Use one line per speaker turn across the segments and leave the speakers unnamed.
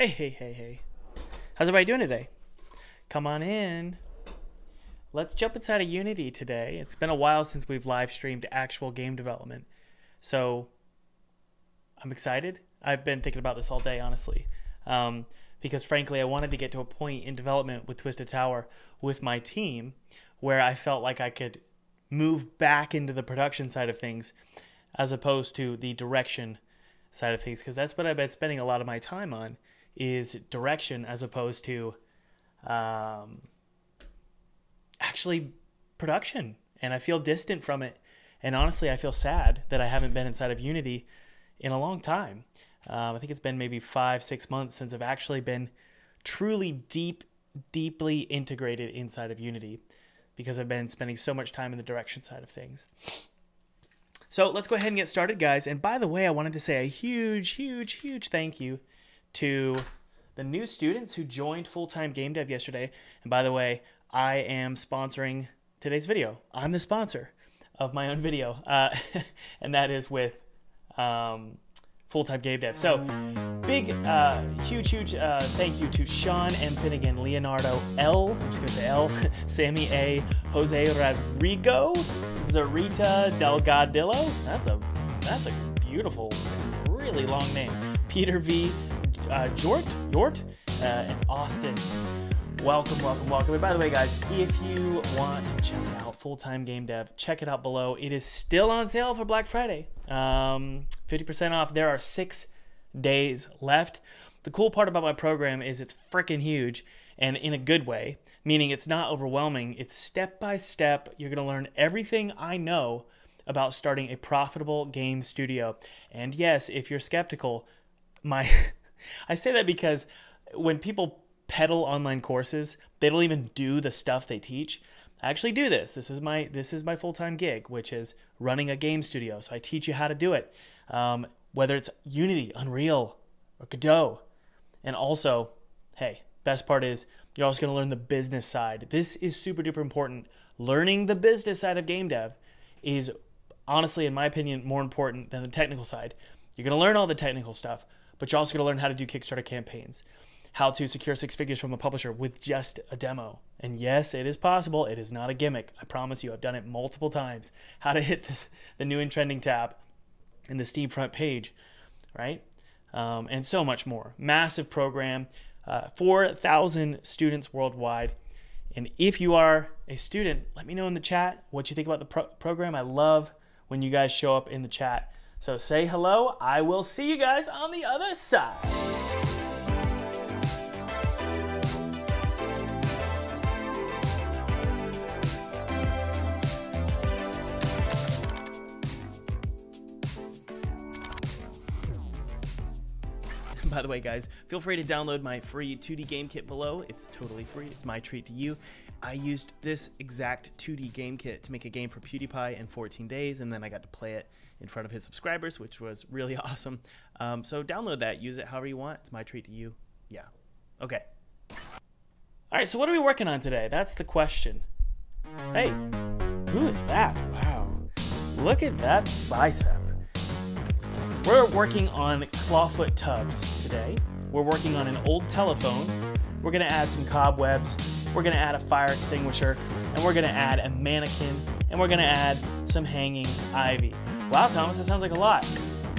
Hey, hey, hey, hey. How's everybody doing today? Come on in. Let's jump inside of Unity today. It's been a while since we've live streamed actual game development. So I'm excited. I've been thinking about this all day, honestly. Um, because frankly, I wanted to get to a point in development with Twisted Tower with my team where I felt like I could move back into the production side of things as opposed to the direction side of things because that's what I've been spending a lot of my time on is direction as opposed to um, actually production. And I feel distant from it. And honestly, I feel sad that I haven't been inside of Unity in a long time. Um, I think it's been maybe five, six months since I've actually been truly deep, deeply integrated inside of Unity because I've been spending so much time in the direction side of things. So let's go ahead and get started, guys. And by the way, I wanted to say a huge, huge, huge thank you to the new students who joined full time game dev yesterday. And by the way, I am sponsoring today's video. I'm the sponsor of my own video, uh, and that is with um, full time game dev. So, big, uh, huge, huge uh, thank you to Sean M. Finnegan, Leonardo L. I'm just gonna say L. Sammy A. Jose Rodrigo, Zarita Delgadillo. That's a that's a beautiful, really long name. Peter V uh, Jort, Jort, uh, and Austin. Welcome, welcome, welcome. And by the way, guys, if you want to check out Full Time Game Dev, check it out below. It is still on sale for Black Friday. Um, 50% off. There are six days left. The cool part about my program is it's freaking huge and in a good way, meaning it's not overwhelming. It's step by step. You're going to learn everything I know about starting a profitable game studio. And yes, if you're skeptical, my I say that because when people peddle online courses, they don't even do the stuff they teach. I actually do this. This is my this is my full time gig, which is running a game studio. So I teach you how to do it, um, whether it's Unity, Unreal, or Godot, and also, hey, best part is you're also going to learn the business side. This is super duper important. Learning the business side of game dev is honestly, in my opinion, more important than the technical side. You're going to learn all the technical stuff, but you're also going to learn how to do Kickstarter campaigns, how to secure six figures from a publisher with just a demo. And yes, it is possible. It is not a gimmick. I promise you, I've done it multiple times. How to hit this, the new and trending tab in the Steam front page, right? Um, and so much more. Massive program, uh, 4,000 students worldwide. And if you are a student, let me know in the chat what you think about the pro- program. I love when you guys show up in the chat. So say hello. I will see you guys on the other side. By the way, guys, feel free to download my free 2D game kit below. It's totally free. It's my treat to you. I used this exact 2D game kit to make a game for PewDiePie in 14 days, and then I got to play it in front of his subscribers, which was really awesome. Um, so download that, use it however you want. It's my treat to you. Yeah. Okay. All right, so what are we working on today? That's the question. Hey, who is that? Wow. Look at that bicep. We're working on clawfoot tubs today. We're working on an old telephone. We're gonna add some cobwebs. We're gonna add a fire extinguisher. And we're gonna add a mannequin. And we're gonna add some hanging ivy. Wow, Thomas, that sounds like a lot.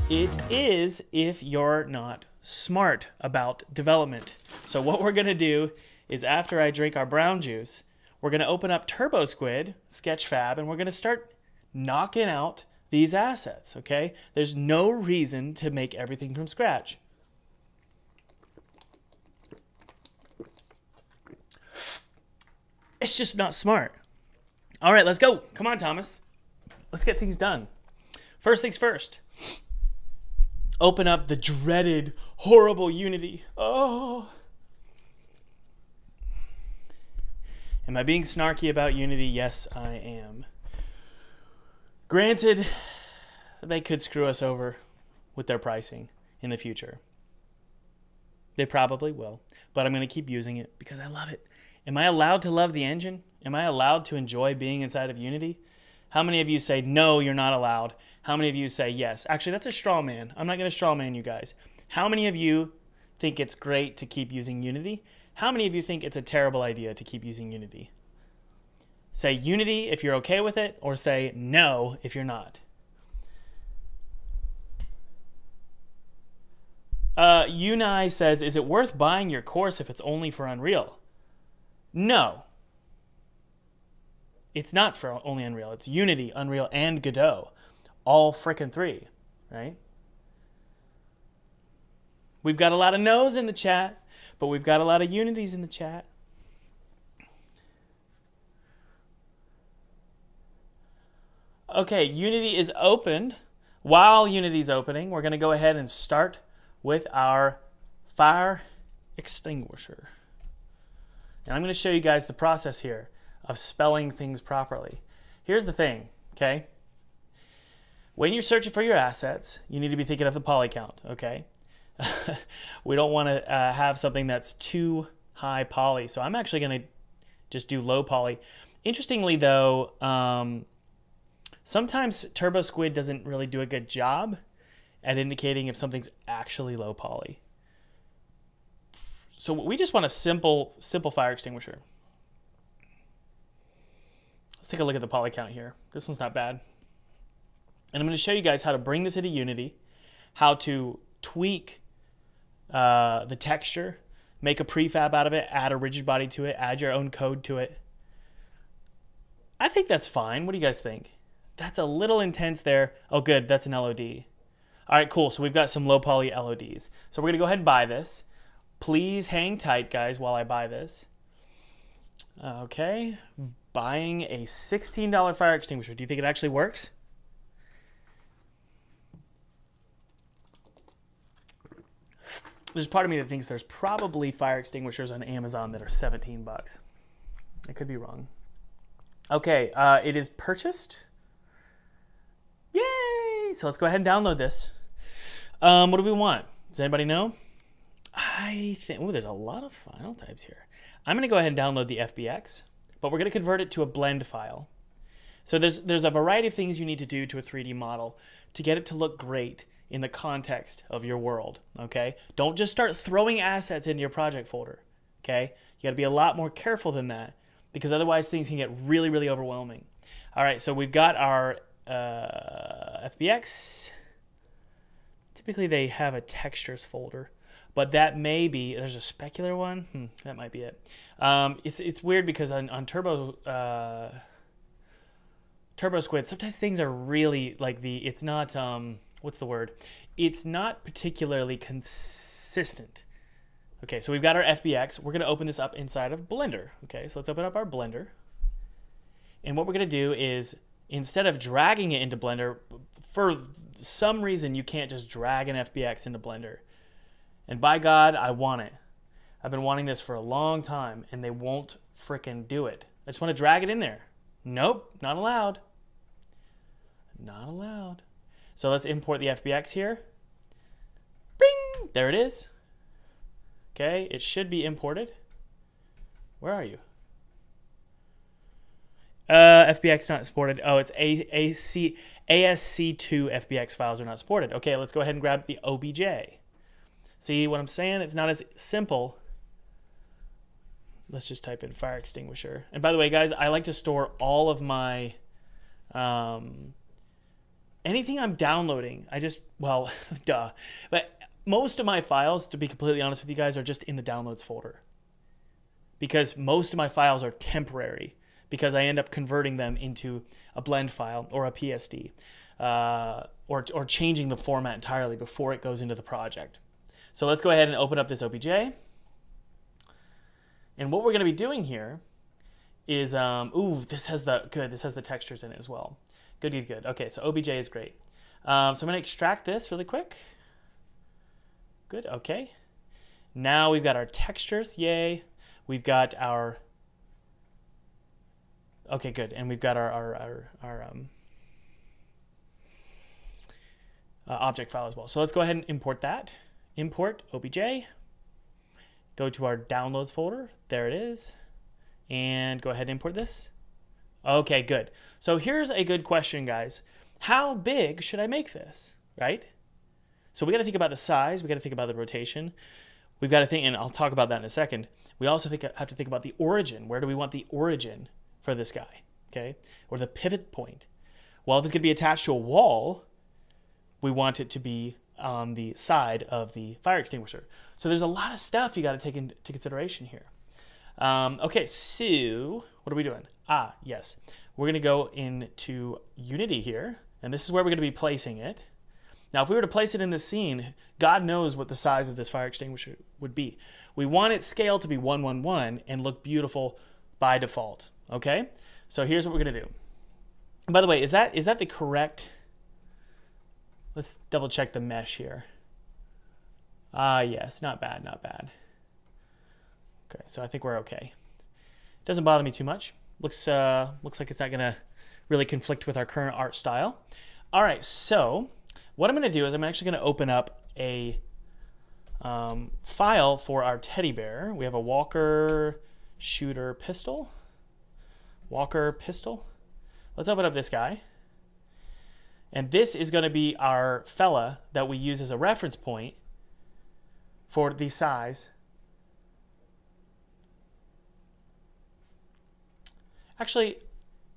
It is if you're not smart about development. So what we're gonna do is after I drink our brown juice, we're gonna open up Turbo Squid, Sketchfab, and we're gonna start knocking out these assets, okay? There's no reason to make everything from scratch. It's just not smart. All right, let's go. Come on, Thomas. Let's get things done. First things first. Open up the dreaded, horrible Unity. Oh. Am I being snarky about Unity? Yes, I am. Granted, they could screw us over with their pricing in the future. They probably will, but I'm going to keep using it because I love it. Am I allowed to love the engine? Am I allowed to enjoy being inside of Unity? How many of you say no, you're not allowed? How many of you say yes? Actually, that's a straw man. I'm not going to straw man you guys. How many of you think it's great to keep using Unity? How many of you think it's a terrible idea to keep using Unity? Say Unity if you're okay with it, or say no if you're not. Uh, Unai says, is it worth buying your course if it's only for Unreal? No. It's not for only Unreal. It's Unity, Unreal, and Godot. All frickin' three, right? We've got a lot of no's in the chat, but we've got a lot of unities in the chat. Okay, Unity is opened. While Unity is opening, we're going to go ahead and start with our fire extinguisher. And I'm going to show you guys the process here of spelling things properly. Here's the thing, okay? When you're searching for your assets, you need to be thinking of the poly count, okay? we don't want to uh, have something that's too high poly. So I'm actually going to just do low poly. Interestingly, though, um, sometimes Turbo Squid doesn't really do a good job at indicating if something's actually low poly. So we just want a simple, simple fire extinguisher. Let's take a look at the poly count here. This one's not bad. And I'm going to show you guys how to bring this into Unity, how to tweak uh, the texture, make a prefab out of it, add a rigid body to it, add your own code to it. I think that's fine. What do you guys think? That's a little intense there. Oh, good. That's an LOD. All right, cool. So we've got some low poly LODs. So we're going to go ahead and buy this. Please hang tight, guys, while I buy this. Okay, buying a $16 fire extinguisher. Do you think it actually works? There's part of me that thinks there's probably fire extinguishers on Amazon that are 17 bucks. I could be wrong. Okay, uh, it is purchased. Yay! So let's go ahead and download this. Um, what do we want? Does anybody know? I think, oh, there's a lot of file types here. I'm to go ahead and download the FBX, but we're to convert it to a blend file. So there's, there's a variety of things you need to do to a 3D model to get it to look great in the context of your world, okay? Don't just start throwing assets into your project folder, okay? You got to be a lot more careful than that because otherwise things can get really, really overwhelming. All right, so we've got our uh, FBX, Typically they have a textures folder, but that may be, there's a specular one, hmm, that might be it. Um, it's, it's weird because on, on Turbo, uh, Turbo Squid, sometimes things are really like the, it's not, um, what's the word? It's not particularly consistent. Okay, so we've got our FBX. We're going to open this up inside of Blender. Okay, so let's open up our Blender. And what we're going to do is, instead of dragging it into Blender, for some reason you can't just drag an FBX into Blender. And by God, I want it. I've been wanting this for a long time and they won't fricking do it. I just want to drag it in there. Nope, not allowed. Not allowed. So let's import the FBX here. Bing! There it is. Okay, it should be imported. Where are you? Uh, FBX not supported. Oh, it's A AC ASC2 FBX files are not supported. Okay, let's go ahead and grab the OBJ. See what I'm saying? It's not as simple. Let's just type in fire extinguisher. And by the way, guys, I like to store all of my um, anything I'm downloading. I just well, duh. But most of my files, to be completely honest with you guys, are just in the downloads folder because most of my files are temporary because I end up converting them into a blend file or a PSD uh, or, or changing the format entirely before it goes into the project. So let's go ahead and open up this OBJ. And what we're going to be doing here is, um, ooh, this has the, good, this has the textures in it as well. Good, good, good. Okay, so OBJ is great. Um, so I'm going to extract this really quick. Good, okay. Now we've got our textures, yay. We've got our Okay, good. And we've got our our our, our um, uh, object file as well. So let's go ahead and import that. Import obj. Go to our downloads folder. There it is. And go ahead and import this. Okay, good. So here's a good question, guys. How big should I make this, right? So we got to think about the size. We got to think about the rotation. we've got to think, and I'll talk about that in a second. We also think, have to think about the origin. Where do we want the origin for this guy? Okay, or the pivot point. Well, if it's going to be attached to a wall, we want it to be on the side of the fire extinguisher. So there's a lot of stuff you got to take into consideration here. Um, okay, so what are we doing? Ah, yes. We're going to go into Unity here, and this is where we're going to be placing it. Now, if we were to place it in the scene, God knows what the size of this fire extinguisher would be. We want its scale to be 111 and look beautiful by default, okay? So here's what we're going to do. by the way, is that is that the correct Let's double check the mesh here. Ah, uh, yes, not bad, not bad. Okay, so I think we're okay. Doesn't bother me too much. Looks uh, looks like it's not gonna really conflict with our current art style. All right, so what I'm gonna do is I'm actually gonna open up a um, file for our teddy bear. We have a Walker shooter pistol. Walker pistol. Let's open up this guy. And this is to be our fella that we use as a reference point for the size. Actually,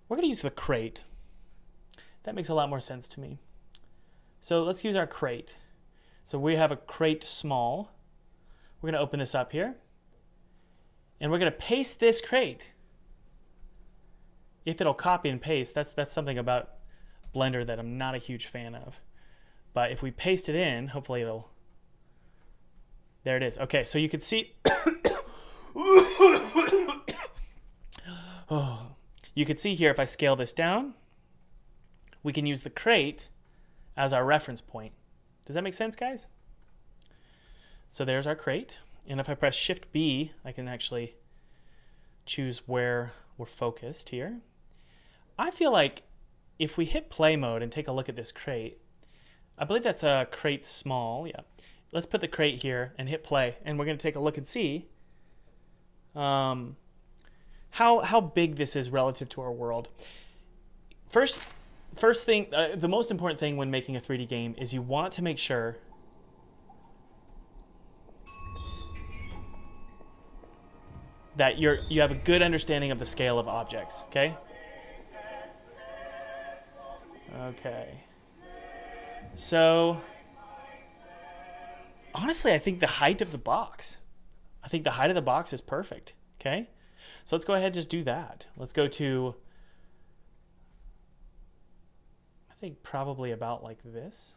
we're going to use the crate. That makes a lot more sense to me. So let's use our crate. So we have a crate small. We're going to open this up here. And we're going to paste this crate. If it'll copy and paste, that's, that's something about Blender that I'm not a huge fan of. But if we paste it in, hopefully it'll, there it is. Okay, so you can see, oh, you can see here if I scale this down, we can use the crate as our reference point. Does that make sense, guys? So there's our crate. And if I press Shift B, I can actually choose where we're focused here. I feel like if we hit play mode and take a look at this crate, I believe that's a crate small. Yeah. Let's put the crate here and hit play, and we're going to take a look and see um, how how big this is relative to our world. First, first thing, uh, the most important thing when making a 3D game is you want to make sure that you're you have a good understanding of the scale of objects. Okay. Okay. So, honestly, I think the height of the box, I think the height of the box is perfect. Okay. So let's go ahead and just do that. Let's go to, I think probably about like this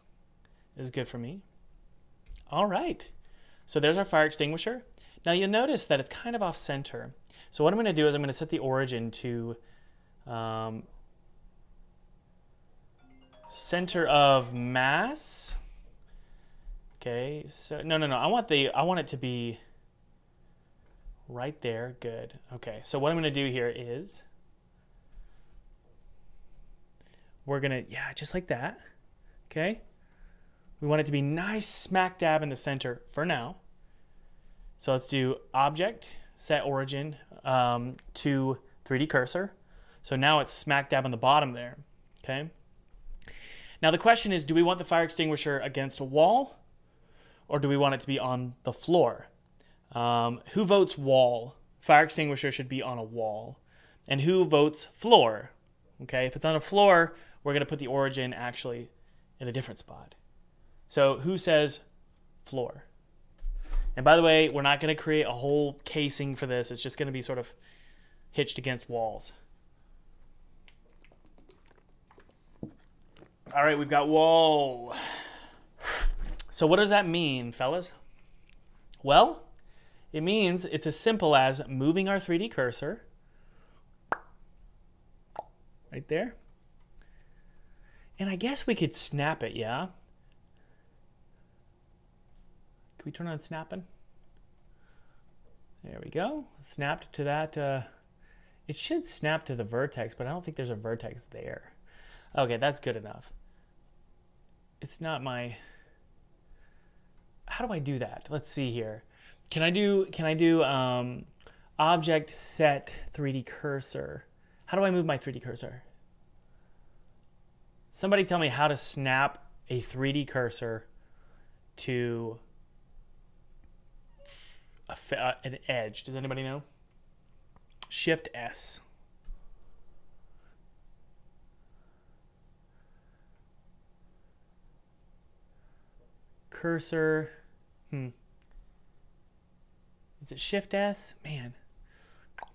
is good for me. All right. So there's our fire extinguisher. Now you'll notice that it's kind of off center. So what I'm going to do is I'm going to set the origin to um, center of mass. Okay, so no, no, no. I want the I want it to be right there. Good. Okay, so what I'm going to do here is we're going to yeah, just like that. Okay. We want it to be nice smack dab in the center for now. So let's do object set origin um, to 3D cursor. So now it's smack dab on the bottom there. Okay. Now the question is, do we want the fire extinguisher against a wall or do we want it to be on the floor? Um, who votes wall? Fire extinguisher should be on a wall. And who votes floor? Okay, if it's on a floor, we're going to put the origin actually in a different spot. So who says floor? And by the way, we're not going to create a whole casing for this. It's just going to be sort of hitched against walls. All right, we've got wall. So what does that mean, fellas? Well, it means it's as simple as moving our 3D cursor right there. And I guess we could snap it, yeah? Can we turn on snapping? There we go. Snapped to that. Uh, it should snap to the vertex, but I don't think there's a vertex there. Okay, that's good enough it's not my how do I do that? Let's see here. Can I do can I do um, object set 3D cursor? How do I move my 3D cursor? Somebody tell me how to snap a 3D cursor to uh, an edge. Does anybody know? Shift S. Cursor. Hmm. Is it Shift S? Man. I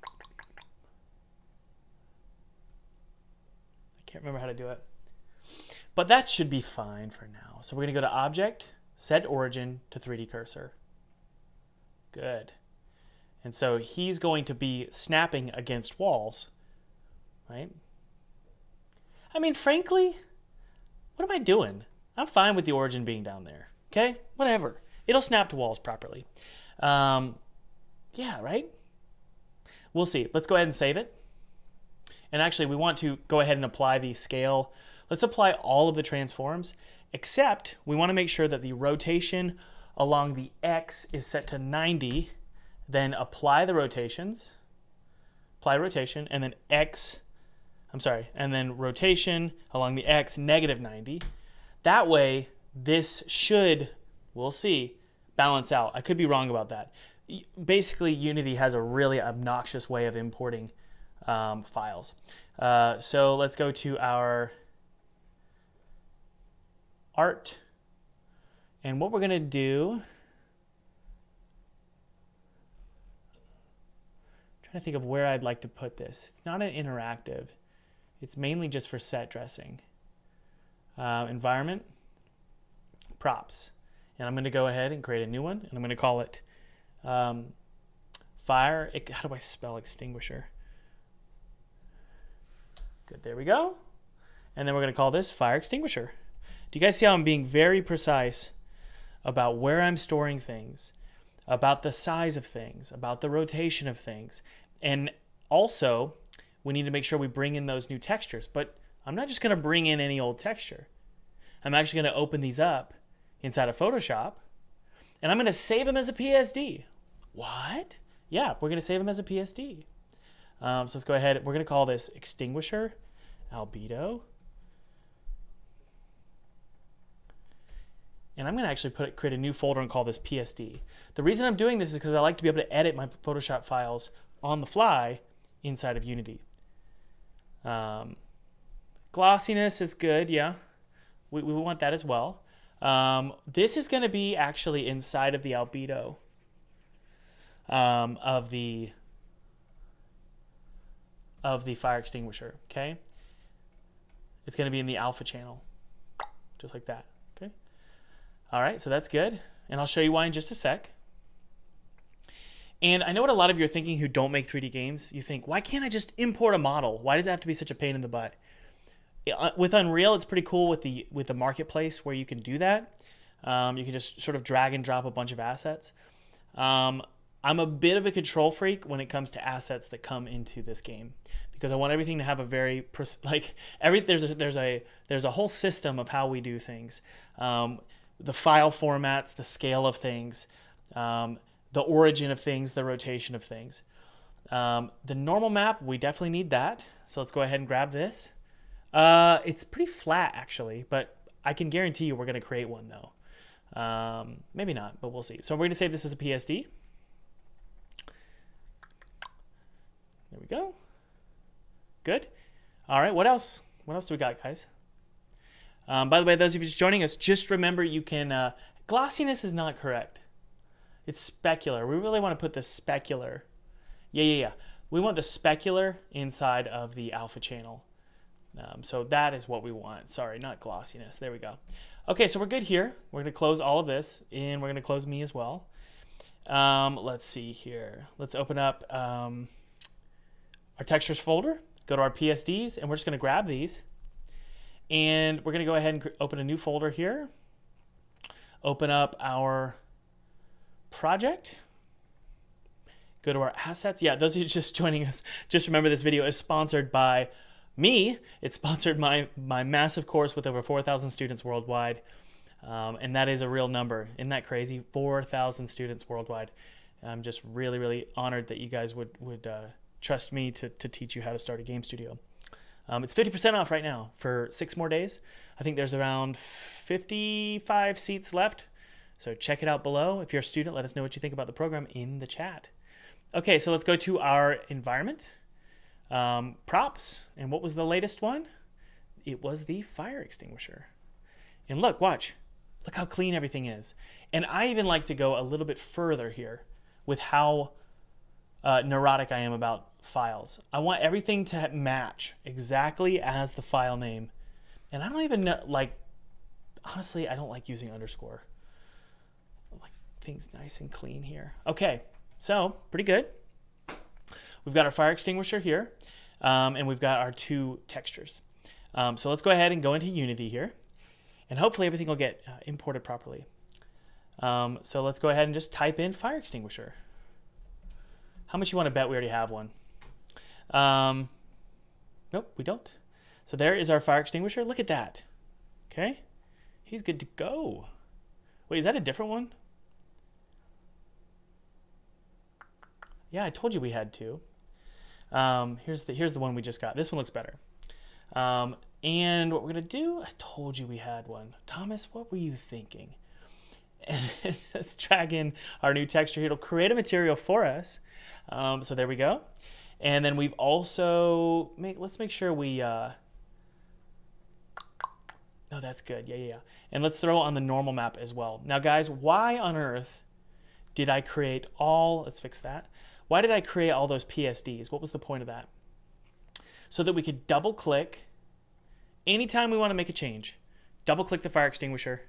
can't remember how to do it. But that should be fine for now. So we're going to go to Object, Set Origin to 3D Cursor. Good. And so he's going to be snapping against walls, right? I mean, frankly, what am I doing? I'm fine with the origin being down there. Okay, whatever. It'll snap to walls properly. Um, yeah, right? We'll see. Let's go ahead and save it. And actually, we want to go ahead and apply the scale. Let's apply all of the transforms, except we want to make sure that the rotation along the X is set to 90 then apply the rotations, apply rotation, and then X, I'm sorry, and then rotation along the X negative 90. That way, this should, we'll see, balance out. I could be wrong about that. Basically, Unity has a really obnoxious way of importing um, files. Uh, so let's go to our art. And what we're going to do I'm trying to think of where I'd like to put this. It's not an interactive. It's mainly just for set dressing. Uh, environment, props. And I'm going to go ahead and create a new one, and I'm going to call it um, fire. How do I spell extinguisher? Good, there we go. And then we're to call this fire extinguisher. Do you guys see how I'm being very precise about where I'm storing things? about the size of things, about the rotation of things. And also, we need to make sure we bring in those new textures. But I'm not just going to bring in any old texture. I'm actually going to open these up inside of Photoshop and I'm going to save them as a PSD. What? Yeah, we're going to save them as a PSD. Um, so let's go ahead. We're going to call this extinguisher albedo. and I'm going to actually put create a new folder and call this PSD. The reason I'm doing this is because I like to be able to edit my Photoshop files on the fly inside of Unity. Um, glossiness is good, yeah. We, we want that as well. Um, this is going to be actually inside of the albedo um, of the of the fire extinguisher. Okay, it's going to be in the alpha channel, just like that. okay? All right, so that's good. And I'll show you why in just a sec. And I know what a lot of you are thinking who don't make 3D games. You think, why can't I just import a model? Why does it have to be such a pain in the butt? Uh, with Unreal, it's pretty cool with the with the marketplace where you can do that. Um, you can just sort of drag and drop a bunch of assets. Um, I'm a bit of a control freak when it comes to assets that come into this game because I want everything to have a very like every there's a there's a there's a whole system of how we do things. Um, the file formats, the scale of things, um, the origin of things, the rotation of things. Um, the normal map, we definitely need that. So let's go ahead and grab this. Uh, it's pretty flat actually, but I can guarantee you we're going to create one though. Um, maybe not, but we'll see. So we're to save this as a PSD. There we go. Good. All right, what else? What else do we got, guys? Um, by the way, those of you just joining us, just remember you can, uh, glossiness is not correct. It's specular. We really want to put the specular. Yeah, yeah, yeah. We want the specular inside of the alpha channel. Um, so that is what we want. Sorry, not glossiness. There we go. Okay, so we're good here. We're going to close all of this, and we're going to close me as well. Um, let's see here. Let's open up um, our textures folder, go to our PSDs, and we're just going to grab these. And we're going to go ahead and open a new folder here. Open up our project. Go to our assets. Yeah, those of you just joining us, just remember this video is sponsored by me. It's sponsored my my massive course with over 4,000 students worldwide. Um, and that is a real number. Isn't that crazy? 4,000 students worldwide. I'm just really, really honored that you guys would, would uh, trust me to, to teach you how to start a game studio. Um, it's 50% off right now for six more days. I think there's around 55 seats left. So check it out below. If you're a student, let us know what you think about the program in the chat. Okay, so let's go to our environment. Um, props. And what was the latest one? It was the fire extinguisher. And look, watch. Look how clean everything is. And I even like to go a little bit further here with how uh, neurotic I am about files. I want everything to match exactly as the file name. And I don't even know, like, honestly, I don't like using underscore. I like things nice and clean here. Okay, so pretty good. We've got our fire extinguisher here, um, and we've got our two textures. Um, so let's go ahead and go into Unity here, and hopefully everything will get uh, imported properly. Um, so let's go ahead and just type in fire extinguisher. How much you want to bet we already have one? Um, nope, we don't. So there is our fire extinguisher. Look at that. Okay, he's good to go. Wait, is that a different one? Yeah, I told you we had two. Um, here's the here's the one we just got. This one looks better. Um, and what we're gonna do? I told you we had one. Thomas, what were you thinking? And let's drag in our new texture here. It'll create a material for us. Um, so there we go. And then we've also make let's make sure we uh, no, that's good. Yeah, yeah, yeah. And let's throw on the normal map as well. Now, guys, why on earth did I create all, let's fix that. Why did I create all those PSDs? What was the point of that? So that we could double click anytime we want to make a change. Double click the fire extinguisher,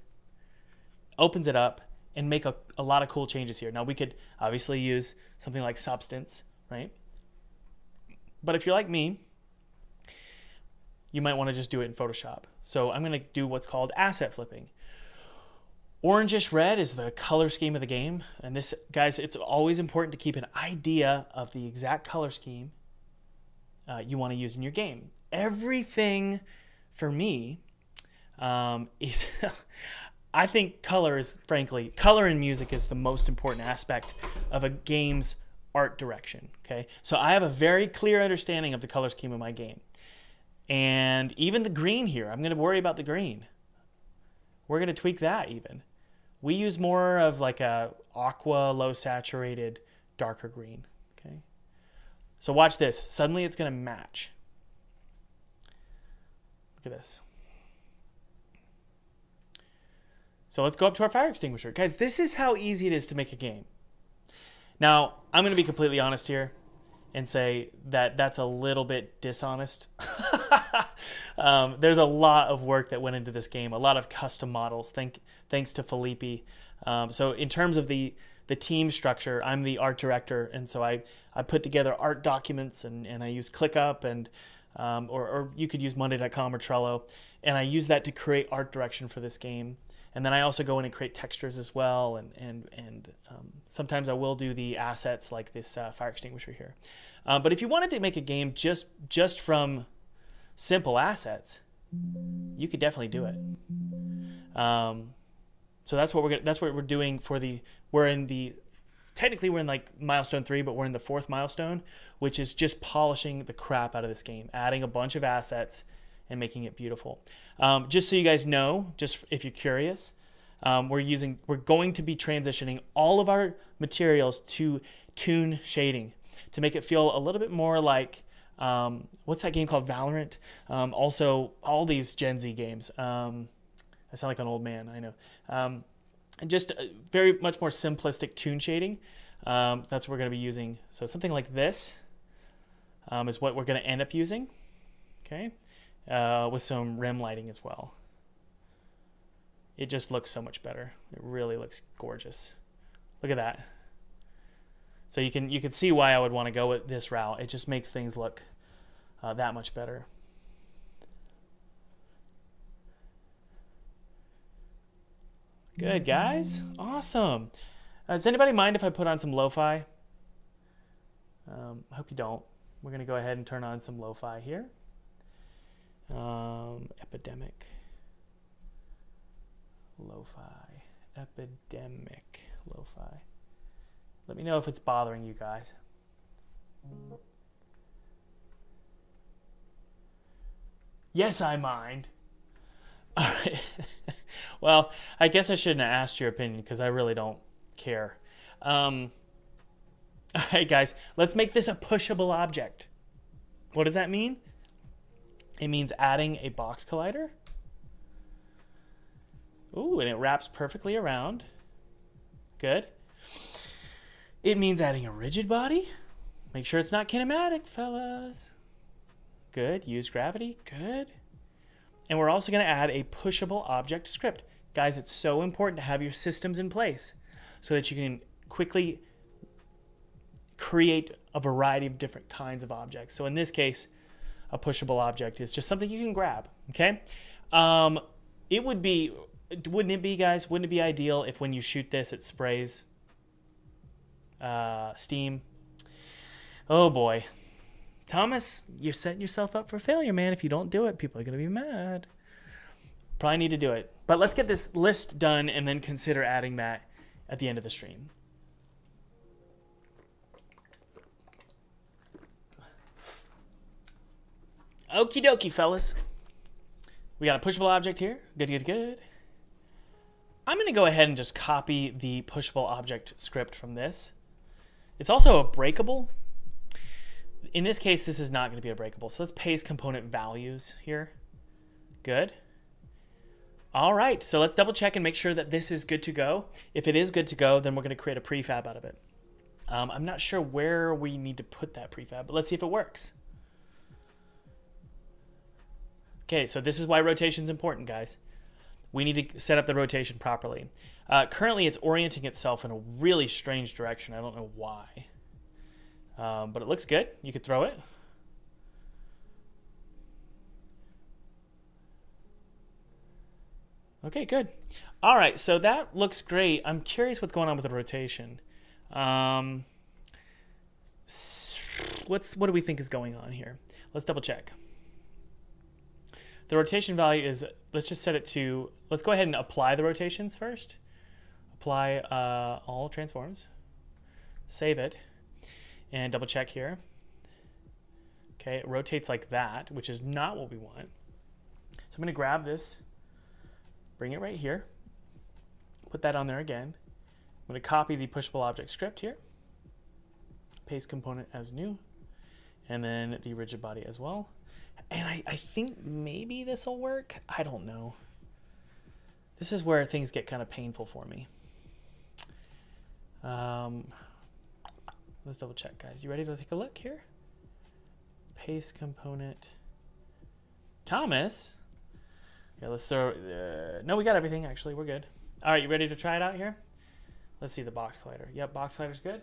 opens it up, and make a, a lot of cool changes here. Now, we could obviously use something like Substance, right? But if you're like me, you might want to just do it in Photoshop. So I'm going to do what's called asset flipping. Orangish red is the color scheme of the game. And this, guys, it's always important to keep an idea of the exact color scheme uh, you want to use in your game. Everything for me um, is, I think color is, frankly, color in music is the most important aspect of a game's art direction. Okay, so I have a very clear understanding of the color scheme of my game. And even the green here, I'm going to worry about the green. We're going to tweak that even. We use more of like a aqua, low saturated, darker green. Okay. So watch this. Suddenly it's going to match. Look at this. So let's go up to our fire extinguisher. Guys, this is how easy it is to make a game. Now, I'm going to be completely honest here and say that that's a little bit dishonest. um, there's a lot of work that went into this game, a lot of custom models. Thank, thanks to Felipe. Um, so in terms of the the team structure, I'm the art director, and so I I put together art documents and and I use ClickUp and um, or, or you could use Monday.com or Trello, and I use that to create art direction for this game. And then I also go in and create textures as well, and and and um, sometimes I will do the assets like this uh, fire extinguisher here. Uh, but if you wanted to make a game just just from simple assets, you could definitely do it. Um, so that's what we're gonna, that's what we're doing for the we're in the technically we're in like milestone three, but we're in the fourth milestone, which is just polishing the crap out of this game, adding a bunch of assets and making it beautiful. Um, just so you guys know, just if you're curious, um, we're using we're going to be transitioning all of our materials to toon shading to make it feel a little bit more like um, what's that game called Valorant? Um, also, all these Gen Z games. Um, I sound like an old man, I know. Um, and just very much more simplistic toon shading. That's what we're going to be using. So something like this is what we're going to end up using. Okay, uh, with some rim lighting as well. It just looks so much better. It really looks gorgeous. Look at that. So you can you can see why I would want to go with this route. It just makes things look uh, that much better. Good guys, awesome. Uh, does anybody mind if I put on some lo-fi? Um, I hope you don't. We're gonna go ahead and turn on some lo-fi here. Um, epidemic. Lo-fi. Epidemic. Lo-fi. Let me know if it's bothering you guys. Yes, I mind. All right. well, I guess I shouldn't have asked your opinion because I really don't care. Um, all right, guys, let's make this a pushable object. What does that mean? It means adding a box collider. Ooh, and it wraps perfectly around. Good. It means adding a rigid body. Make sure it's not kinematic, fellas. Good. Use gravity. Good. And we're also going to add a pushable object script. Guys, it's so important to have your systems in place so that you can quickly create a variety of different kinds of objects. So in this case, a pushable object is just something you can grab, okay? Um, it would be, wouldn't it be, guys, wouldn't it be ideal if when you shoot this, it sprays uh, steam? Oh boy. Thomas, you're setting yourself up for failure, man. If you don't do it, people are going to be mad. Probably need to do it. But let's get this list done and then consider adding that at the end of the stream. Okie dokie, fellas. We got a pushable object here. Good, good, good. I'm going to go ahead and just copy the pushable object script from this. It's also a breakable. In this case, this is not going to be a breakable. So let's paste component values here. Good. All right, so let's double check and make sure that this is good to go. If it is good to go, then we're going to create a prefab out of it. Um, I'm not sure where we need to put that prefab, but let's see if it works. Okay, so this is why rotation is important, guys. We need to set up the rotation properly. Uh, currently, it's orienting itself in a really strange direction. I don't know why. Um, but it looks good. You could throw it. Okay, good. All right, so that looks great. I'm curious what's going on with the rotation. Um, what's what do we think is going on here? Let's double check. The rotation value is, let's just set it to, let's go ahead and apply the rotations first. Apply uh, all transforms. Save it. And double check here. Okay, it rotates like that, which is not what we want. So I'm to grab this bring it right here, put that on there again. I'm to copy the pushable object script here, paste component as new, and then the rigid body as well. And I, I think maybe this will work. I don't know. This is where things get kind of painful for me. Um, let's double check, guys. You ready to take a look here? Paste component. Thomas, yeah, let's throw. Uh, no, we got everything. Actually, we're good. All right, you ready to try it out here? Let's see the box collider. Yep, box collider's good.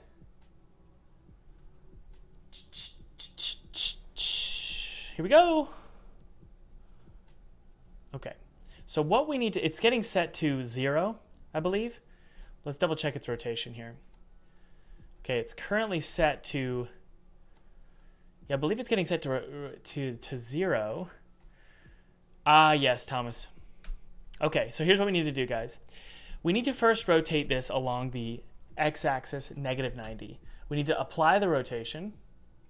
Here we go. Okay, so what we need to, it's getting set to zero, I believe. Let's double check its rotation here. Okay, it's currently set to, yeah, I believe it's getting set to, to, to zero. Ah, yes, Thomas. Okay, so here's what we need to do, guys. We need to first rotate this along the x-axis negative 90. We need to apply the rotation.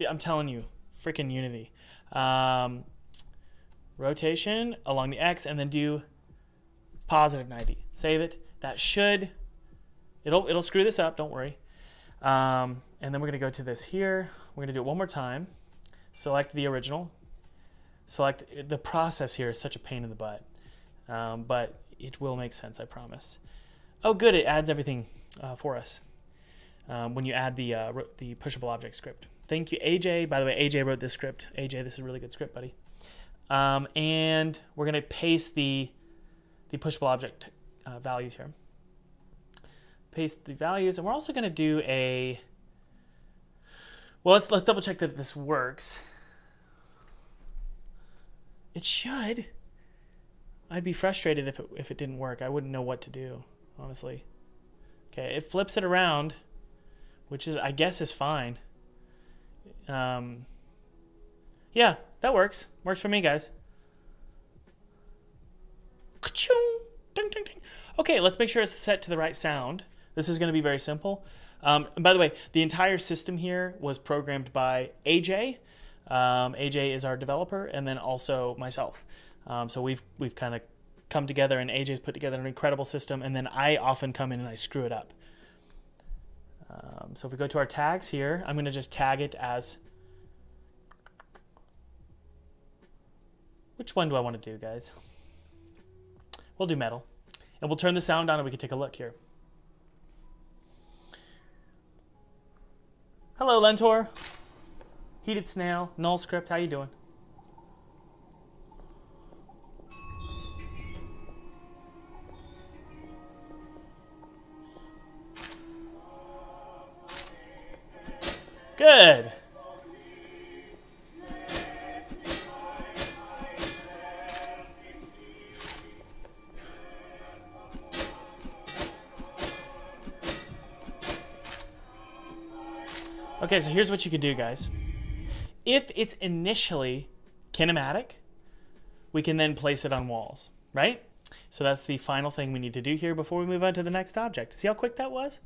I'm telling you, freaking Unity. Um, rotation along the x and then do positive 90. Save it. That should, it'll, it'll screw this up, don't worry. Um, and then we're gonna go to this here. We're gonna do it one more time. Select the original, select the process here is such a pain in the butt, um, but it will make sense, I promise. Oh, good, it adds everything uh, for us um, when you add the uh, the pushable object script. Thank you, AJ. By the way, AJ wrote this script. AJ, this is a really good script, buddy. Um, and we're gonna paste the the pushable object uh, values here. Paste the values, and we're also gonna do a. Well, let's let's double check that this works. It should. I'd be frustrated if it, if it didn't work. I wouldn't know what to do, honestly. Okay, it flips it around, which is, I guess, is fine. Um, yeah, that works. Works for me, guys. Okay, let's make sure it's set to the right sound. This is going to be very simple. Um, and by the way, the entire system here was programmed by AJ, um, AJ is our developer, and then also myself. Um, so we've we've kind of come together and AJ's put together an incredible system, and then I often come in and I screw it up. Um, so if we go to our tags here, I'm going to just tag it as. Which one do I want to do, guys? We'll do metal. And we'll turn the sound on and we can take a look here. Hello, Lentor. Heated Snail, Null Script, how you doing? Good. Okay, so here's what you can do, guys. If it's initially kinematic, we can then place it on walls, right? So that's the final thing we need to do here before we move on to the next object. See how quick that was?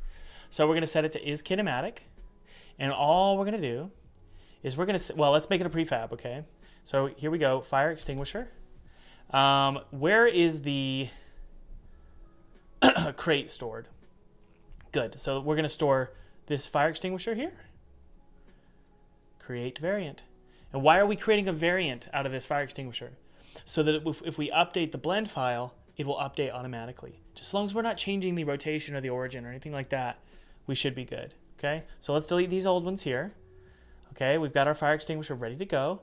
So we're going to set it to is kinematic. And all we're going to do is we're going to, well, let's make it a prefab, okay? So here we go, fire extinguisher. Um, where is the crate stored? Good, so we're going to store this fire extinguisher here. Create variant. And why are we creating a variant out of this fire extinguisher? So that if, if we update the blend file, it will update automatically. Just as long as we're not changing the rotation or the origin or anything like that, we should be good. Okay, so let's delete these old ones here. Okay, we've got our fire extinguisher ready to go.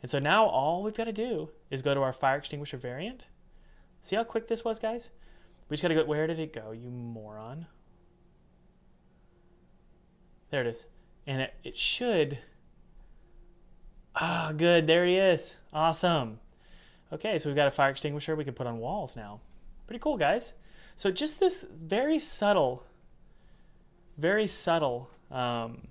And so now all we've got to do is go to our fire extinguisher variant. See how quick this was, guys? We just got to go, where did it go, you moron? There it is. And it, it should, ah, oh, good, there he is. Awesome. Okay, so we've got a fire extinguisher we can put on walls now. Pretty cool, guys. So just this very subtle very subtle um,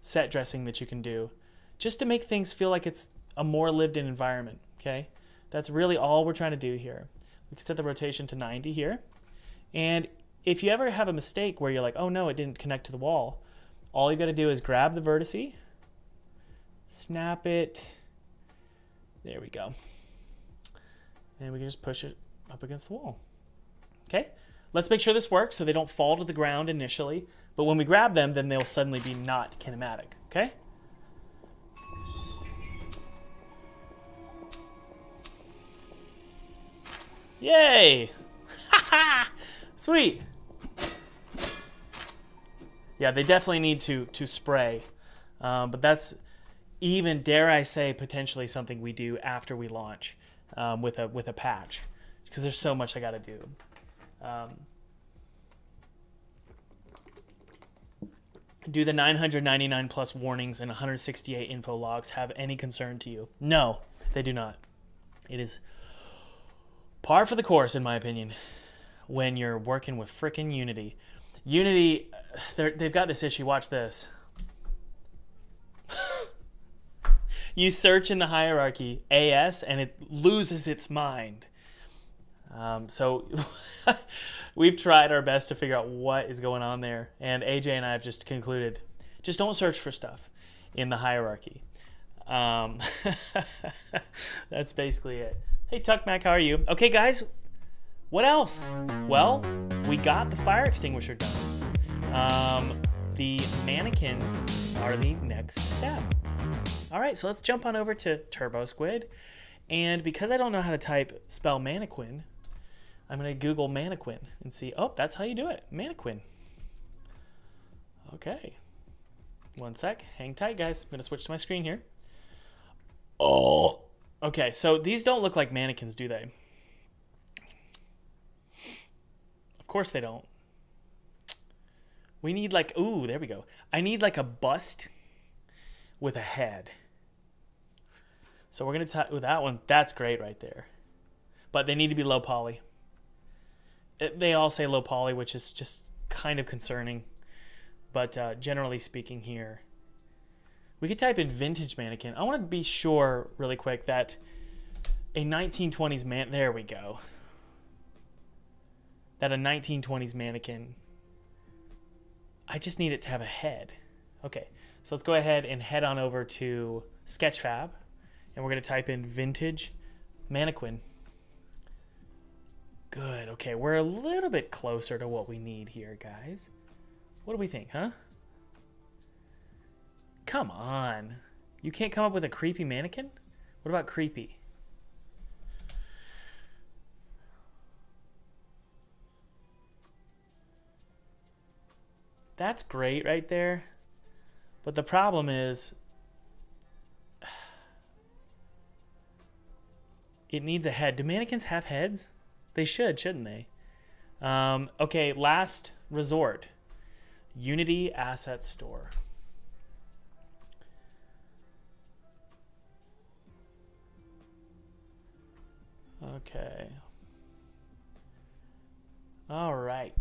set dressing that you can do just to make things feel like it's a more lived in environment, okay? That's really all we're trying to do here. We can set the rotation to 90 here. And if you ever have a mistake where you're like, oh no, it didn't connect to the wall, all you got to do is grab the vertice, snap it, there we go. And we can just push it up against the wall. Okay, let's make sure this works so they don't fall to the ground initially. But when we grab them, then they'll suddenly be not kinematic, okay? Yay! Ha Sweet. Yeah, they definitely need to to spray, um, but that's even dare I say potentially something we do after we launch um, with a with a patch because there's so much I got to do. Um, Do the 999 plus warnings and 168 info logs have any concern to you? No, they do not. It is par for the course, in my opinion, when you're working with frickin' Unity. Unity, they've got this issue. Watch this. you search in the hierarchy AS and it loses its mind. Um, so we've tried our best to figure out what is going on there. And AJ and I have just concluded just don't search for stuff in the hierarchy. Um, that's basically it. Hey, Tuck Mac, how are you? Okay, guys, what else? Well, we got the fire extinguisher done. Um, the mannequins are the next step. All right, so let's jump on over to Turbo Squid. And because I don't know how to type spell mannequin, I'm going to Google mannequin and see, oh, that's how you do it. Mannequin. Okay. One sec. Hang tight, guys. I'm going to switch to my screen here. Oh. Okay, so these don't look like mannequins, do they? Of course they don't. We need like, ooh, there we go. I need like a bust with a head. So we're going to, ooh, that one, that's great right there. But they need to be low poly they all say low poly, which is just kind of concerning. But uh, generally speaking, here, we could type in vintage mannequin. I want to be sure, really quick, that a 1920s man. There we go. That a 1920s mannequin. I just need it to have a head. Okay, so let's go ahead and head on over to Sketchfab, and we're going to type in vintage mannequin. Good. Okay, we're a little bit closer to what we need here, guys. What do we think, huh? Come on. You can't come up with a creepy mannequin? What about creepy? That's great right there. But the problem is it needs a head. Do mannequins have heads? They should, shouldn't they? Um, okay, last resort. Unity Asset Store. Okay. All right.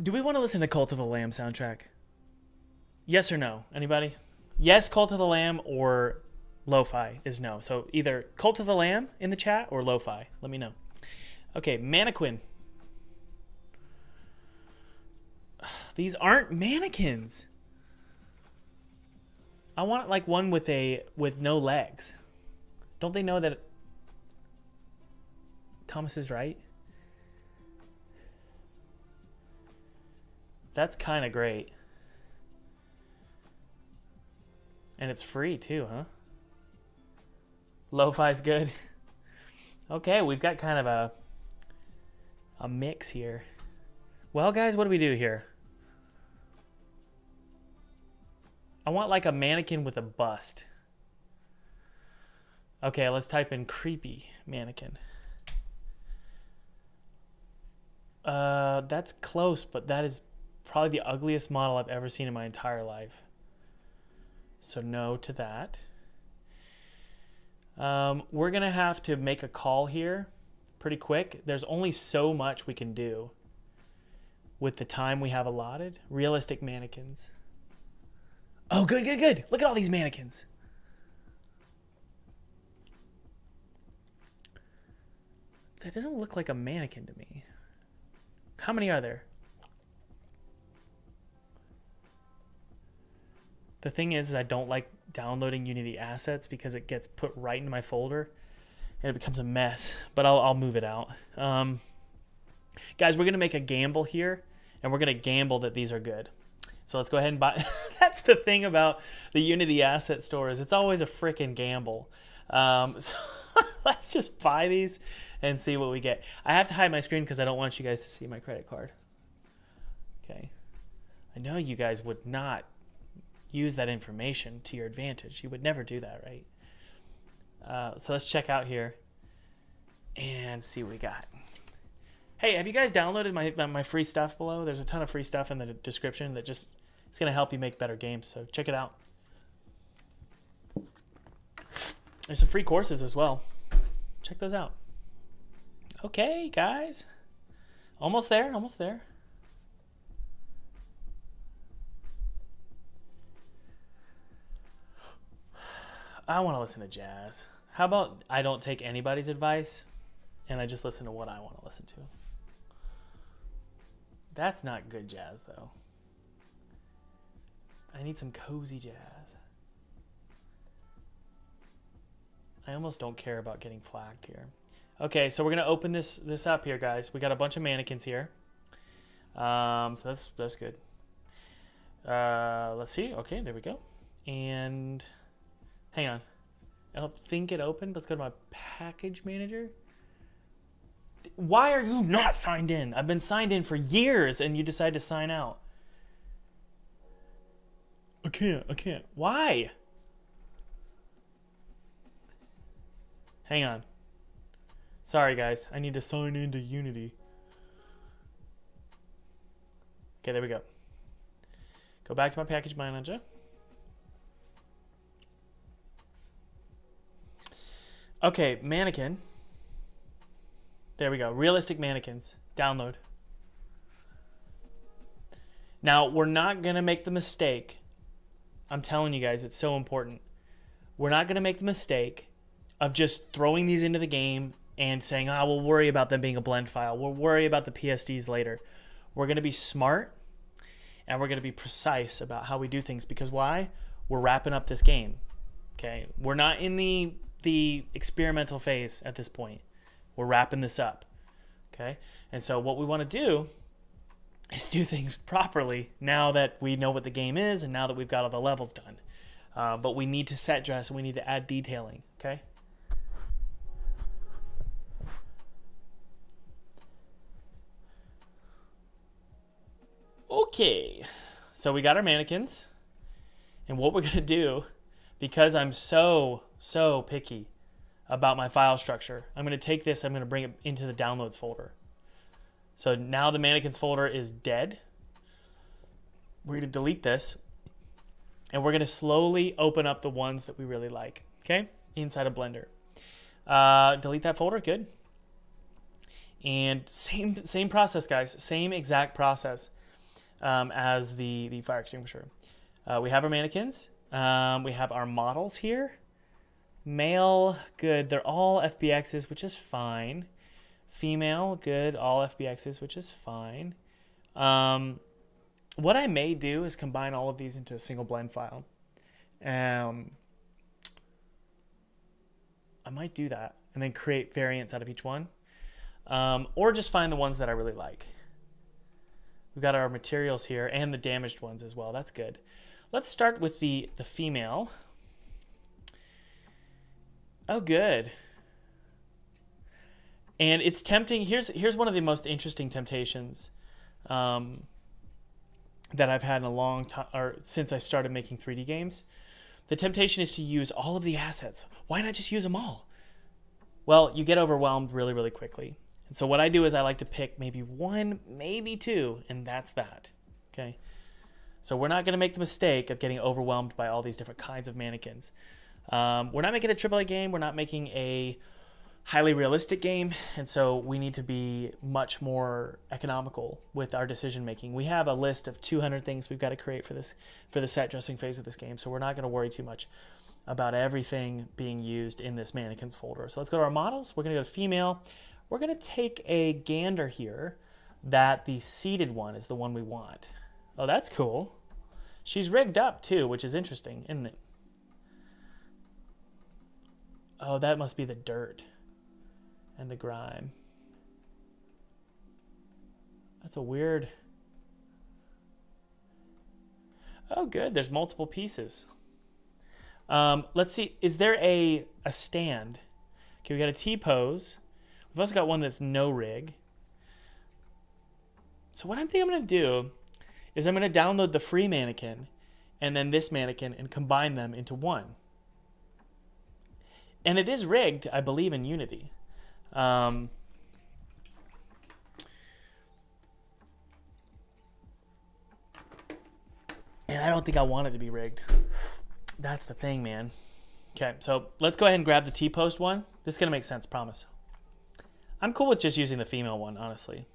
Do we want to listen to Cult of the Lamb soundtrack? Yes or no? Anybody? Yes, Cult of the Lamb or Lo-fi is no. So either Cult of the Lamb in the chat or Lo-fi. Let me know. Okay, Mannequin. These aren't mannequins. I want like one with a with no legs. Don't they know that Thomas is right? That's kind of great. And it's free too, huh? Lo-fi's good. okay, we've got kind of a a mix here. Well, guys, what do we do here? I want like a mannequin with a bust. Okay, let's type in creepy mannequin. Uh, that's close, but that is probably the ugliest model I've ever seen in my entire life. So no to that. Um, we're to have to make a call here pretty quick. There's only so much we can do with the time we have allotted. Realistic mannequins. Oh, good, good, good. Look at all these mannequins. That doesn't look like a mannequin to me. How many are there? The thing is, is I don't like downloading Unity assets because it gets put right into my folder and it becomes a mess. But I'll, I'll move it out. Um, guys, we're going to make a gamble here and we're going to gamble that these are good. So let's go ahead and buy. That's the thing about the Unity asset store is It's always a freaking gamble. Um, so let's just buy these and see what we get. I have to hide my screen because I don't want you guys to see my credit card. Okay. I know you guys would not use that information to your advantage. You would never do that, right? Uh, so let's check out here and see what we got. Hey, have you guys downloaded my, my free stuff below? There's a ton of free stuff in the description that just it's going to help you make better games. So check it out. There's some free courses as well. Check those out. Okay, guys. Almost there, almost there. I want to listen to jazz. How about I don't take anybody's advice and I just listen to what I want to listen to? That's not good jazz, though. I need some cozy jazz. I almost don't care about getting flagged here. Okay, so we're gonna open this this up here, guys. We got a bunch of mannequins here. Um, so that's that's good. Uh, let's see. Okay, there we go. And Hang on. I don't think it opened. Let's go to my package manager. Why are you not signed in? I've been signed in for years and you decide to sign out. I can't. I can't. Why? Hang on. Sorry, guys. I need to sign into Unity. Okay, there we go. Go back to my package manager. Okay, mannequin. There we go. Realistic mannequins. Download. Now, we're not going to make the mistake. I'm telling you guys, it's so important. We're not going to make the mistake of just throwing these into the game and saying, oh, we'll worry about them being a blend file. We'll worry about the PSDs later. We're going to be smart and we're going to be precise about how we do things because why? We're wrapping up this game. Okay. We're not in the the experimental phase at this point. We're wrapping this up. Okay. And so what we want to do is do things properly now that we know what the game is and now that we've got all the levels done. Uh, but we need to set dress and we need to add detailing. Okay. Okay. So we got our mannequins. And what we're going to do, because I'm so, so picky about my file structure, I'm going to take this, I'm going to bring it into the downloads folder. So now the mannequins folder is dead. We're going to delete this. And we're going to slowly open up the ones that we really like, okay, inside of Blender. Uh, delete that folder, good. And same same process, guys. Same exact process um, as the, the fire extinguisher. Uh, we have our mannequins. Um, we have our models here. Male, good. They're all FBXs, which is fine. Female, good. All FBXs, which is fine. Um, what I may do is combine all of these into a single blend file. Um, I might do that and then create variants out of each one. Um, or just find the ones that I really like. We've got our materials here and the damaged ones as well. That's good. Let's start with the, the female. Oh, good. And it's tempting. Here's, here's one of the most interesting temptations um, that I've had in a long time, or since I started making 3D games. The temptation is to use all of the assets. Why not just use them all? Well, you get overwhelmed really, really quickly. And so what I do is I like to pick maybe one, maybe two, and that's that. Okay. So we're not going to make the mistake of getting overwhelmed by all these different kinds of mannequins. Um, we're not making a AAA game. We're not making a highly realistic game, and so we need to be much more economical with our decision making. We have a list of 200 things we've got to create for this for the set dressing phase of this game, so we're not going to worry too much about everything being used in this mannequins folder. So let's go to our models. We're going to go to female. We're going to take a gander here that the seated one is the one we want. Oh, that's cool. She's rigged up too, which is interesting, isn't it? Oh, that must be the dirt and the grime. That's a weird... Oh, good. There's multiple pieces. Um, let's see. Is there a, a stand? Okay, we got a T-pose. We've also got one that's no rig. So what I think I'm going to do is I'm going to download the free mannequin and then this mannequin and combine them into one. And it is rigged, I believe, in Unity. Um, and I don't think I want it to be rigged. That's the thing, man. Okay, so let's go ahead and grab the T-pose one. This is going to make sense, promise. I'm cool with just using the female one, honestly.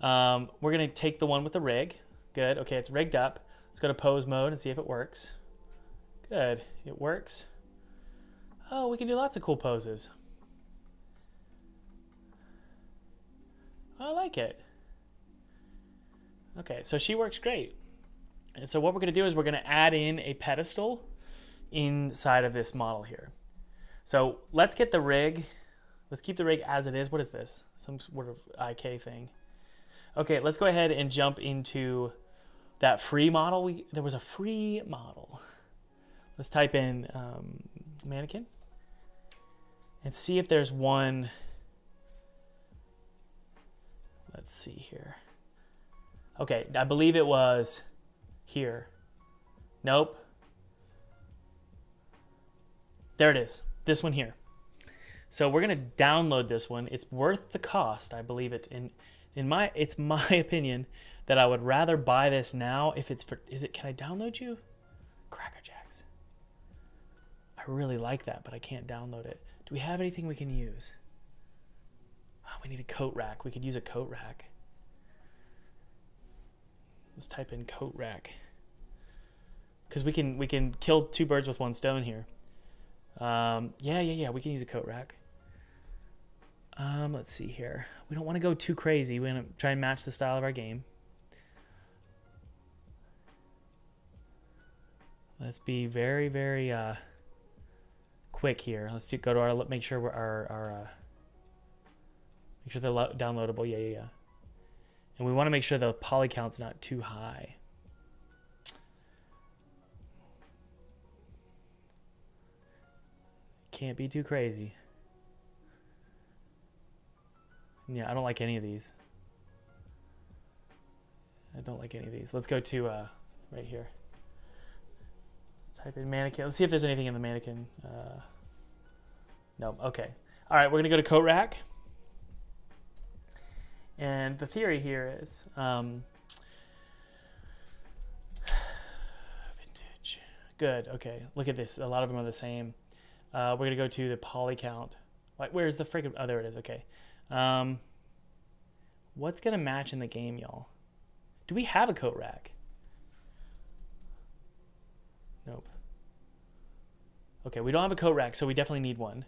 Um, we're going to take the one with the rig. Good. Okay, it's rigged up. Let's go to pose mode and see if it works. Good. It works. Oh, we can do lots of cool poses. I like it. Okay, so she works great. And so what we're going to do is we're going to add in a pedestal inside of this model here. So let's get the rig Let's keep the rig as it is. What is this? Some sort of IK thing. Okay, let's go ahead and jump into that free model. We There was a free model. Let's type in um, mannequin and see if there's one. Let's see here. Okay, I believe it was here. Nope. There it is. This one here. So we're gonna download this one. It's worth the cost, I believe it. In in my it's my opinion that I would rather buy this now if it's for is it can I download you? Cracker Jacks. I really like that, but I can't download it. Do we have anything we can use? Oh, we need a coat rack. We could use a coat rack. Let's type in coat rack. Because we can we can kill two birds with one stone here. Um, yeah, yeah, yeah. We can use a coat rack. Um, let's see here. We don't want to go too crazy. We want to try and match the style of our game. Let's be very, very uh, quick here. Let's go to our make sure our our uh, make sure they're downloadable. Yeah, yeah, yeah. And we want to make sure the poly count's not too high. Can't be too crazy. Yeah, I don't like any of these. I don't like any of these. Let's go to uh, right here. Type in mannequin. Let's see if there's anything in the mannequin. Uh, no. Okay. All right. We're gonna go to coat rack. And the theory here is um, vintage. Good. Okay. Look at this. A lot of them are the same. Uh, we're gonna go to the poly count. Where's the freaking? Oh, there it is. Okay. Um, what's gonna match in the game, y'all? Do we have a coat rack? Nope. Okay, we don't have a coat rack, so we definitely need one.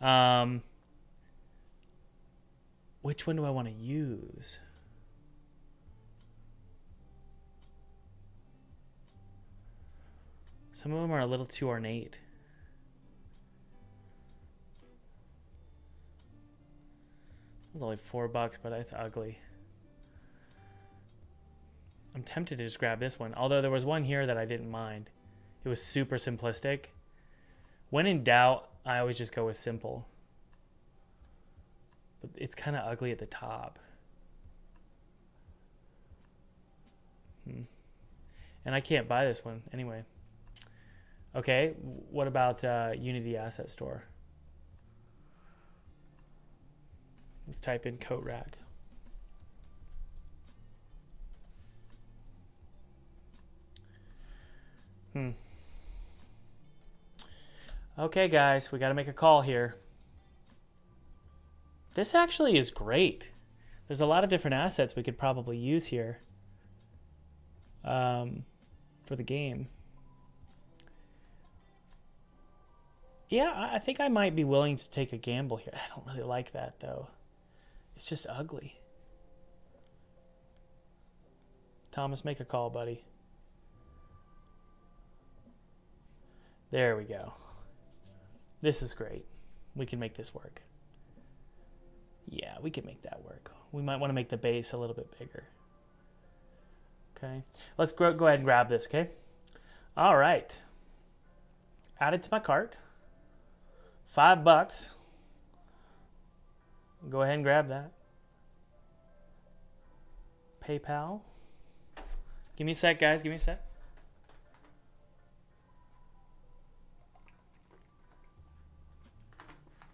Um, which one do I want to use? Some of them are a little too ornate. It's only four bucks, but it's ugly. I'm tempted to just grab this one. Although there was one here that I didn't mind. It was super simplistic. When in doubt, I always just go with simple. But it's kind of ugly at the top. Hmm. And I can't buy this one anyway. Okay, what about uh, Unity Asset Store? Let's type in coat rack. Hmm. Okay, guys, we got to make a call here. This actually is great. There's a lot of different assets we could probably use here um, for the game. Yeah, I think I might be willing to take a gamble here. I don't really like that, though. It's just ugly. Thomas, make a call, buddy. There we go. This is great. We can make this work. Yeah, we can make that work. We might want to make the base a little bit bigger. Okay, let's go, go ahead and grab this, okay? All right. Add it to my cart. Five bucks. Go ahead and grab that. PayPal. Give me a sec, guys. Give me a sec.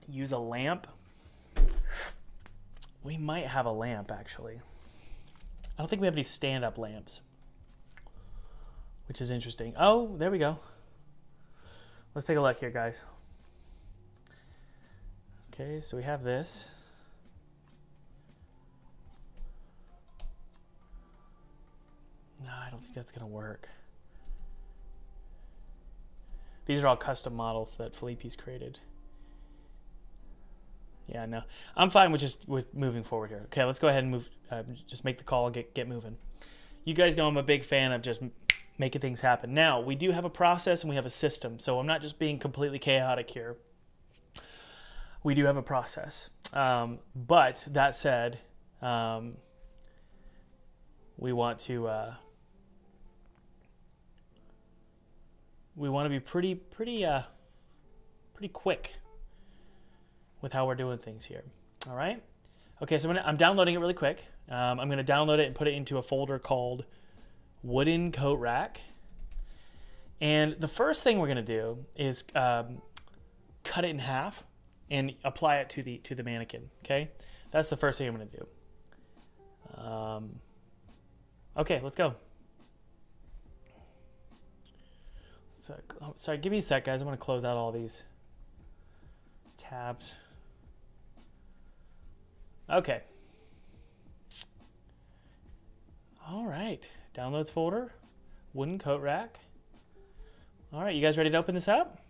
Use a lamp. We might have a lamp actually. I don't think we have any stand up lamps, which is interesting. Oh, there we go. Let's take a look here, guys. Okay, so we have this. No, I don't think that's going to work. These are all custom models that Felipe's created. Yeah, no, I'm fine with just with moving forward here. Okay, let's go ahead and move. Uh, just make the call and get get moving. You guys know I'm a big fan of just making things happen. Now we do have a process and we have a system, so I'm not just being completely chaotic here. We do have a process, um, but that said, um, we want to uh, we want to be pretty pretty uh, pretty quick with how we're doing things here. All right. Okay, so I'm, gonna, I'm downloading it really quick. Um, I'm going to download it and put it into a folder called Wooden Coat Rack. And the first thing we're going to do is um, cut it in half and apply it to the to the mannequin. Okay, that's the first thing I'm going to do. Um, okay, let's go. So, oh, sorry, give me a sec, guys. I want to close out all these tabs. Okay. All right. Downloads folder, wooden coat rack. All right, you guys ready to open this up?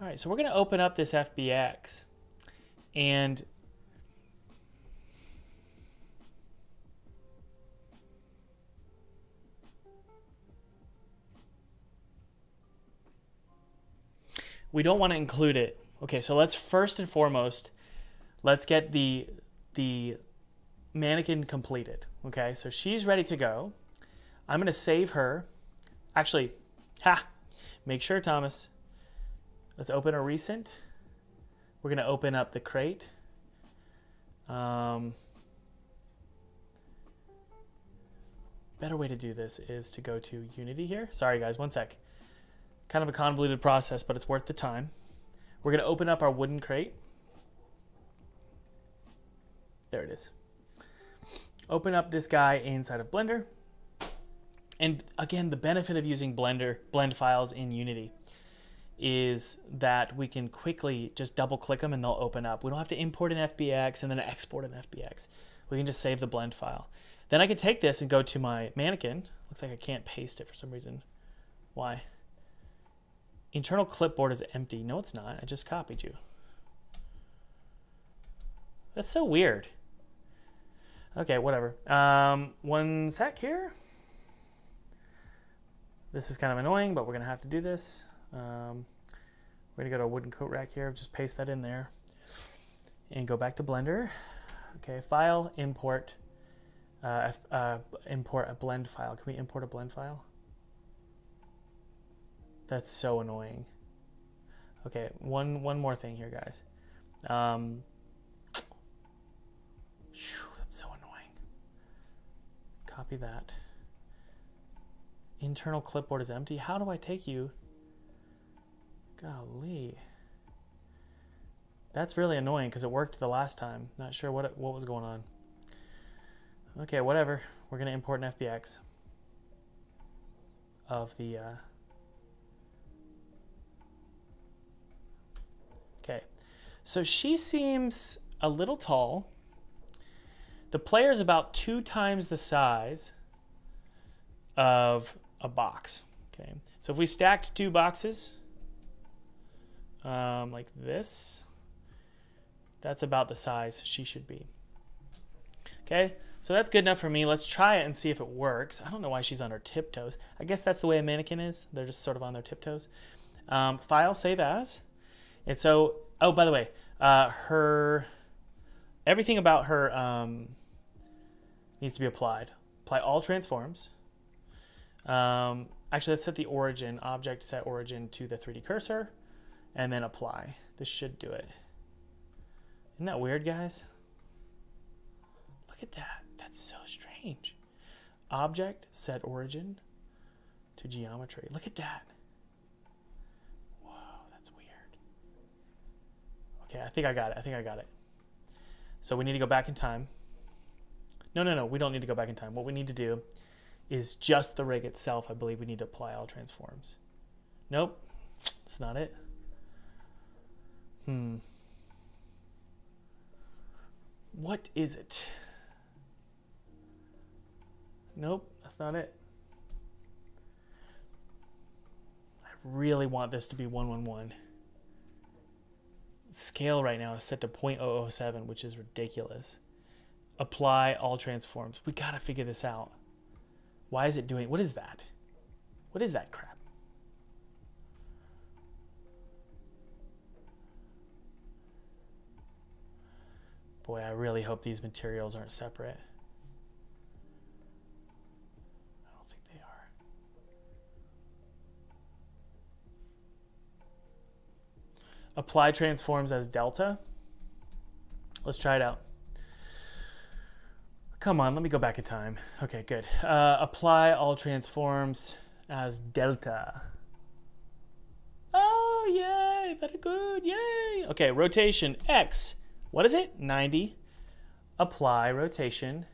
All right, so we're going to open up this FBX. And we don't want to include it. Okay, so let's first and foremost, let's get the the mannequin completed. Okay, so she's ready to go. I'm gonna save her. Actually, ha! Make sure, Thomas. Let's open a recent. We're gonna open up the crate. Um, better way to do this is to go to Unity here. Sorry guys, one sec. Kind of a convoluted process, but it's worth the time. We're gonna open up our wooden crate. There it is. Open up this guy inside of Blender. And again, the benefit of using Blender blend files in Unity is that we can quickly just double click them and they'll open up. We don't have to import an FBX and then export an FBX. We can just save the blend file. Then I can take this and go to my mannequin. Looks like I can't paste it for some reason. Why? Internal clipboard is empty. No, it's not. I just copied you. That's so weird. Okay, whatever. Um, one sec here. This is kind of annoying, but we're going to have to do this. Um, we're to go to a wooden coat rack here. Just paste that in there. And go back to Blender. Okay, File, Import. Uh, uh, import a blend file. Can we import a blend file? That's so annoying. Okay, one one more thing here, guys. Um, whew, that's so annoying. Copy that. Internal clipboard is empty. How do I take you? Golly. That's really annoying because it worked the last time. Not sure what it, what was going on. Okay, whatever. We're going to import an FBX of the... Uh... Okay, so she seems a little tall. The player is about two times the size of a box. Okay, so if we stacked two boxes um, like this, that's about the size she should be. Okay, so that's good enough for me. Let's try it and see if it works. I don't know why she's on her tiptoes. I guess that's the way a mannequin is. They're just sort of on their tiptoes. Um, file, save as. And so, oh, by the way, uh, her, everything about her um, needs to be applied. Apply all transforms. Um, actually, let's set the origin, object set origin to the 3D cursor, and then apply. This should do it. Isn't that weird, guys? Look at that. That's so strange. Object set origin to geometry. Look at that. Whoa, that's weird. Okay, I think I got it. I think I got it. So we need to go back in time. No, no, no, we don't need to go back in time. What we need to do is just the rig itself. I believe we need to apply all transforms. Nope, that's not it. Hmm. What is it? Nope, that's not it. I really want this to be 111. Scale right now is set to 0.007, which is ridiculous. Apply all transforms. We gotta figure this out. Why is it doing, what is that? What is that crap? Boy, I really hope these materials aren't separate. I don't think they are. Apply transforms as delta. Let's try it out. Come on, let me go back in time. Okay, good. Uh, apply all transforms as delta. Oh, yay, very good, yay. Okay, rotation X. What is it? 90. Apply rotation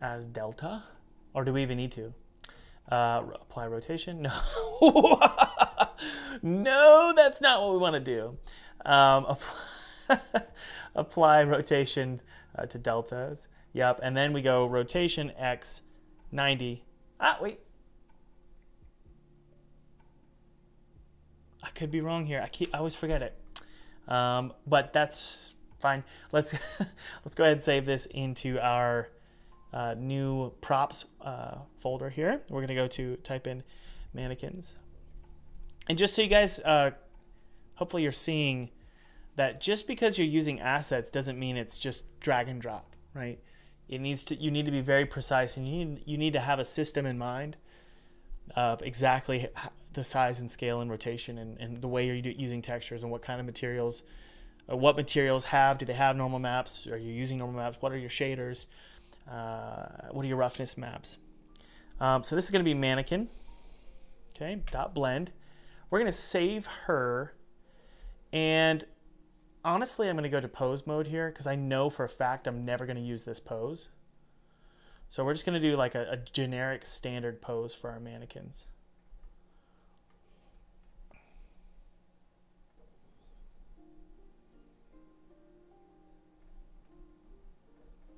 as delta. Or do we even need to? Uh, apply rotation? No. no, that's not what we want to do. Um, apply, rotation uh, to deltas. Yep, and then we go rotation x 90. Ah, wait. I could be wrong here. I keep I always forget it. Um, but that's fine. Let's let's go ahead and save this into our uh, new props uh, folder here. We're gonna go to type in mannequins And just so you guys, uh, hopefully you're seeing that just because you're using assets doesn't mean it's just drag and drop, right? It needs to you need to be very precise and you need, you need to have a system in mind of exactly the size and scale and rotation and, and the way you're using textures and what kind of materials or what materials have do they have normal maps? Are you using normal maps? What are your shaders? Uh, what are your roughness maps? Um, so this is going to be mannequin okay dot blend. We're going to save her and honestly, I'm going to go to pose mode here because I know for a fact I'm never going to use this pose. So we're just going to do like a, a generic standard pose for our mannequins.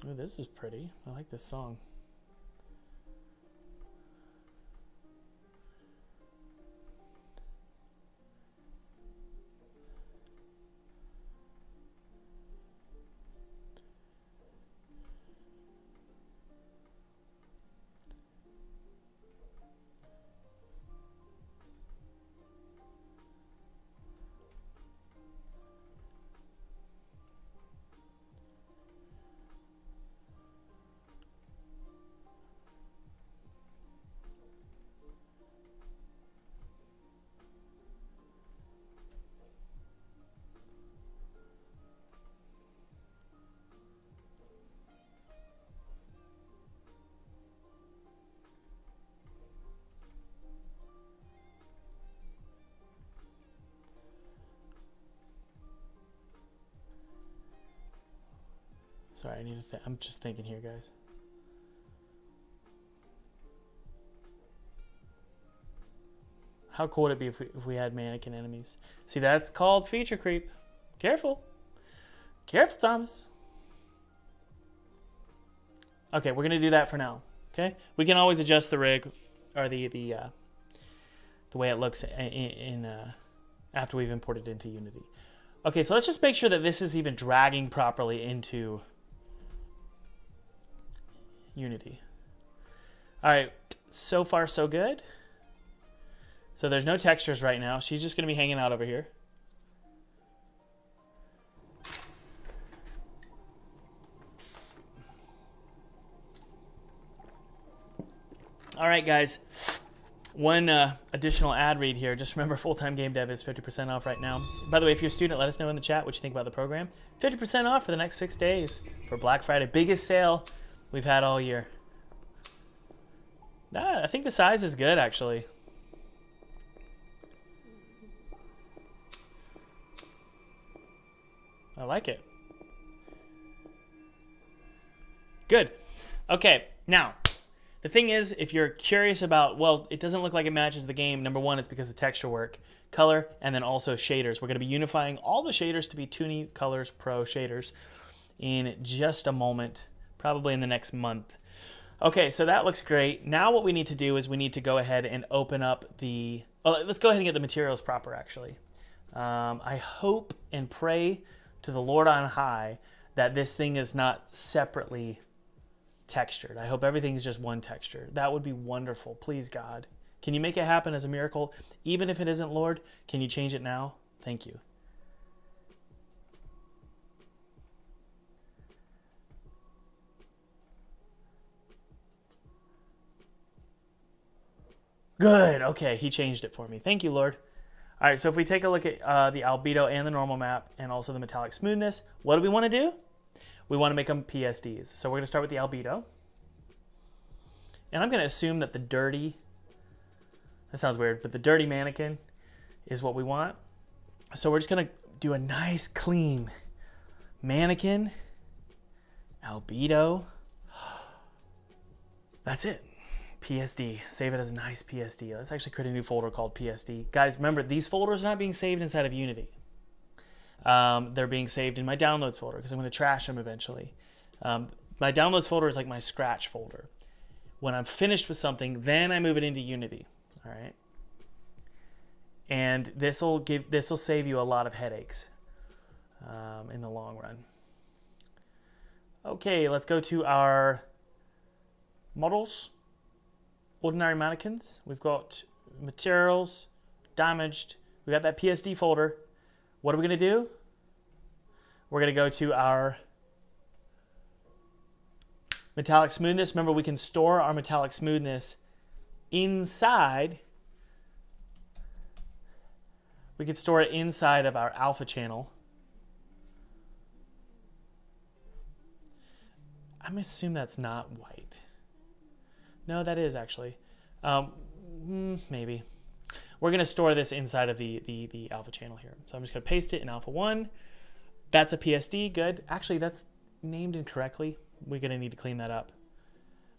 Oh, this is pretty. I like this song. I need to. Th- I'm just thinking here, guys. How cool would it be if we, if we had mannequin enemies? See, that's called feature creep. Careful. Careful, Thomas. Okay, we're gonna do that for now. Okay, we can always adjust the rig or the the uh, the way it looks in, in uh, after we've imported into Unity. Okay, so let's just make sure that this is even dragging properly into Unity. All right, so far so good. So there's no textures right now. She's just going to be hanging out over here. All right, guys. One uh, additional ad read here. Just remember, full-time game dev is 50% off right now. By the way, if you're a student, let us know in the chat what you think about the program. 50% off for the next six days for Black Friday. Biggest sale we've had all year. Ah, I think the size is good, actually. I like it. Good. Okay, now, the thing is, if you're curious about, well, it doesn't look like it matches the game, number one, it's because of texture work, color, and then also shaders. We're going to be unifying all the shaders to be Toony Colors Pro shaders in just a moment probably in the next month. Okay, so that looks great. Now what we need to do is we need to go ahead and open up the, oh, let's go ahead and get the materials proper actually. Um, I hope and pray to the Lord on high that this thing is not separately textured. I hope everything's just one texture. That would be wonderful. Please, God. Can you make it happen as a miracle? Even if it isn't, Lord, can you change it now? Thank you. Good. Okay, he changed it for me. Thank you, Lord. All right, so if we take a look at uh, the albedo and the normal map and also the metallic smoothness, what do we want to do? We want to make them PSDs. So we're going to start with the albedo. And I'm going to assume that the dirty, that sounds weird, but the dirty mannequin is what we want. So we're just going to do a nice clean mannequin, albedo. That's it. PSD. Save it as a nice PSD. Let's actually create a new folder called PSD. Guys, remember, these folders are not being saved inside of Unity. Um, they're being saved in my downloads folder because I'm going to trash them eventually. Um, my downloads folder is like my scratch folder. When I'm finished with something, then I move it into Unity. All right. And this will give this will save you a lot of headaches um, in the long run. Okay, let's go to our models ordinary mannequins. We've got materials, damaged. We've got that PSD folder. What are we going to do? We're going to go to our metallic smoothness. Remember, we can store our metallic smoothness inside. We can store it inside of our alpha channel. I'm assume that's not white. No, that is actually. Um, mm, maybe. We're gonna store this inside of the, the, the alpha channel here. So I'm just gonna paste it in alpha one. That's a PSD, good. Actually, that's named incorrectly. We're gonna need to clean that up.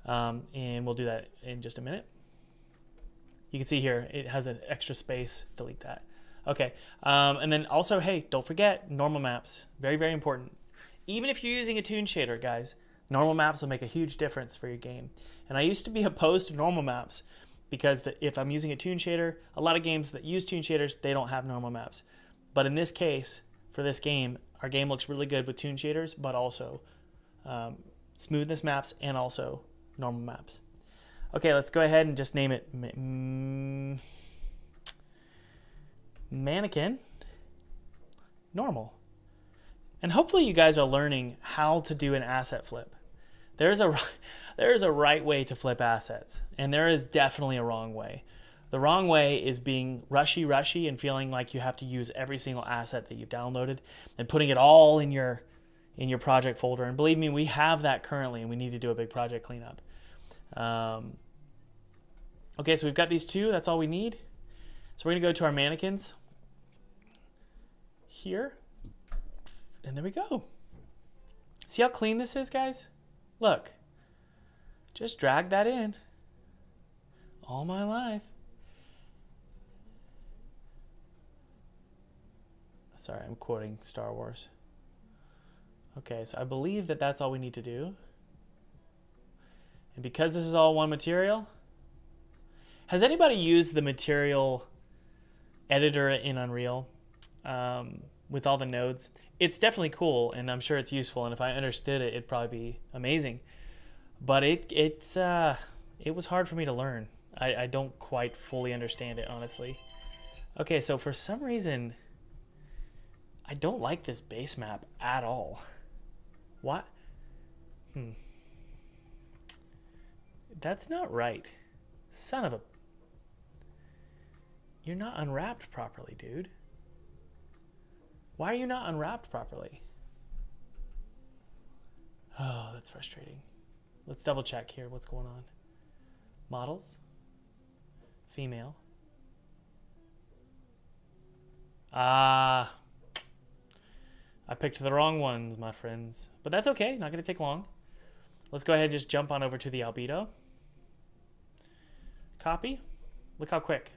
Um, and we'll do that in just a minute. You can see here, it has an extra space, delete that. Okay, um, and then also, hey, don't forget normal maps, very, very important. Even if you're using a toon shader, guys, normal maps will make a huge difference for your game. And I used to be opposed to normal maps because the, if I'm using a toon shader, a lot of games that use toon shaders, they don't have normal maps. But in this case, for this game, our game looks really good with toon shaders, but also um, smoothness maps and also normal maps. Okay, let's go ahead and just name it mm, mannequin normal. And hopefully you guys are learning how to do an asset flip. There's a there is a right way to flip assets, and there is definitely a wrong way. The wrong way is being rushy rushy and feeling like you have to use every single asset that you've downloaded and putting it all in your in your project folder. And believe me, we have that currently, and we need to do a big project cleanup. Um, okay, so we've got these two. That's all we need. So we're to go to our mannequins here. And there we go. See how clean this is, guys? Look. Just drag that in. All my life. Sorry, I'm quoting Star Wars. Okay, so I believe that that's all we need to do. And because this is all one material, has anybody used the material editor in Unreal um, with all the nodes? It's definitely cool, and I'm sure it's useful. And if I understood it, it'd probably be amazing. But it it's uh, it was hard for me to learn. I, I don't quite fully understand it, honestly. Okay, so for some reason, I don't like this base map at all. What? Hmm. That's not right. Son of a... You're not unwrapped properly, dude. Why are you not unwrapped properly? Oh, that's frustrating. Let's double check here what's going on. Models. Female. Ah. I picked the wrong ones, my friends. But that's okay. Not to take long. Let's go ahead and just jump on over to the albedo. Copy. Look how quick.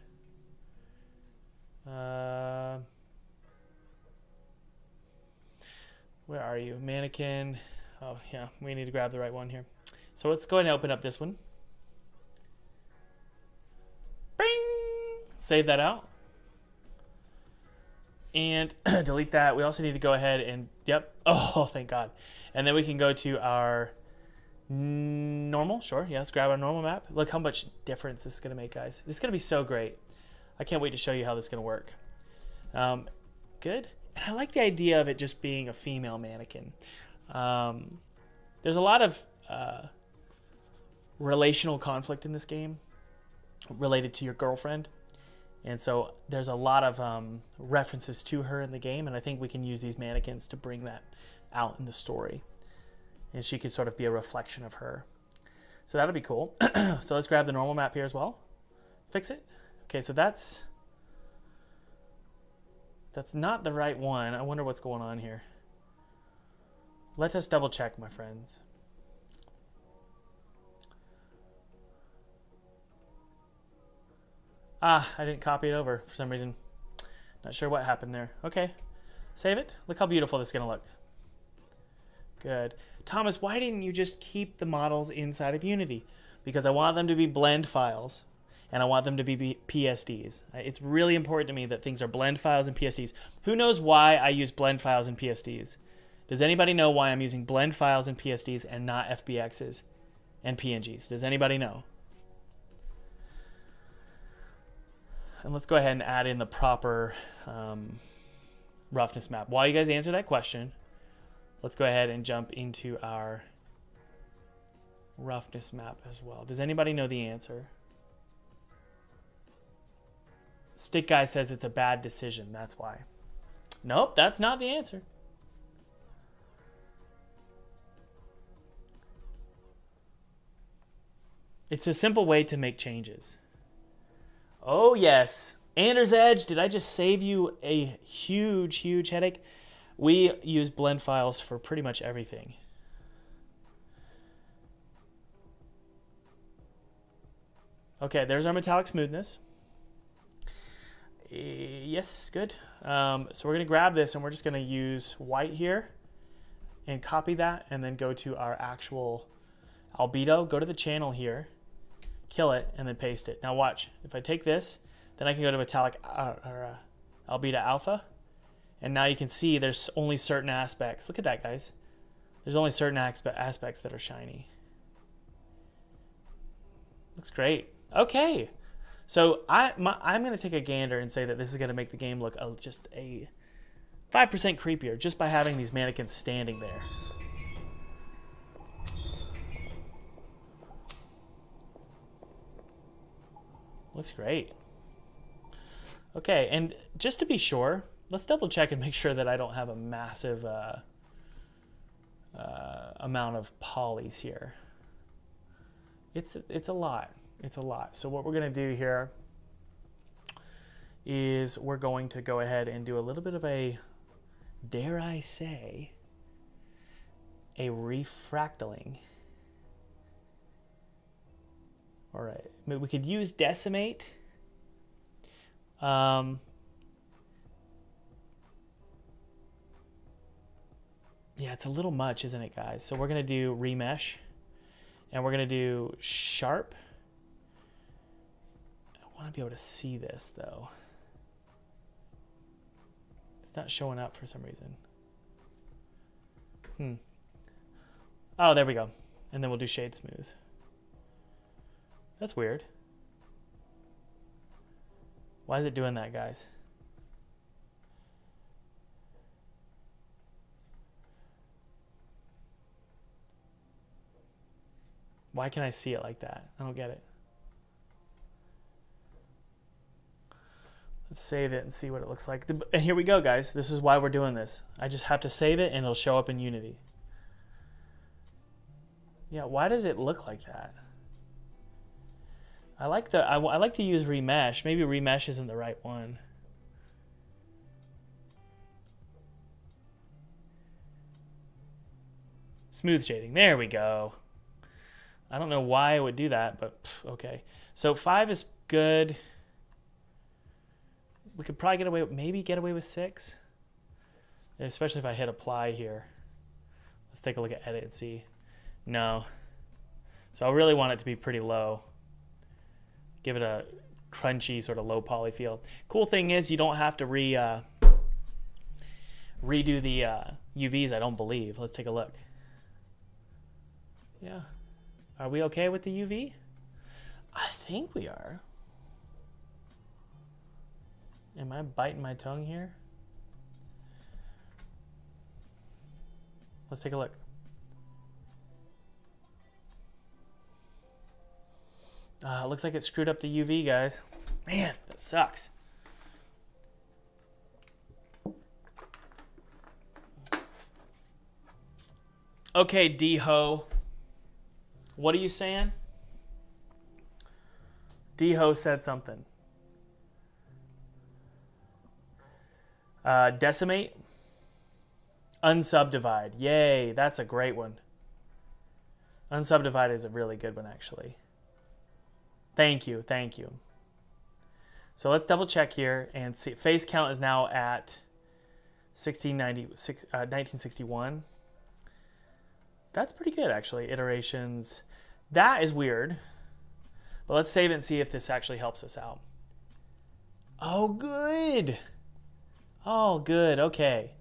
Uh, where are you? Mannequin. Oh, yeah. We need to grab the right one here. So let's go ahead and open up this one. Save that out and delete that. We also need to go ahead and, yep, oh, thank God. And then we can go to our normal, sure, yeah, let's grab our normal map. Look how much difference this is gonna make, guys. This is gonna be so great. I can't wait to show you how this is gonna work. Um, good. And I like the idea of it just being a female mannequin. Um, there's a lot of uh, relational conflict in this game related to your girlfriend. And so there's a lot of um, references to her in the game, and I think we can use these mannequins to bring that out in the story. And she could sort of be a reflection of her. So that'll be cool. so let's grab the normal map here as well. Fix it. Okay, so that's that's not the right one. I wonder what's going on here. Let us double check, my friends. Ah, I didn't copy it over for some reason. Not sure what happened there. Okay, save it. Look how beautiful this is gonna look. Good. Thomas, why didn't you just keep the models inside of Unity? Because I want them to be blend files and I want them to be PSDs. It's really important to me that things are blend files and PSDs. Who knows why I use blend files and PSDs? Does anybody know why I'm using blend files and PSDs and not FBXs and PNGs? Does anybody know? And let's go ahead and add in the proper um, roughness map. While you guys answer that question, let's go ahead and jump into our roughness map as well. Does anybody know the answer? Stick Guy says it's a bad decision. That's why. Nope, that's not the answer. It's a simple way to make changes. Oh, yes. Anders Edge, did I just save you a huge, huge headache? We use blend files for pretty much everything. Okay, there's our metallic smoothness. Yes, good. Um, so we're going to grab this and we're just going to use white here and copy that and then go to our actual albedo, go to the channel here, kill it, and then paste it. Now watch, if I take this, then I can go to metallic uh, or, uh, albedo alpha, and now you can see there's only certain aspects. Look at that, guys. There's only certain aspects that are shiny. Looks great. Okay. So I, I'm going to take a gander and say that this is going to make the game look just a 5% creepier just by having these mannequins standing there. Looks great. Okay, and just to be sure, let's double check and make sure that I don't have a massive uh, uh, amount of polys here. It's, it's a lot. It's a lot. So what we're going to do here is we're going to go ahead and do a little bit of a, dare I say, a refractaling. All right, we could use decimate. Um, yeah, it's a little much, isn't it, guys? So we're going to do remesh, and we're going to do sharp want to be able to see this though. It's not showing up for some reason. Hmm. Oh, there we go. And then we'll do shade smooth. That's weird. Why is it doing that, guys? Why can I see it like that? I don't get it. Let's save it and see what it looks like. And here we go, guys. This is why we're doing this. I just have to save it and it'll show up in Unity. Yeah, why does it look like that? I like the I, I like to use remesh. Maybe remesh isn't the right one. Smooth shading. There we go. I don't know why I would do that, but pff, okay. So five is good we could probably get away, maybe get away with six, especially if I hit apply here. Let's take a look at edit and see. No. So I really want it to be pretty low. Give it a crunchy sort of low poly feel. Cool thing is you don't have to re uh, redo the uh, UVs. I don't believe. Let's take a look. Yeah. Are we okay with the UV? I think we are. Am I biting my tongue here? Let's take a look. Uh, looks like it screwed up the UV, guys. Man, that sucks. Okay, D-Ho. What are you saying? D-Ho said something. Uh, decimate. Unsubdivide. Yay, that's a great one. Unsubdivide is a really good one, actually. Thank you, thank you. So let's double check here and see. Face count is now at 1690, uh, 1961. That's pretty good, actually. Iterations. That is weird. But let's save and see if this actually helps us out. Oh, good. Oh, good. Okay.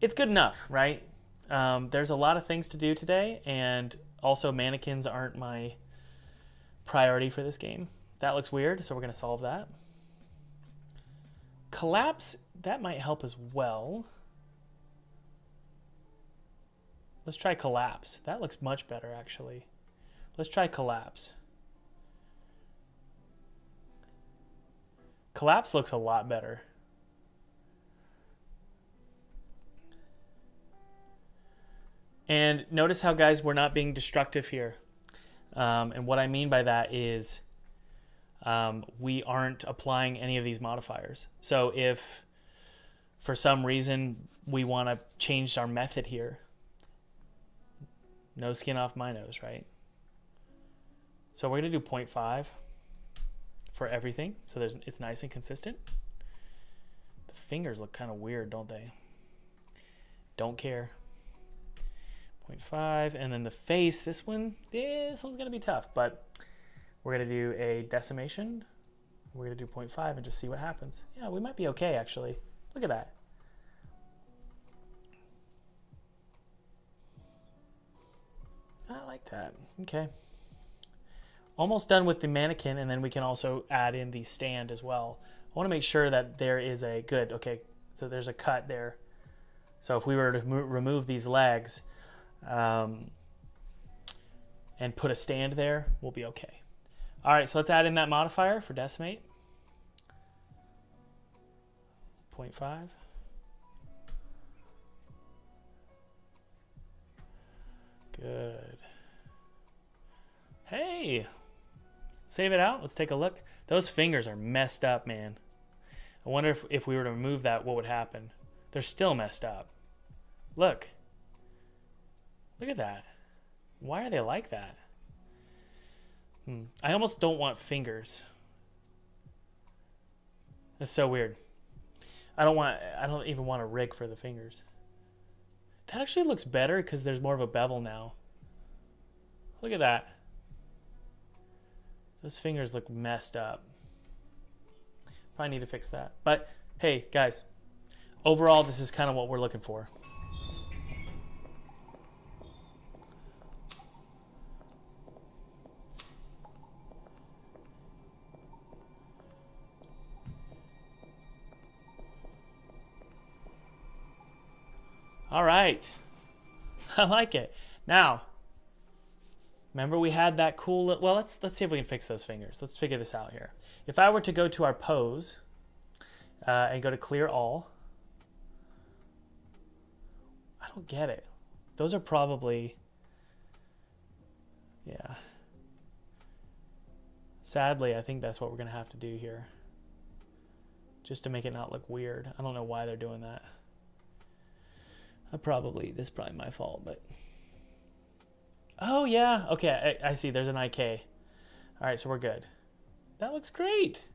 It's good enough, right? Um, there's a lot of things to do today, and also mannequins aren't my priority for this game. That looks weird, so we're going to solve that. collapse, that might help as well. Let's try collapse. That looks much better, actually. Let's try collapse. Collapse looks a lot better. And notice how, guys, we're not being destructive here. Um, and what I mean by that is um, we aren't applying any of these modifiers. So if for some reason we want to change our method here, no skin off my nose, right? So we're going to do 0.5 for everything. So there's it's nice and consistent. The fingers look kind of weird, don't they? Don't care. 0.5 and then the face, this one, this one's to be tough, but we're to do a decimation. We're to do 0.5 and just see what happens. Yeah, we might be okay actually. Look at that. I like that. Okay almost done with the mannequin and then we can also add in the stand as well. I want to make sure that there is a good, okay, so there's a cut there. So if we were to remove these legs um, and put a stand there, we'll be okay. All right, so let's add in that modifier for decimate. 0.5. Good. Hey, Save it out. Let's take a look. Those fingers are messed up, man. I wonder if, if we were to remove that, what would happen? They're still messed up. Look. Look at that. Why are they like that? Hmm. I almost don't want fingers. That's so weird. I don't want I don't even want a rig for the fingers. That actually looks better because there's more of a bevel now. Look at that. Those fingers look messed up. Probably need to fix that. But hey, guys, overall, this is kind of what we're looking for. All right. I like it. Now, Remember we had that cool, well, let's, let's see if we can fix those fingers. Let's figure this out here. If I were to go to our pose uh, and go to clear all, I don't get it. Those are probably, yeah. Sadly, I think that's what we're to have to do here. Just to make it not look weird. I don't know why they're doing that. I probably, this is probably my fault, but Oh, yeah. Okay, I, I see. There's an IK. All right, so we're good. That looks great.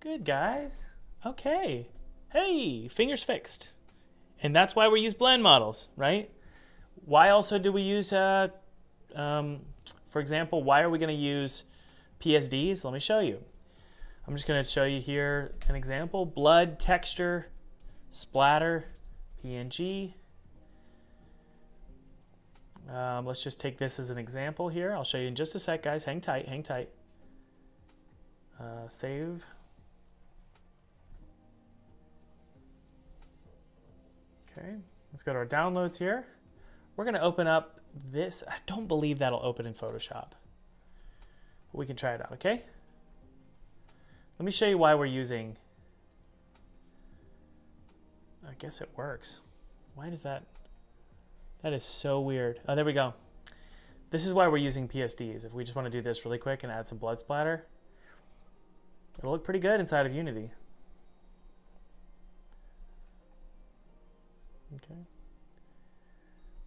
Good, guys. Okay. Hey, fingers fixed. And that's why we use blend models, right? Why also do we use, uh, um, for example, why are we going to use PSDs? Let me show you. I'm just going to show you here an example. Blood, texture, splatter, PNG, um, let's just take this as an example here. I'll show you in just a sec, guys. Hang tight, hang tight. Uh, save. Okay, let's go to our downloads here. We're going to open up this. I don't believe that'll open in Photoshop. But we can try it out, okay? Let me show you why we're using... I guess it works. Why does that... That is so weird. Oh, there we go. This is why we're using PSDs. If we just want to do this really quick and add some blood splatter, it'll look pretty good inside of Unity. Okay.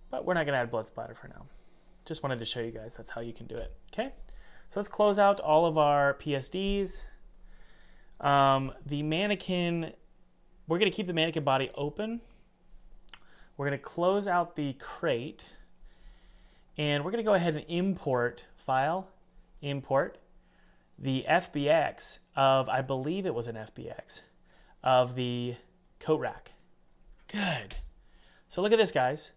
But we're not going to add blood splatter for now. Just wanted to show you guys that's how you can do it. Okay. So let's close out all of our PSDs. Um, the mannequin, we're going to keep the mannequin body open we're going to close out the crate and we're going to go ahead and import file, import the FBX of, I believe it was an FBX, of the coat rack. Good. So look at this, guys.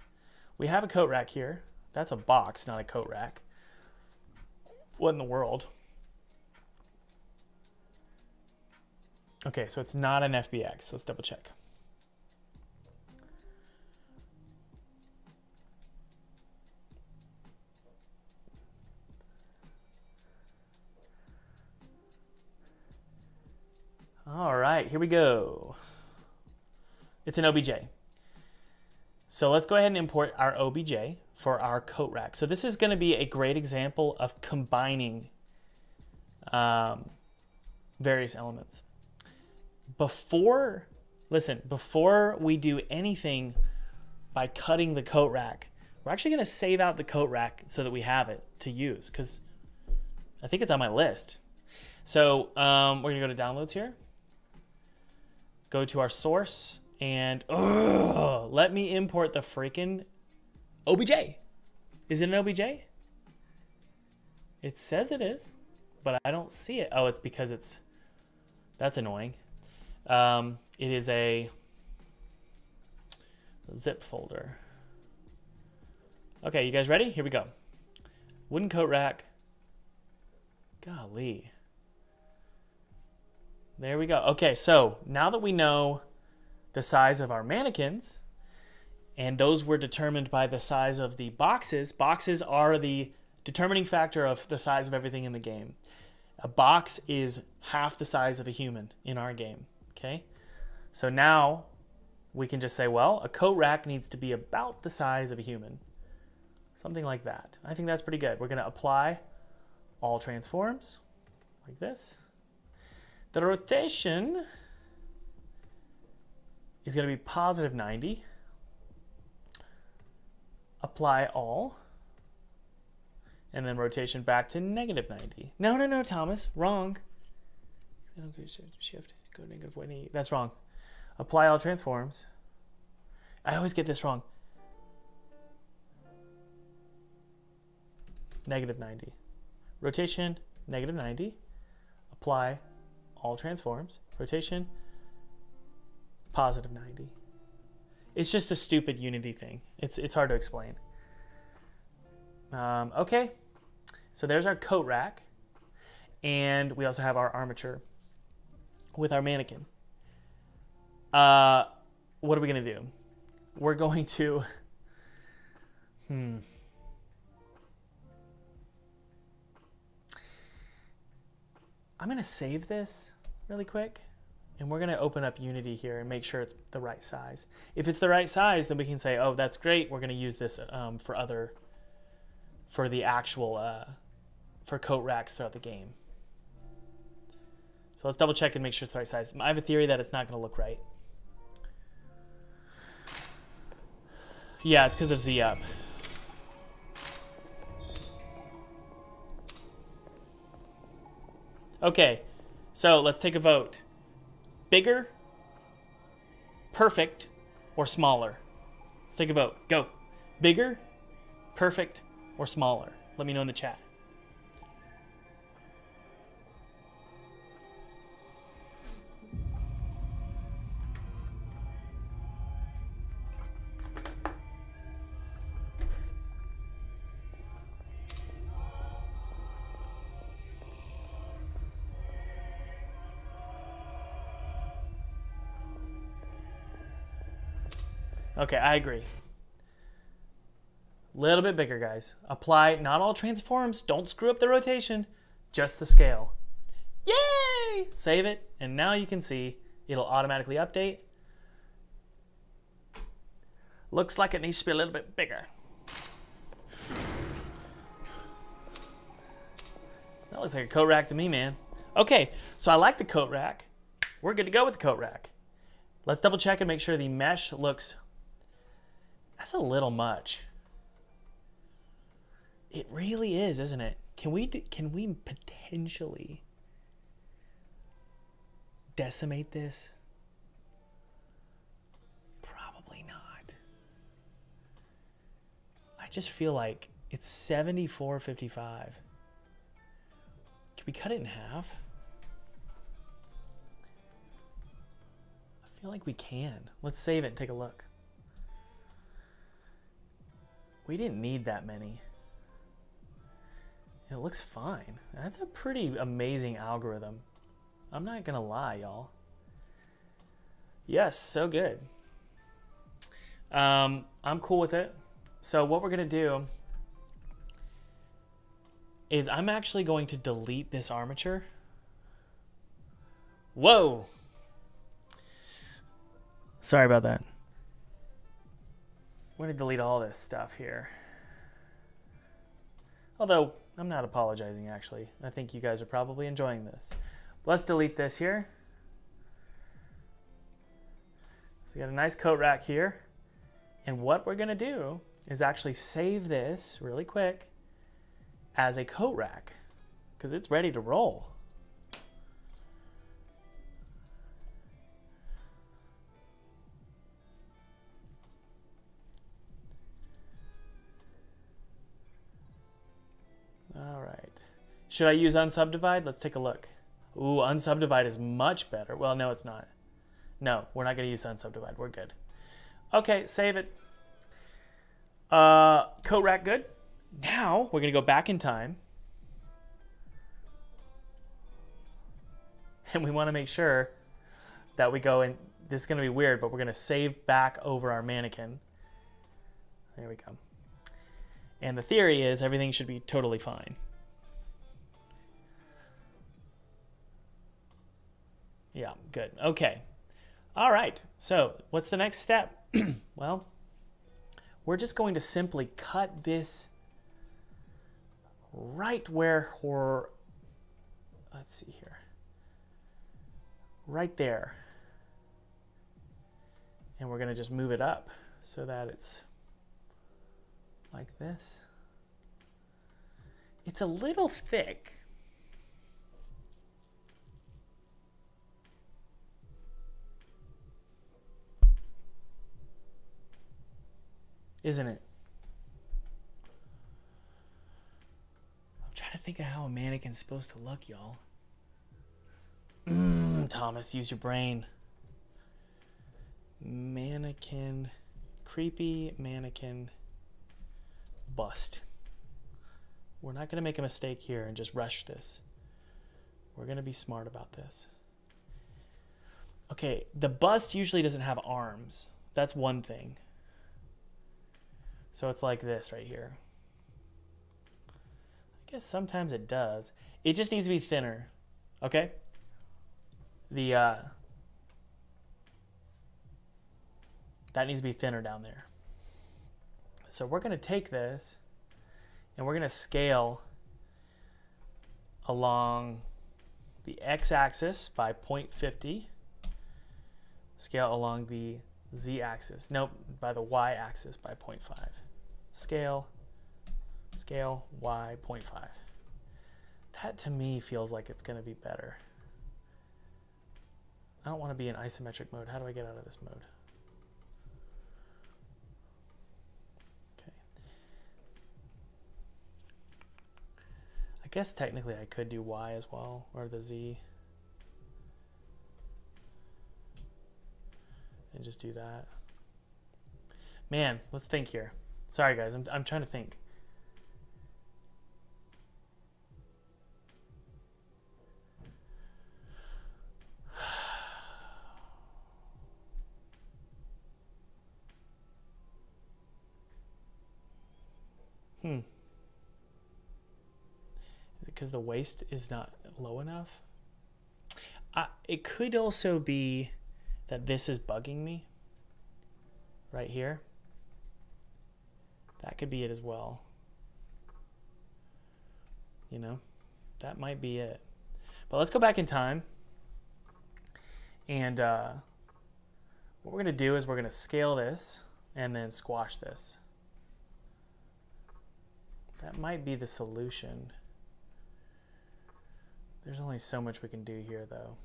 We have a coat rack here. That's a box, not a coat rack. What in the world? Okay, so it's not an FBX. Let's double check. All right, here we go. It's an OBJ. So let's go ahead and import our OBJ for our coat rack. So this is going to be a great example of combining um, various elements. Before, listen, before we do anything by cutting the coat rack, we're actually going to save out the coat rack so that we have it to use because I think it's on my list. So um, we're going to go to downloads here go to our source and ugh, let me import the freaking OBJ. Is it an OBJ? It says it is, but I don't see it. Oh, it's because it's, that's annoying. Um, it is a zip folder. Okay, you guys ready? Here we go. Wooden coat rack. Golly. There we go. Okay, so now that we know the size of our mannequins, and those were determined by the size of the boxes, boxes are the determining factor of the size of everything in the game. A box is half the size of a human in our game, okay? So now we can just say, well, a coat rack needs to be about the size of a human. Something like that. I think that's pretty good. We're gonna apply all transforms like this. The rotation is going to be positive 90. Apply all. And then rotation back to negative 90. No, no, no, Thomas. Wrong. Shift. Go negative 180. That's wrong. Apply all transforms. I always get this wrong. Negative 90. Rotation, negative 90. Apply all transforms, rotation, positive 90. It's just a stupid Unity thing. It's, it's hard to explain. Um, okay, so there's our coat rack. And we also have our armature with our mannequin. Uh, what are we going to do? We're going to... Hmm. I'm going to save this really quick. And we're going to open up Unity here and make sure it's the right size. If it's the right size, then we can say, oh, that's great. We're going to use this um, for other, for the actual, uh, for coat racks throughout the game. So let's double check and make sure it's the right size. I have a theory that it's not going to look right. Yeah, it's because of Z up. Okay, so let's take a vote. Bigger, perfect, or smaller? Let's take a vote. Go. Bigger, perfect, or smaller? Let me know in the chat. Okay, I agree. Little bit bigger, guys. Apply not all transforms. Don't screw up the rotation, just the scale. Yay! Save it, and now you can see it'll automatically update. Looks like it needs to be a little bit bigger. That looks like a coat rack to me, man. Okay, so I like the coat rack. We're good to go with the coat rack. Let's double check and make sure the mesh looks that's a little much. It really is, isn't it? Can we can we potentially decimate this? Probably not. I just feel like it's 74.55. Can we cut it in half? I feel like we can. Let's save it and take a look. We didn't need that many. It looks fine. That's a pretty amazing algorithm. I'm not gonna lie, y'all. Yes, so good. Um, I'm cool with it. So what we're gonna do is I'm actually going to delete this armature. Whoa! Sorry about that. We're gonna delete all this stuff here. Although, I'm not apologizing actually. I think you guys are probably enjoying this. Let's delete this here. So we got a nice coat rack here. And what we're gonna do is actually save this really quick as a coat rack because it's ready to roll. Should I use unsubdivide? Let's take a look. Ooh, unsubdivide is much better. Well, no, it's not. No, we're not going to use unsubdivide. We're good. Okay, save it. Uh, coat rack good. Now we're going to go back in time. And we want to make sure that we go in. This is going to be weird, but we're going to save back over our mannequin. There we go. And the theory is everything should be totally fine. Yeah, good. Okay. All right. So, what's the next step? well, we're just going to simply cut this right where her, let's see here, right there. And we're going to just move it up so that it's like this. It's a little thick. Isn't it? I'm trying to think of how a mannequin's supposed to look, y'all. Mm, Thomas, use your brain. Mannequin, creepy mannequin bust. We're not going to make a mistake here and just rush this. We're going to be smart about this. Okay, the bust usually doesn't have arms. That's one thing. So it's like this right here. I guess sometimes it does. It just needs to be thinner. Okay? The uh that needs to be thinner down there. So we're going to take this and we're going to scale along the x-axis by 0.50, scale along the z-axis, nope, by the y-axis by 0.5. Scale, scale, y, 0.5. That to me feels like it's going to be better. I don't want to be in isometric mode. How do I get out of this mode? Okay. I guess technically I could do Y as well, or the Z. And just do that. Man, let's think here. Sorry guys, I'm, I'm trying to think. hmm because the waist is not low enough. It could also be that this is bugging me right here. That could be it as well. You know, that might be it. But let's go back in time. And uh, what we're going to do is we're going to scale this and then squash this. That might be the solution. There's only so much we can do here, though.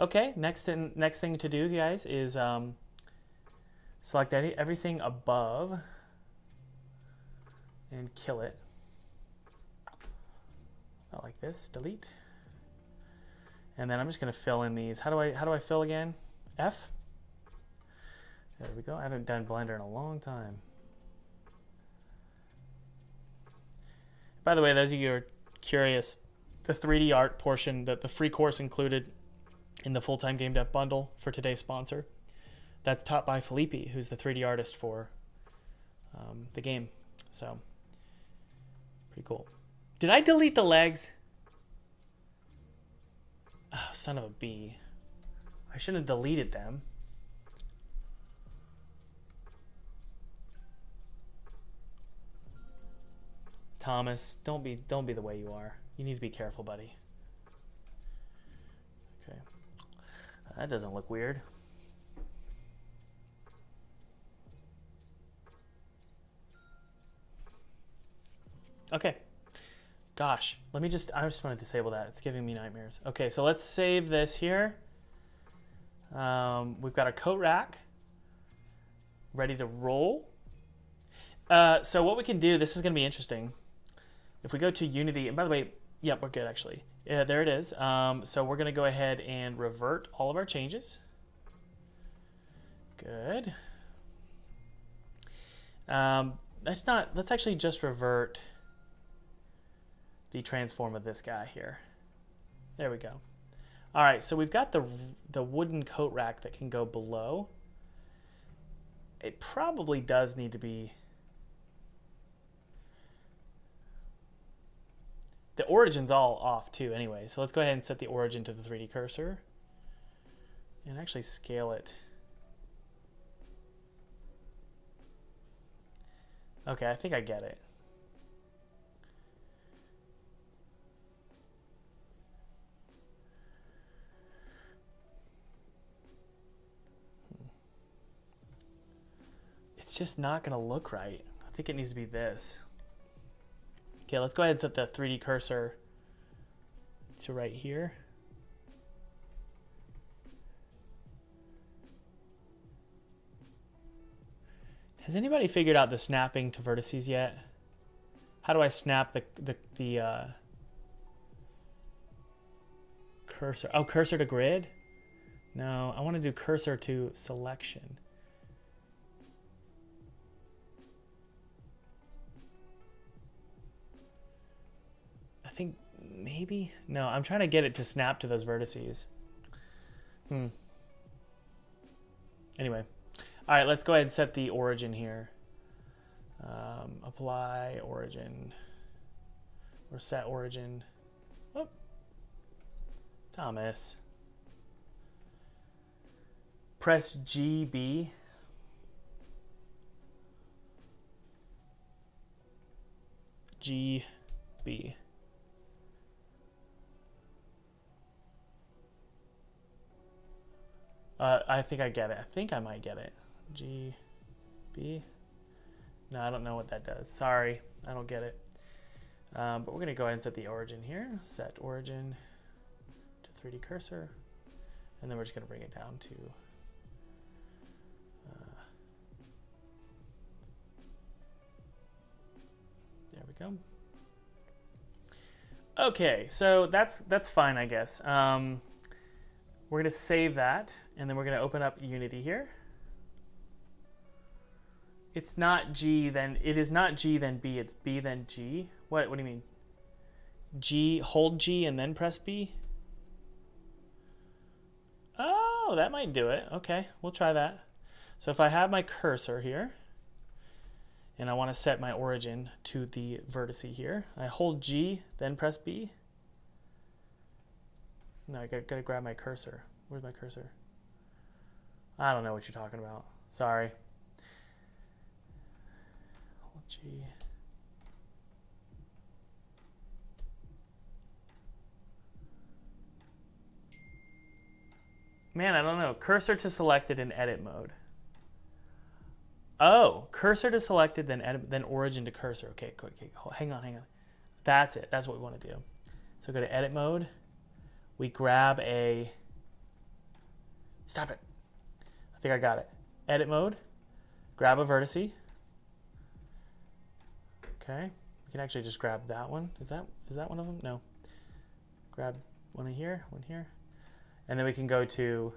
Okay, next next thing to do, guys, is um, select any, everything above and kill it. Not like this, delete. And then I'm just gonna fill in these. How do I, how do I fill again? F? There we go. I haven't done Blender in a long time. By the way, those of you who are curious, the 3D art portion, that the free course included in the full-time game dev bundle for today's sponsor, that's taught by Felipe, who's the 3D artist for um, the game. So, pretty cool. Did I delete the legs? Oh, son of a bee. I shouldn't have deleted them. Thomas, don't be don't be the way you are. You need to be careful, buddy. Okay. That doesn't look weird. Okay. Gosh, let me just, I just want to disable that. It's giving me nightmares. Okay, so let's save this here. Um, we've got our coat rack ready to roll. Uh, so what we can do, this is going to be interesting. If we go to Unity, and by the way, yep, we're good actually. Yeah, there it is. Um, so we're going to go ahead and revert all of our changes. Good. Um, that's not, let's actually just revert the transform of this guy here. There we go. All right, so we've got the, the wooden coat rack that can go below. It probably does need to be... The origin's all off too anyway, so let's go ahead and set the origin to the 3D cursor and actually scale it. Okay, I think I get it. it's just not going to look right. I think it needs to be this. Okay, let's go ahead and set the 3D cursor to right here. Has anybody figured out the snapping to vertices yet? How do I snap the, the, the uh, cursor? Oh, cursor to grid? No, I want to do cursor to selection. Think maybe? No, I'm trying to get it to snap to those vertices. Hmm. Anyway. All right, let's go ahead and set the origin here. Um, apply origin or set origin. Oh, Thomas. Press GB. GB. Uh, I think I get it. I think I might get it. G, B. No, I don't know what that does. Sorry, I don't get it. Um, but we're going to go ahead and set the origin here. Set origin to 3D cursor. And then we're just going to bring it down to uh, there we go. Okay, so that's that's fine, I guess. Um, we're going to save that, and then we're going to open up Unity here. It's not G, then it is not G, then B. It's B, then G. What? What do you mean? G, hold G, and then press B. Oh, that might do it. Okay, we'll try that. So if I have my cursor here, and I want to set my origin to the vertex here, I hold G, then press B. No, I gotta, gotta grab my cursor. Where's my cursor? I don't know what you're talking about. Sorry. Oh, gee. Man, I don't know. Cursor to selected in edit mode. Oh, cursor to selected, then edit, then origin to cursor. Okay, okay, hang on, hang on. That's it. That's what we want to do. So go to edit mode we grab a, stop it. I think I got it. Edit mode, grab a vertice. Okay, we can actually just grab that one. Is that is that one of them? No. Grab one here, one here. And then we can go to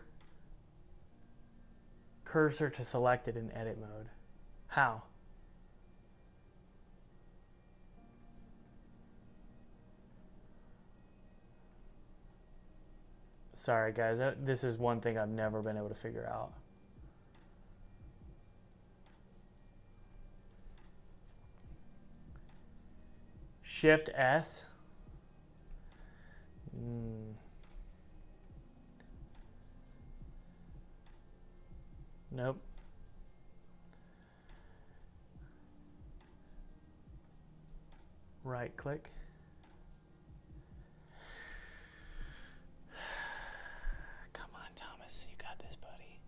cursor to selected in edit mode. How? Sorry, guys. This is one thing I've never been able to figure out. Shift S. Mm. Nope. Right click. Come on, Thomas. You got this, buddy.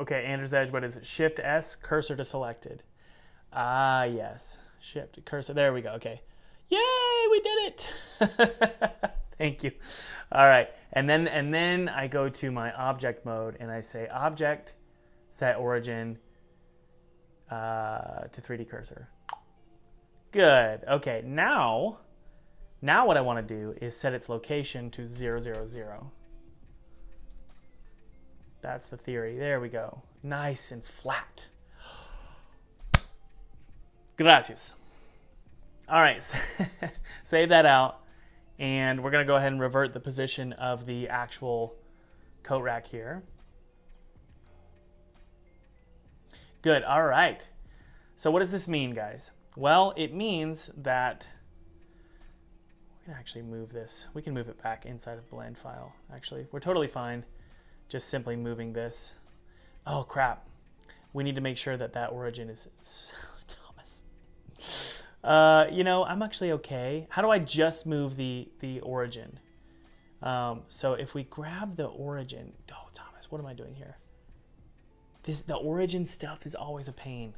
Okay, Anders Edge, what is it? Shift S, cursor to selected. Ah, yes. Shift cursor. There we go. Okay. Yay, we did it. Thank you. All right. And then and then I go to my object mode and I say object set origin uh, to 3D cursor. Good. Okay. Now now what I want to do is set its location to 000. That's the theory. There we go. Nice and flat. Gracias. All right, save that out. And we're gonna go ahead and revert the position of the actual coat rack here. Good, all right. So what does this mean, guys? Well, it means that we can actually move this. We can move it back inside of blend file, actually. We're totally fine just simply moving this. Oh, crap. We need to make sure that that origin is uh, you know, I'm actually okay. How do I just move the, the origin? Um, so if we grab the origin, oh, Thomas, what am I doing here? This, the origin stuff is always a pain.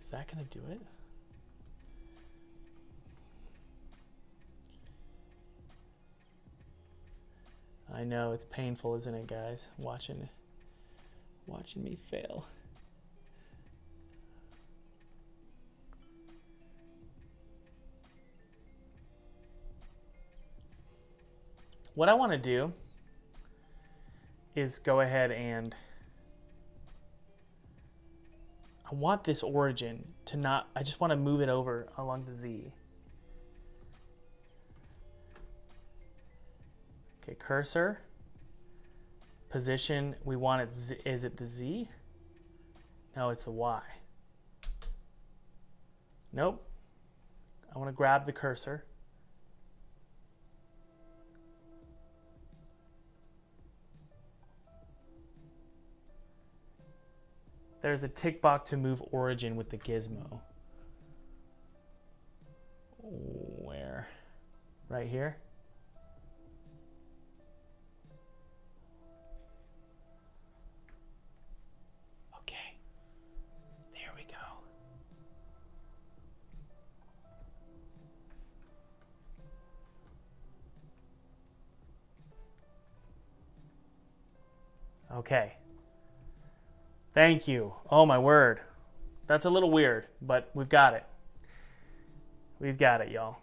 Is that to do it? I know it's painful, isn't it, guys? Watching, watching me fail. What I want to do is go ahead and I want this origin to not, I just want to move it over along the Z. Okay, cursor, position, we want it, z, is it the Z? No, it's the Y. Nope. I want to grab the cursor. There's a tick box to move origin with the gizmo. Where? Right here? Okay. There we go. Okay. Thank you. Oh my word. That's a little weird, but we've got it. We've got it, y'all.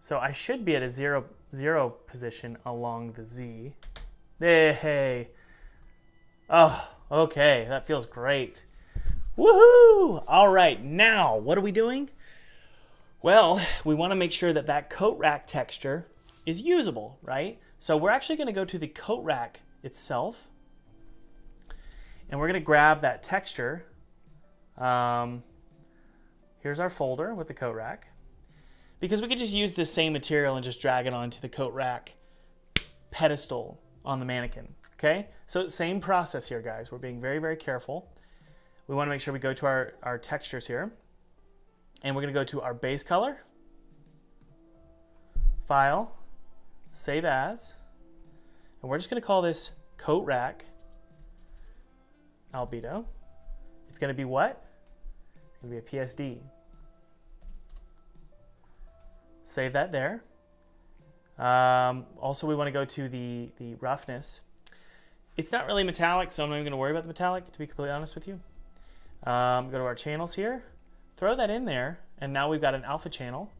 So I should be at a zero, zero position along the Z. Hey. Oh, okay. That feels great. Woohoo! All right, now what are we doing? Well, we want to make sure that that coat rack texture is usable, right? So we're actually going to go to the coat rack itself, and we're going to grab that texture. Um, here's our folder with the coat rack. Because we could just use this same material and just drag it onto the coat rack pedestal on the mannequin. Okay, so same process here, guys. We're being very, very careful. We want to make sure we go to our, our textures here. And we're going to go to our base color, file, save as, and we're just going to call this coat rack albedo. It's going to be what? It's going to be a PSD. Save that there. Um, also, we want to go to the, the roughness. It's not really metallic, so I'm not even going to worry about the metallic, to be completely honest with you. Um, go to our channels here, throw that in there, and now we've got an alpha channel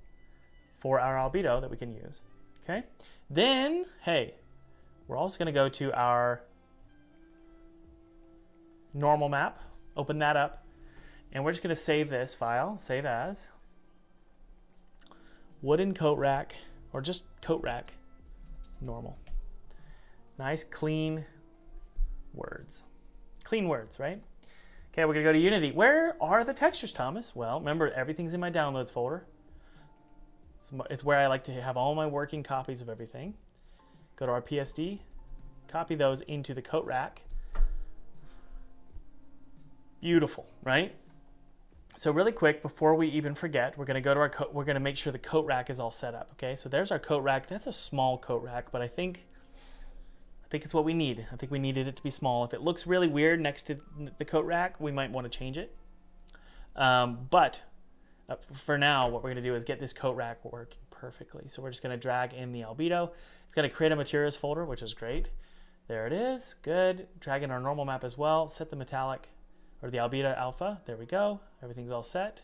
for our albedo that we can use. Okay. Then, hey, we're also going to go to our normal map, open that up, and we're just going to save this file, save as, wooden coat rack, or just coat rack, normal. Nice, clean words. Clean words, right? Okay, we're to go to Unity. Where are the textures, Thomas? Well, remember, everything's in my downloads folder. It's where I like to have all my working copies of everything. Go to our PSD, copy those into the coat rack. Beautiful, right? So really quick, before we even forget, we're gonna go to our coat, we're gonna make sure the coat rack is all set up, okay? So there's our coat rack. That's a small coat rack, but I think, I think it's what we need. I think we needed it to be small. If it looks really weird next to the coat rack, we might wanna change it. Um, but uh, for now, what we're gonna do is get this coat rack working perfectly. So we're just gonna drag in the albedo. It's gonna create a materials folder, which is great. There it is, good. Drag in our normal map as well. Set the metallic or the albedo alpha. There we go. Everything's all set.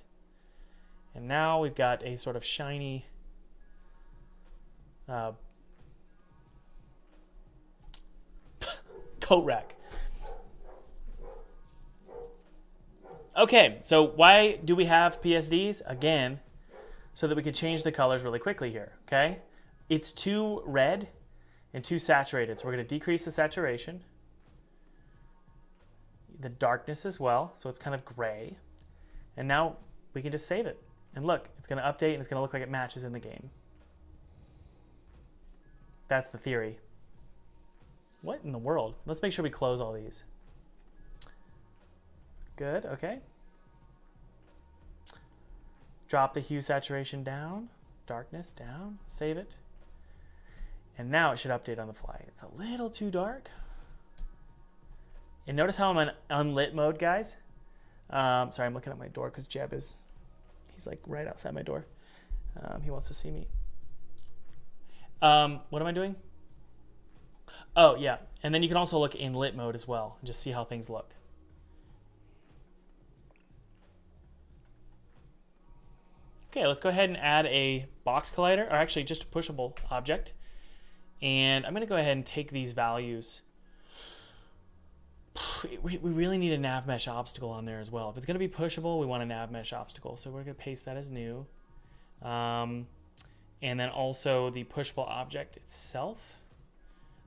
And now we've got a sort of shiny uh, coat rack. Okay, so why do we have PSDs? Again, so that we can change the colors really quickly here, okay? It's too red and too saturated, so we're gonna decrease the saturation, the darkness as well, so it's kind of gray. And now we can just save it. And look, it's gonna update and it's gonna look like it matches in the game. That's the theory. What in the world? Let's make sure we close all these. Good, okay. Drop the hue saturation down, darkness down, save it. And now it should update on the fly. It's a little too dark. And notice how I'm in unlit mode, guys. Um, sorry, I'm looking at my door because Jeb is, he's like right outside my door. Um, he wants to see me. Um, what am I doing? Oh, yeah. And then you can also look in lit mode as well and just see how things look. Okay, let's go ahead and add a box collider, or actually just a pushable object. And I'm going to go ahead and take these values. We really need a nav mesh obstacle on there as well. If it's going to be pushable, we want a nav mesh obstacle. So we're going to paste that as new. Um, and then also the pushable object itself.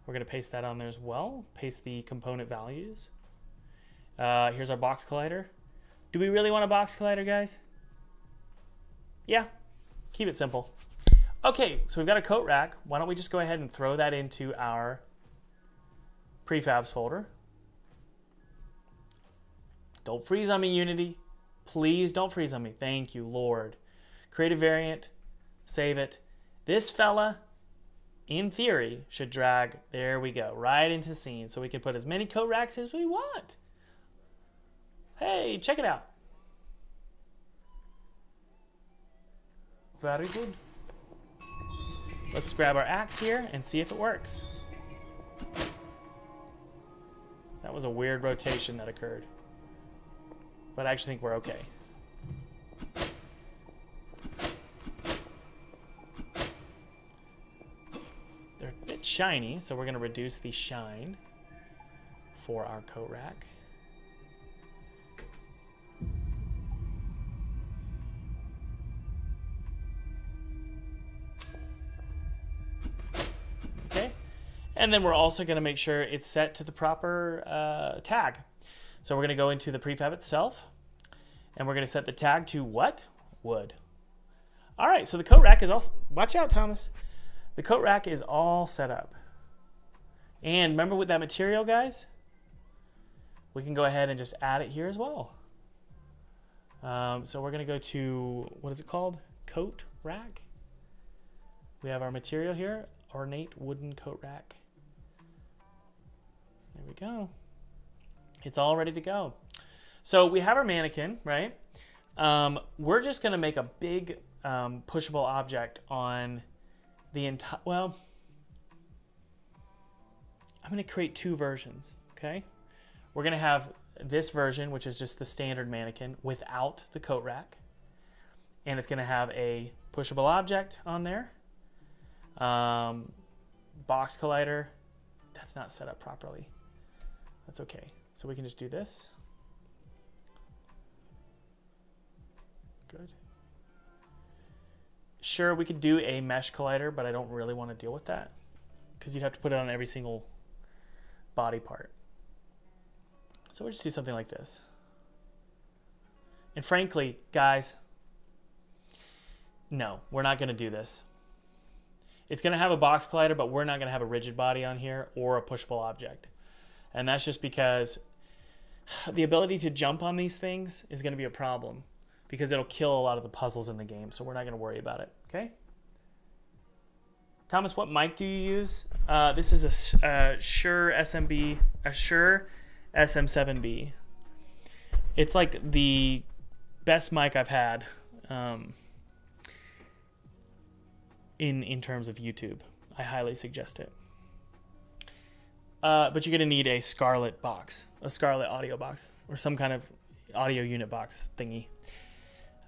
We're going to paste that on there as well. Paste the component values. Uh, here's our box collider. Do we really want a box collider, guys? Yeah, keep it simple. Okay, so we've got a coat rack. Why don't we just go ahead and throw that into our prefabs folder. Don't freeze on me, Unity. Please don't freeze on me. Thank you, Lord. Create a variant, save it. This fella, in theory, should drag, there we go, right into scene. So we can put as many coat racks as we want. Hey, check it out. Very good. Let's grab our axe here and see if it works. That was a weird rotation that occurred. But I actually think we're okay. They're a bit shiny, so we're going to reduce the shine for our coat rack. And then we're also going to make sure it's set to the proper uh, tag. So we're going to go into the prefab itself, and we're going to set the tag to what? Wood. All right, so the coat rack is all, watch out, Thomas. The coat rack is all set up. And remember with that material, guys? We can go ahead and just add it here as well. Um, so we're going to go to, what is it called? Coat rack. We have our material here, ornate wooden coat rack. There we go. It's all ready to go. So we have our mannequin, right? Um, we're just going to make a big um, pushable object on the entire, well, I'm going to create two versions, okay? We're going to have this version, which is just the standard mannequin without the coat rack. And it's going to have a pushable object on there. Um, box collider. That's not set up properly. That's okay. So we can just do this. Good. Sure, we could do a mesh collider, but I don't really want to deal with that because you'd have to put it on every single body part. So we'll just do something like this. And frankly, guys, no, we're not going to do this. It's going to have a box collider, but we're not going to have a rigid body on here or a pushable object. And that's just because the ability to jump on these things is going to be a problem because it'll kill a lot of the puzzles in the game. So we're not going to worry about it. Okay. Thomas, what mic do you use? Uh, this is a uh, Shure SMB, a Shure SM7B. It's like the best mic I've had um, in in terms of YouTube. I highly suggest it. Uh, but you're gonna need a Scarlett box, a Scarlett audio box, or some kind of audio unit box thingy.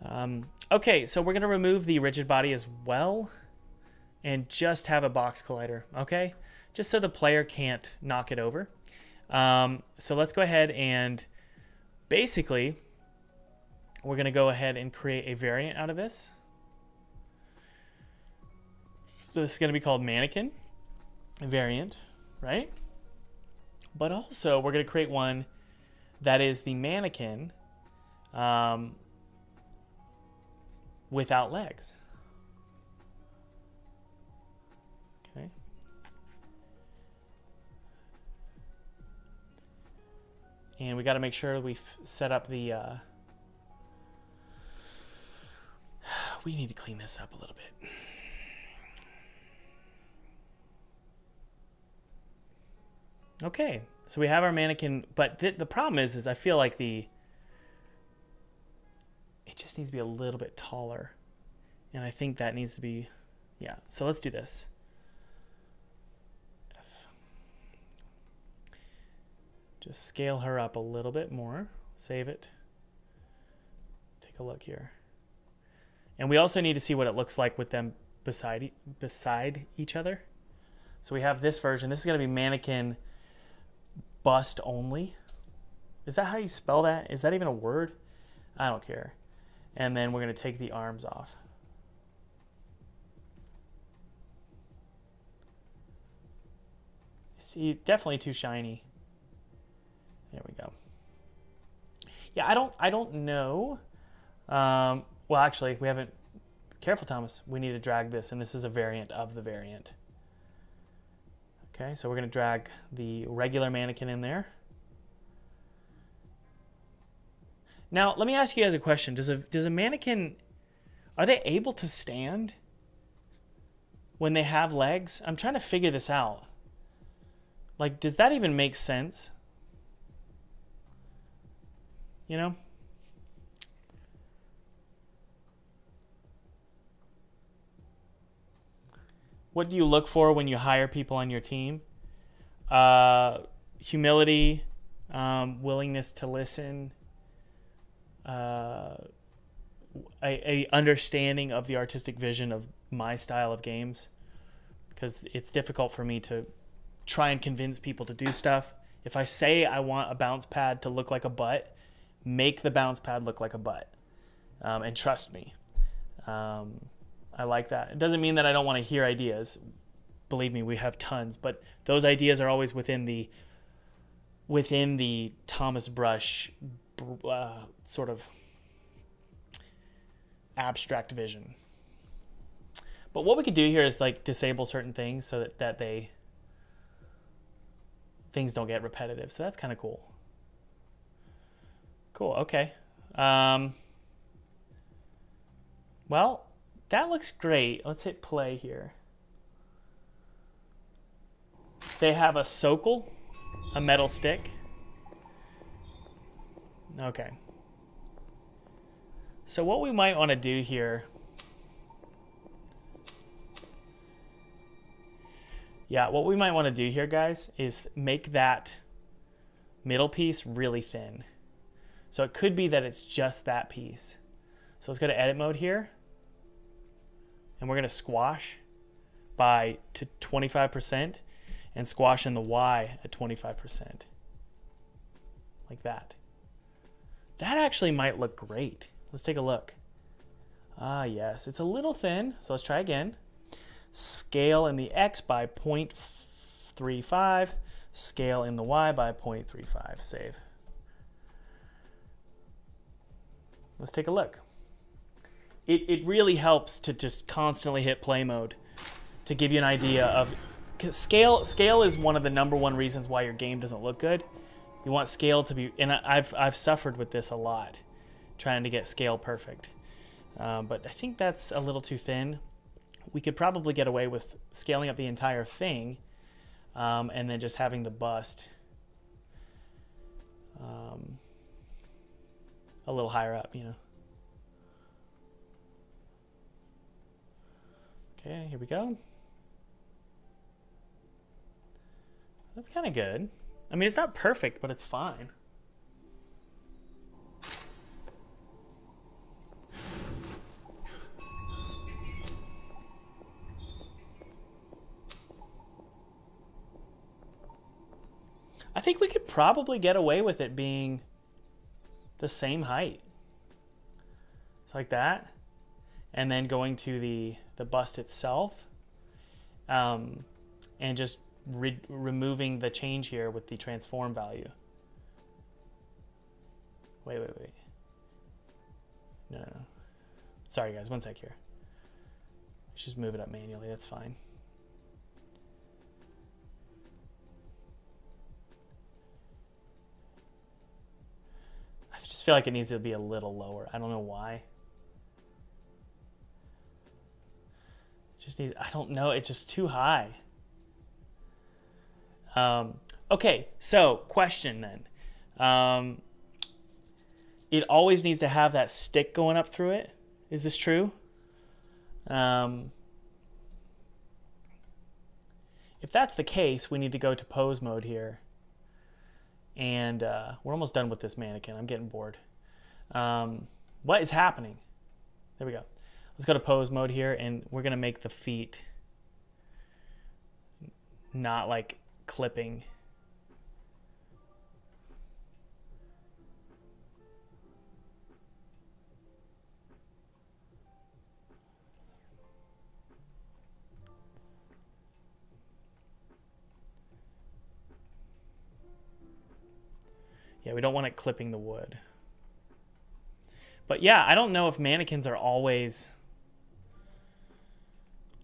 Um, okay, so we're gonna remove the rigid body as well, and just have a box collider. Okay, just so the player can't knock it over. Um, so let's go ahead and basically, we're gonna go ahead and create a variant out of this. So this is gonna be called mannequin variant, right? But also we're gonna create one that is the mannequin um, without legs. Okay. And we got to make sure we set up the. Uh, we need to clean this up a little bit. Okay, so we have our mannequin, but th the problem is, is I feel like the it just needs to be a little bit taller, and I think that needs to be, yeah. So let's do this. Just scale her up a little bit more. Save it. Take a look here. And we also need to see what it looks like with them beside beside each other. So we have this version. This is going to be mannequin bust only. Is that how you spell that? Is that even a word? I don't care. And then we're going to take the arms off. See, definitely too shiny. There we go. Yeah, I don't I don't know. Um, well, actually, we haven't. Careful, Thomas. We need to drag this, and this is a variant of the variant. Okay, so we're going to drag the regular mannequin in there. Now, let me ask you guys a question. Does a does a mannequin are they able to stand when they have legs? I'm trying to figure this out. Like does that even make sense? You know? What do you look for when you hire people on your team? Uh, humility, um, willingness to listen, uh, a, a understanding of the artistic vision of my style of games, because it's difficult for me to try and convince people to do stuff. If I say I want a bounce pad to look like a butt, make the bounce pad look like a butt, um, and trust me. Um, I like that. It doesn't mean that I don't want to hear ideas. Believe me, we have tons, but those ideas are always within the within the Thomas Brush uh, sort of abstract vision. But what we could do here is like disable certain things so that, that they things don't get repetitive. So that's kind of cool. Cool. Okay. Um, well, that looks great. Let's hit play here. They have a socle, a metal stick. Okay. So what we might want to do here Yeah, what we might want to do here, guys, is make that middle piece really thin. So it could be that it's just that piece. So let's go to edit mode here. And we're going to squash by to 25% and squash in the Y at 25%. Like that. That actually might look great. Let's take a look. Ah, yes, it's a little thin. So let's try again. Scale in the X by 0.35. Scale in the Y by 0.35. Save. Let's take a look. It, it really helps to just constantly hit play mode to give you an idea of scale scale is one of the number one reasons why your game doesn't look good. You want scale to be, and I've I've suffered with this a lot, trying to get scale perfect. Um, but I think that's a little too thin. We could probably get away with scaling up the entire thing, um, and then just having the bust um, a little higher up, you know. Okay, here we go. That's kind of good. I mean, it's not perfect, but it's fine. I think we could probably get away with it being the same height. It's like that. And then going to the, the bust itself um, and just re removing the change here with the transform value. Wait, wait, wait. No, no, no. Sorry, guys. One sec here. Let's just move it up manually. That's fine. I just feel like it needs to be a little lower. I don't know why. Just needs, I don't know. It's just too high. Um, okay, so question then. Um, it always needs to have that stick going up through it. Is this true? Um, if that's the case, we need to go to pose mode here. And uh, we're almost done with this mannequin. I'm getting bored. Um, what is happening? There we go. Let's go to pose mode here, and we're going to make the feet not like clipping. Yeah, we don't want it clipping the wood. But yeah, I don't know if mannequins are always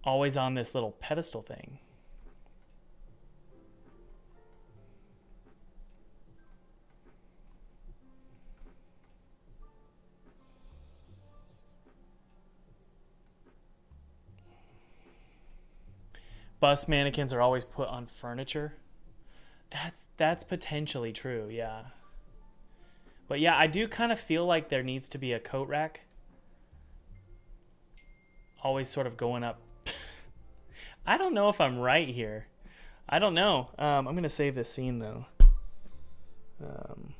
always on this little pedestal thing. bust mannequins are always put on furniture. That's that's potentially true, yeah. But yeah, I do kind of feel like there needs to be a coat rack. Always sort of going up. I don't know if I'm right here. I don't know. Um, I'm gonna save this scene though. Um,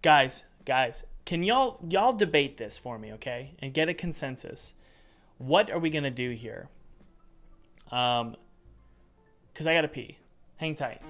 guys, guys, can y'all y'all debate this for me, okay, and get a consensus? what are we going to do here? Um, because I got to pee. Hang tight.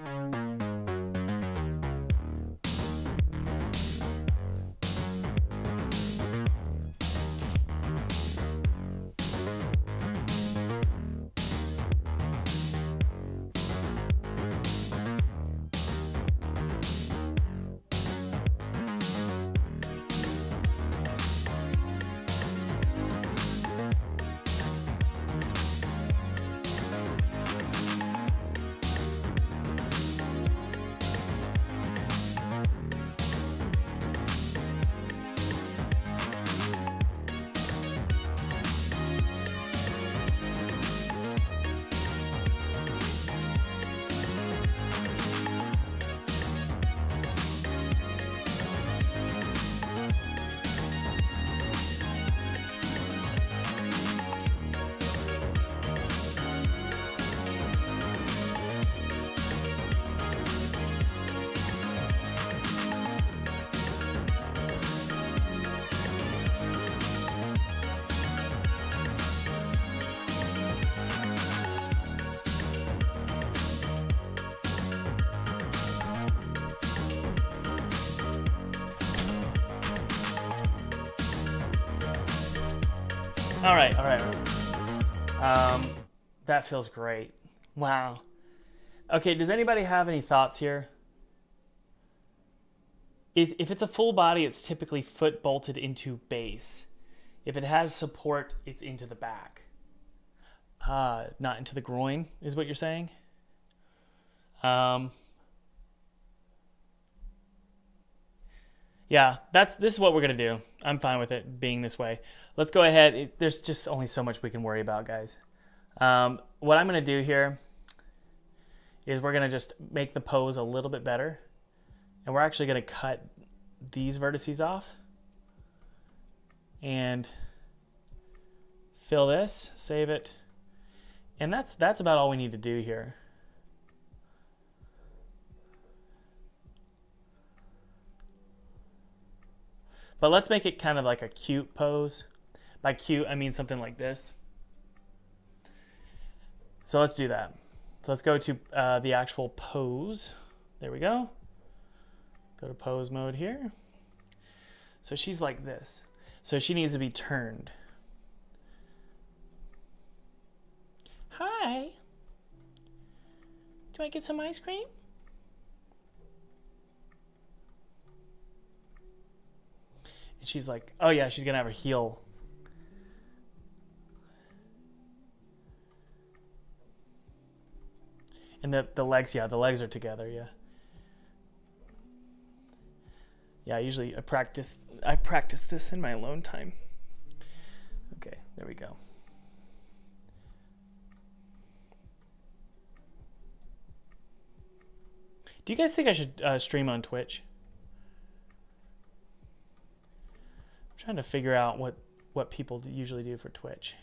All right, all right. Um, that feels great. Wow. Okay, does anybody have any thoughts here? If, if it's a full body, it's typically foot bolted into base. If it has support, it's into the back. Uh, not into the groin, is what you're saying? Um, yeah, that's this is what we're gonna do. I'm fine with it being this way. Let's go ahead. There's just only so much we can worry about, guys. Um, what I'm gonna do here is we're gonna just make the pose a little bit better, and we're actually gonna cut these vertices off and fill this, save it, and that's that's about all we need to do here. But let's make it kind of like a cute pose. By cute, I mean something like this. So let's do that. So let's go to uh, the actual pose. There we go. Go to pose mode here. So she's like this. So she needs to be turned. Hi. Do I get some ice cream? And she's like, oh yeah, she's gonna have her heel. And the, the legs, yeah, the legs are together, yeah. Yeah, I usually I practice I practice this in my alone time. Okay, there we go. Do you guys think I should uh, stream on Twitch? I'm trying to figure out what what people usually do for Twitch.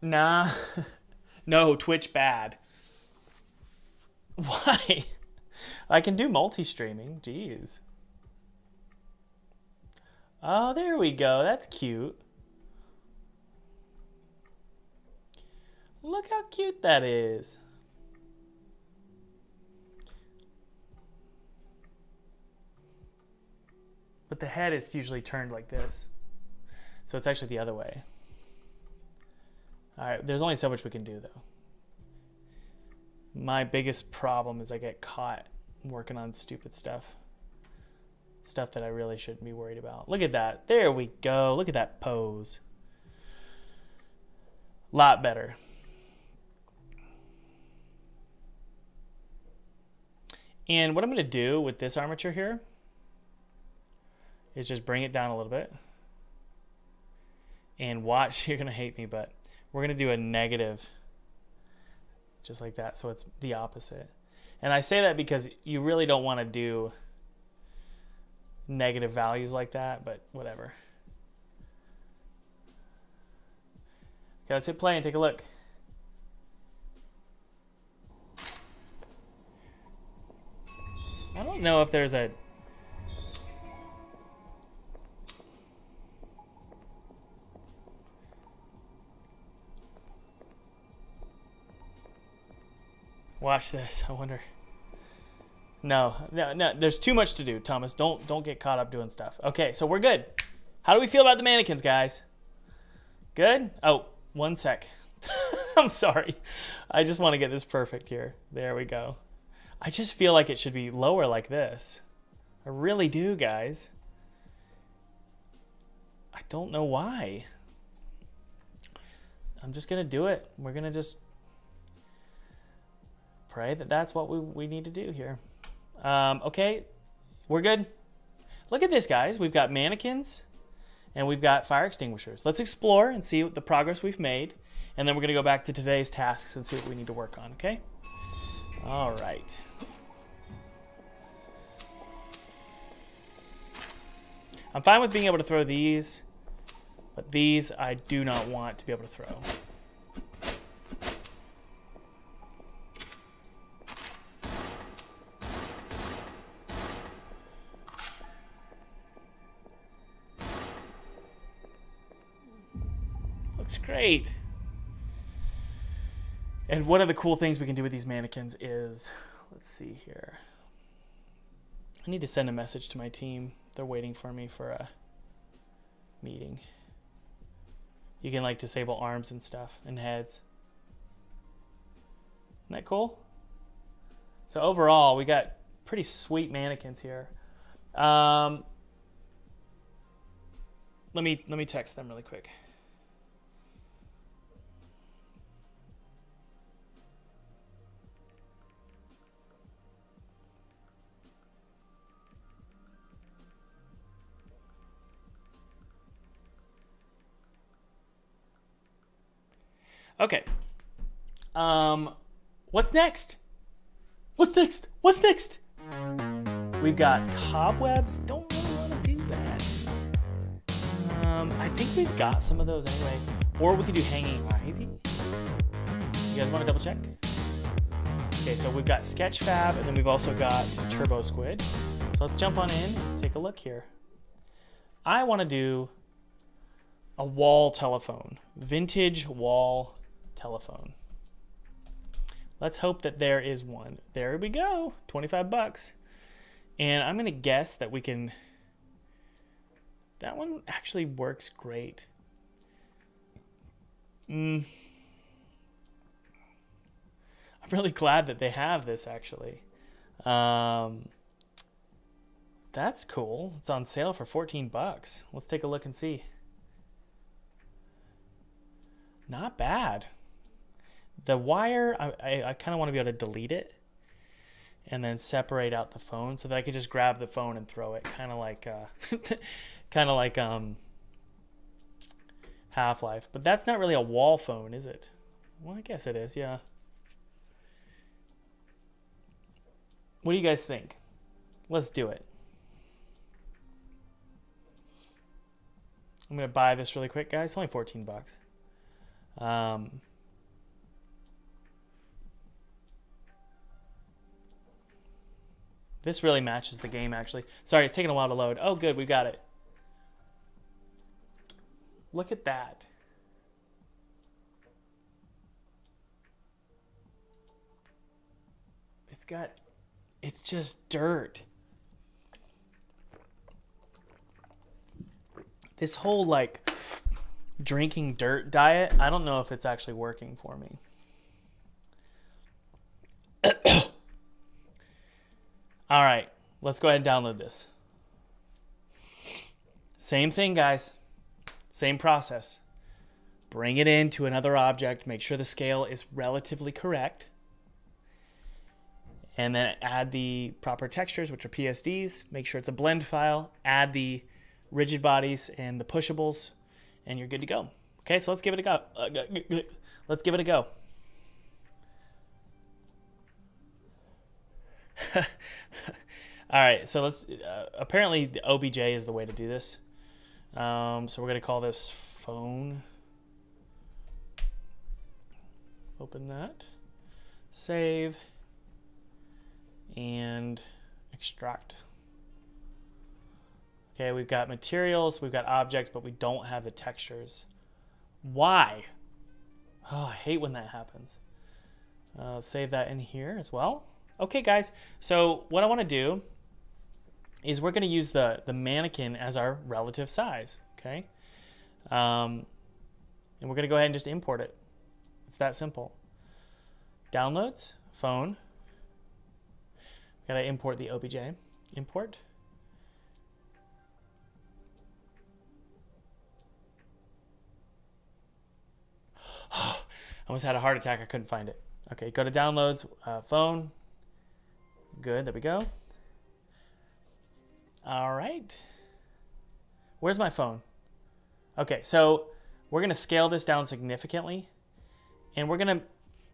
Nah. no, Twitch bad. Why? I can do multi-streaming. Jeez. Oh, there we go. That's cute. Look how cute that is. But the head is usually turned like this. So it's actually the other way. All right, there's only so much we can do though. My biggest problem is I get caught working on stupid stuff. Stuff that I really shouldn't be worried about. Look at that. There we go. Look at that pose. A lot better. And what I'm going to do with this armature here is just bring it down a little bit. And watch, you're going to hate me, but we're going to do a negative just like that. So it's the opposite. And I say that because you really don't want to do negative values like that, but whatever. Okay, let's hit play and take a look. I don't know if there's a Watch this. I wonder. No, no, no. There's too much to do, Thomas. Don't don't get caught up doing stuff. Okay, so we're good. How do we feel about the mannequins, guys? Good. Oh, one sec. I'm sorry. I just want to get this perfect here. There we go. I just feel like it should be lower like this. I really do, guys. I don't know why. I'm just going to do it. We're going to just pray that that's what we, we need to do here. Um, okay, we're good. Look at this, guys. We've got mannequins and we've got fire extinguishers. Let's explore and see the progress we've made. And then we're going to go back to today's tasks and see what we need to work on, okay? All right. I'm fine with being able to throw these, but these I do not want to be able to throw. Great. And one of the cool things we can do with these mannequins is, let's see here. I need to send a message to my team. They're waiting for me for a meeting. You can like disable arms and stuff and heads. Isn't that cool? So overall, we got pretty sweet mannequins here. Um, let me let me text them really quick. Okay. Um, what's next? What's next? What's next? We've got cobwebs. Don't really want to do that. Um, I think we've got some of those anyway. Or we could do hanging ivy. You guys want to double check? Okay, so we've got Sketchfab, and then we've also got Turbo Squid. So let's jump on in, take a look here. I want to do a wall telephone, vintage wall telephone. Let's hope that there is one. There we go, 25 bucks. And I'm gonna guess that we can, that one actually works great. Mm. I'm really glad that they have this actually. Um, that's cool. It's on sale for 14 bucks. Let's take a look and see. Not bad. The wire, I, I, I kind of want to be able to delete it and then separate out the phone so that I could just grab the phone and throw it, kind of like, uh, kind of like um, Half Life. But that's not really a wall phone, is it? Well, I guess it is. Yeah. What do you guys think? Let's do it. I'm gonna buy this really quick, guys. It's only 14 bucks. Um, This really matches the game, actually. Sorry, it's taking a while to load. Oh, good, we got it. Look at that. It's got, it's just dirt. This whole, like, drinking dirt diet, I don't know if it's actually working for me. All right, let's go ahead and download this. Same thing, guys. Same process. Bring it into another object, make sure the scale is relatively correct. And then add the proper textures, which are PSDs. Make sure it's a blend file. Add the rigid bodies and the pushables, and you're good to go. Okay, so let's give it a go. Uh, let's give it a go. All right, so let's. Uh, apparently, the OBJ is the way to do this. Um, so we're gonna call this phone. Open that, save, and extract. Okay, we've got materials, we've got objects, but we don't have the textures. Why? Oh, I hate when that happens. Uh, save that in here as well. Okay, guys, so what I want to do is we're going to use the, the mannequin as our relative size, okay? Um, and we're going to go ahead and just import it. It's that simple. Downloads, phone. Got to import the OBJ. Import. I almost had a heart attack. I couldn't find it. Okay, go to downloads, uh, phone, Good, there we go. All right. Where's my phone? Okay, so we're gonna scale this down significantly and we're gonna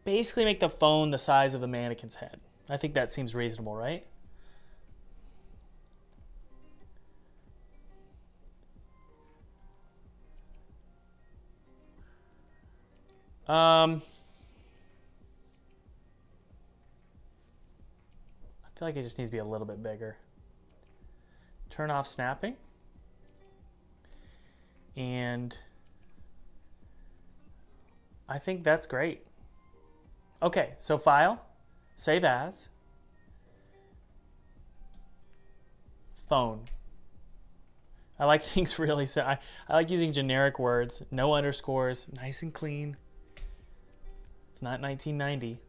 basically make the phone the size of the mannequin's head. I think that seems reasonable, right? Um, I feel like it just needs to be a little bit bigger. Turn off snapping. And I think that's great. Okay, so file, save as. phone. I like things really, so I, I like using generic words, no underscores, nice and clean. It's not 1990.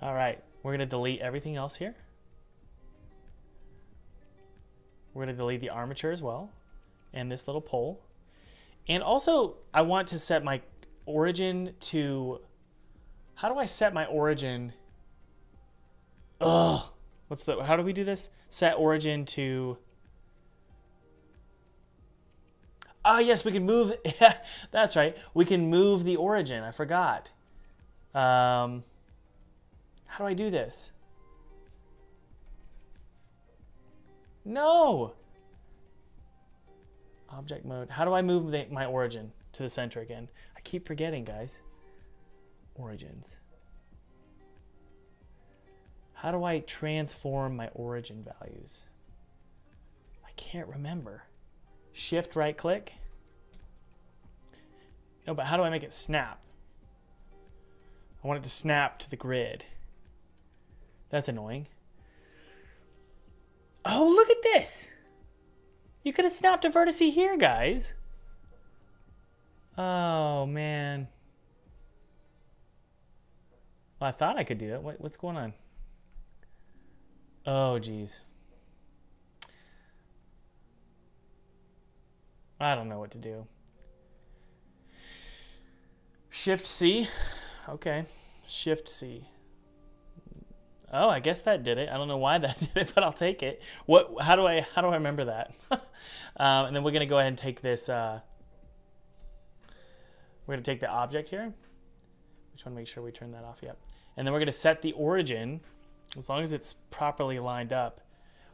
All right, we're gonna delete everything else here. We're gonna delete the armature as well, and this little pole. And also, I want to set my origin to, how do I set my origin? Ugh, what's the, how do we do this? Set origin to, ah, yes, we can move, that's right. We can move the origin, I forgot. Um, how do I do this? No. Object mode. How do I move the, my origin to the center again? I keep forgetting, guys. Origins. How do I transform my origin values? I can't remember. Shift right click. No, but how do I make it snap? I want it to snap to the grid. That's annoying. Oh, look at this! You could have snapped a vertice here, guys. Oh, man. Well, I thought I could do it. What, what's going on? Oh, geez. I don't know what to do. Shift C. Okay. Shift C. Oh, I guess that did it. I don't know why that did it, but I'll take it. What? How do I? How do I remember that? um, and then we're gonna go ahead and take this. Uh, we're gonna take the object here. We just want to make sure we turn that off. Yep. And then we're gonna set the origin, as long as it's properly lined up.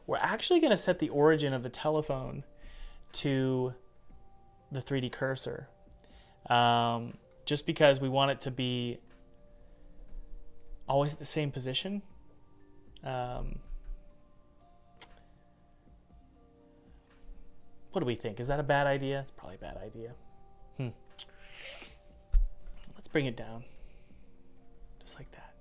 We're actually gonna set the origin of the telephone to the 3D cursor, um, just because we want it to be always at the same position. Um, what do we think? Is that a bad idea? It's probably a bad idea. Hmm. Let's bring it down. Just like that.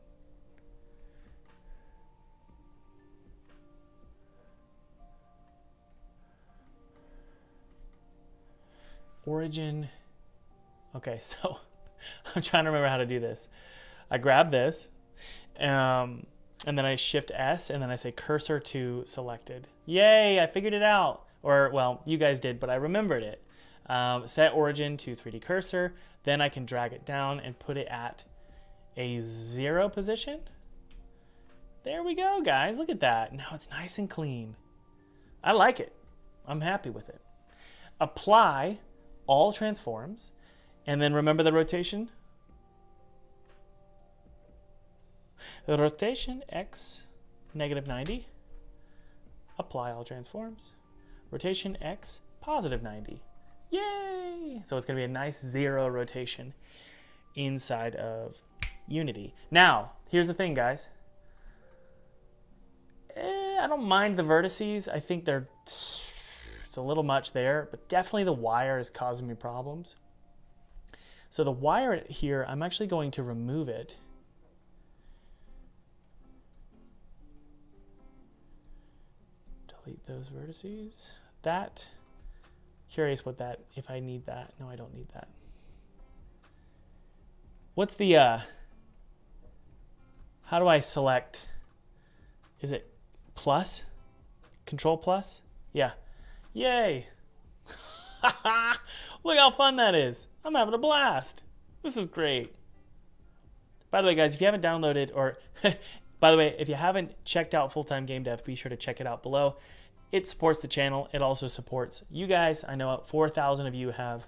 Origin. Okay, so I'm trying to remember how to do this. I grab this. Um, and then I shift S and then I say cursor to selected. Yay, I figured it out. Or, well, you guys did, but I remembered it. Um, set origin to 3D cursor. Then I can drag it down and put it at a zero position. There we go, guys. Look at that. Now it's nice and clean. I like it. I'm happy with it. Apply all transforms. And then remember the rotation? Rotation X negative 90. Apply all transforms. Rotation X positive 90. Yay! So it's going to be a nice zero rotation inside of Unity. Now, here's the thing, guys. Eh, I don't mind the vertices. I think they're it's a little much there, but definitely the wire is causing me problems. So the wire here, I'm actually going to remove it. Delete those vertices. That, curious what that, if I need that. No, I don't need that. What's the, uh, how do I select, is it plus? Control plus? Yeah. Yay. Look how fun that is. I'm having a blast. This is great. By the way, guys, if you haven't downloaded or by the way, if you haven't checked out Full Time Game Dev, be sure to check it out below. It supports the channel. It also supports you guys. I know 4,000 of you have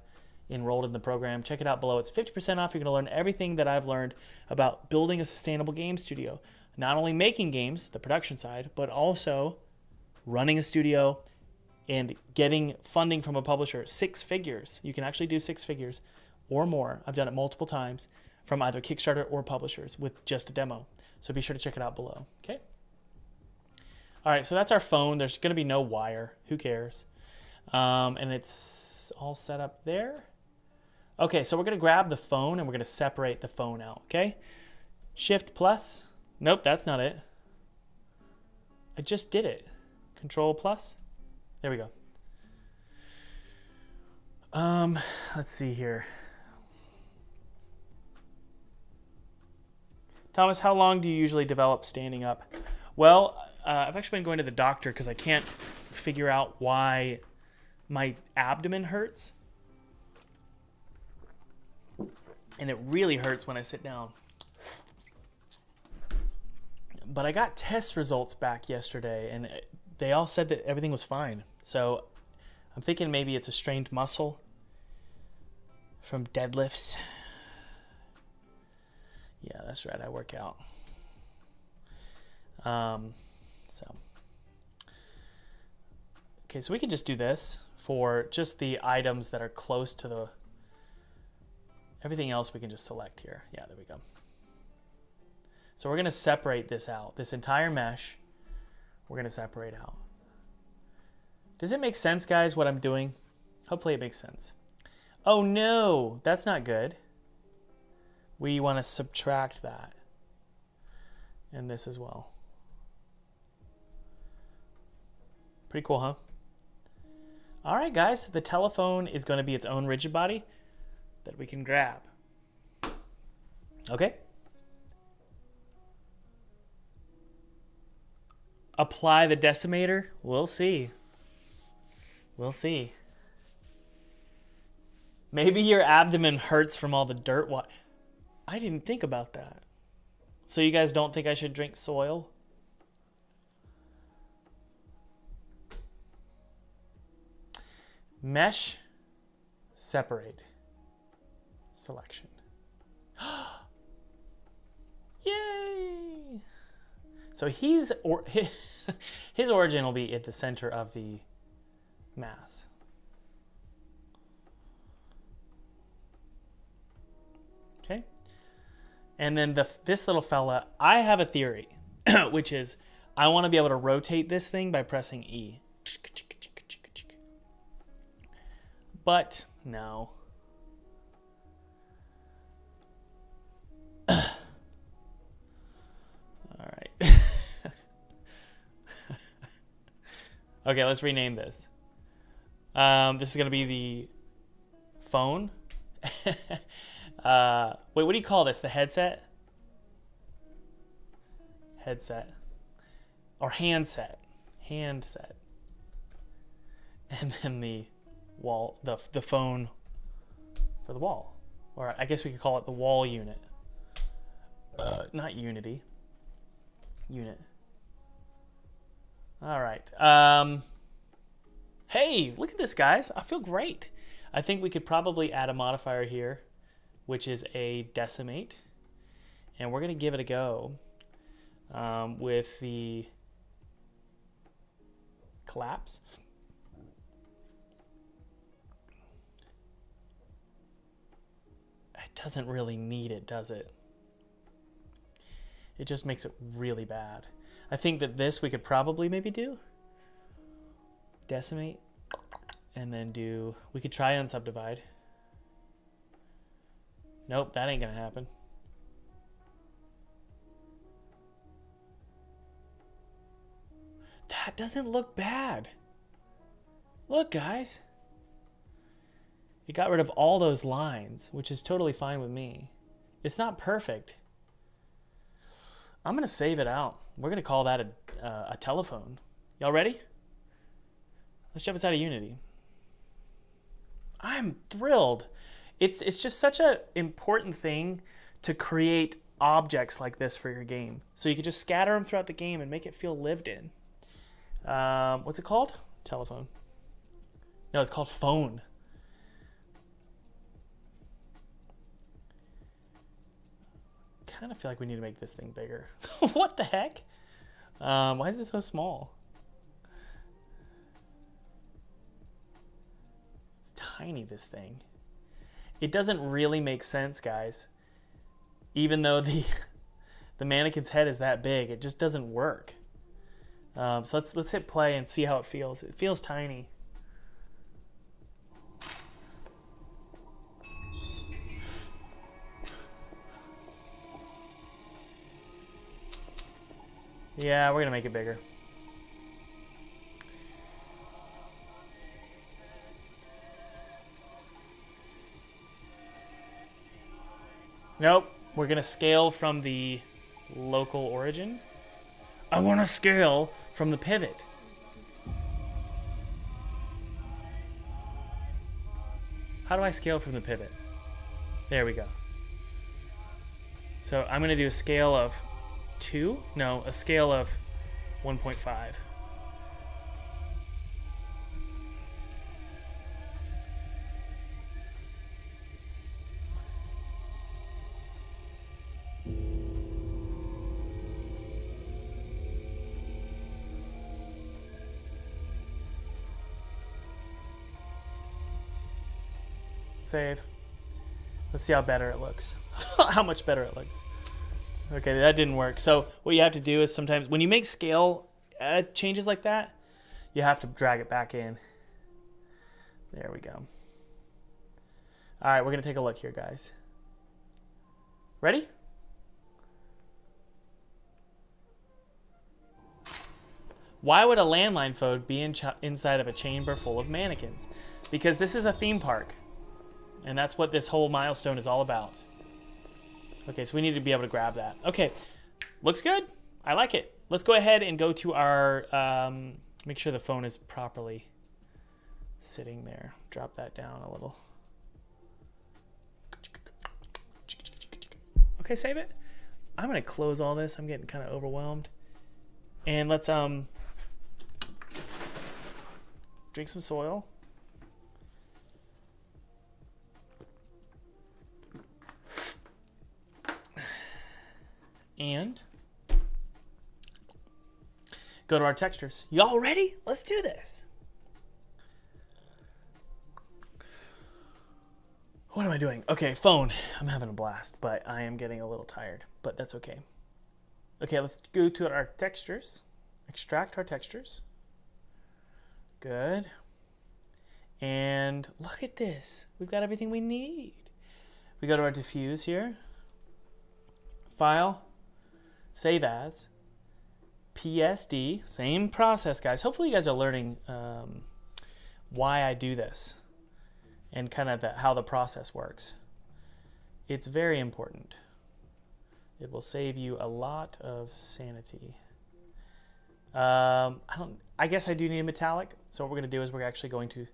enrolled in the program. Check it out below. It's 50% off. You're going to learn everything that I've learned about building a sustainable game studio. Not only making games, the production side, but also running a studio and getting funding from a publisher. Six figures. You can actually do six figures or more. I've done it multiple times from either Kickstarter or publishers with just a demo. So be sure to check it out below. Okay. All right, so that's our phone. There's going to be no wire. Who cares? Um, and it's all set up there. Okay, so we're going to grab the phone and we're going to separate the phone out, okay? Shift plus. Nope, that's not it. I just did it. Control plus. There we go. Um, let's see here. Thomas, how long do you usually develop standing up? Well, uh, I've actually been going to the doctor because I can't figure out why my abdomen hurts. And it really hurts when I sit down. But I got test results back yesterday and they all said that everything was fine. So I'm thinking maybe it's a strained muscle from deadlifts. Yeah, that's right. I work out. Um, so, okay, so we can just do this for just the items that are close to the, everything else we can just select here. Yeah, there we go. So we're to separate this out. This entire mesh, we're to separate out. Does it make sense, guys, what I'm doing? Hopefully it makes sense. Oh no, that's not good. We want to subtract that. And this as well. Pretty cool, huh? All right, guys, the telephone is going to be its own rigid body that we can grab. Okay? Apply the decimator. We'll see. We'll see. Maybe your abdomen hurts from all the dirt. What? I didn't think about that. So you guys don't think I should drink soil? Mesh, separate, selection. Yay! So he's or his origin will be at the center of the mass. Okay? And then the this little fella, I have a theory, which is I want to be able to rotate this thing by pressing E. But no. All right. okay, let's rename this. Um, this is going to be the phone. uh, wait, what do you call this? The headset? Headset. Or handset. Handset. And then the wall, the, the phone for the wall. Or I guess we could call it the wall unit. Uh, not Unity. Unit. All right. Um, hey, look at this, guys. I feel great. I think we could probably add a modifier here, which is a decimate. And we're going to give it a go um, with the collapse. Doesn't really need it, does it? It just makes it really bad. I think that this we could probably maybe do. Decimate. And then do... We could try unsubdivide. Nope, that ain't gonna happen. That doesn't look bad. Look, guys. It got rid of all those lines, which is totally fine with me. It's not perfect. I'm going to save it out. We're going to call that a, uh, a telephone. Y'all ready? Let's jump inside of Unity. I'm thrilled. It's, it's just such an important thing to create objects like this for your game. So you can just scatter them throughout the game and make it feel lived in. Um, what's it called? Telephone. No, it's called phone. Kind of feel like we need to make this thing bigger. what the heck? Um, why is it so small? It's tiny, this thing. It doesn't really make sense, guys. Even though the the mannequin's head is that big, it just doesn't work. Um, so let's let's hit play and see how it feels. It feels tiny. Yeah, we're going to make it bigger. Nope. We're going to scale from the local origin. I want to scale from the pivot. How do I scale from the pivot? There we go. So I'm going to do a scale of 2? No, a scale of 1.5. Save. Let's see how better it looks. how much better it looks. Okay, that didn't work. So what you have to do is sometimes when you make scale uh, changes like that, you have to drag it back in. There we go. All right, we're gonna take a look here, guys. Ready? Why would a landline phone be in inside of a chamber full of mannequins? Because this is a theme park. And that's what this whole milestone is all about. Okay, so we need to be able to grab that. Okay, looks good. I like it. Let's go ahead and go to our, um, make sure the phone is properly sitting there. Drop that down a little. Okay, save it. I'm gonna close all this. I'm getting kind of overwhelmed. And let's um drink some soil. And go to our textures. Y'all ready? Let's do this. What am I doing? Okay, phone. I'm having a blast, but I am getting a little tired, but that's okay. Okay, let's go to our textures. Extract our textures. Good. And look at this. We've got everything we need. We go to our diffuse here. File, save as, PSD, same process, guys. Hopefully you guys are learning um, why I do this and kind of the, how the process works. It's very important. It will save you a lot of sanity. Um, I don't. I guess I do need a metallic. So what we're going to do is we're actually going to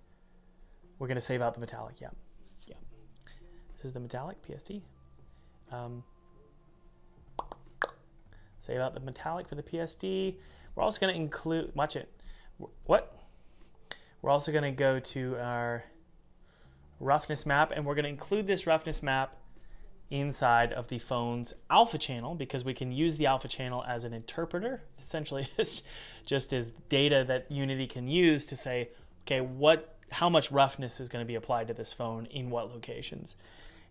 we're going to save out the metallic. Yeah, yeah. This is the metallic PSD. Um, Save out the metallic for the PSD. We're also going to include, watch it. What? We're also going to go to our roughness map and we're going to include this roughness map inside of the phone's alpha channel because we can use the alpha channel as an interpreter. Essentially, just as data that Unity can use to say, okay, what, how much roughness is going to be applied to this phone in what locations.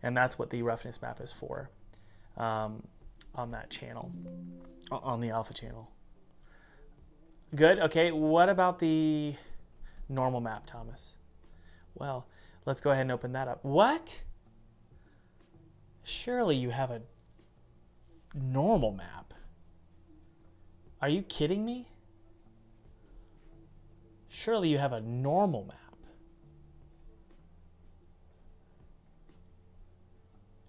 And that's what the roughness map is for. Um, on that channel, on the alpha channel. Good. Okay. What about the normal map, Thomas? Well, let's go ahead and open that up. What? Surely you have a normal map. Are you kidding me? Surely you have a normal map.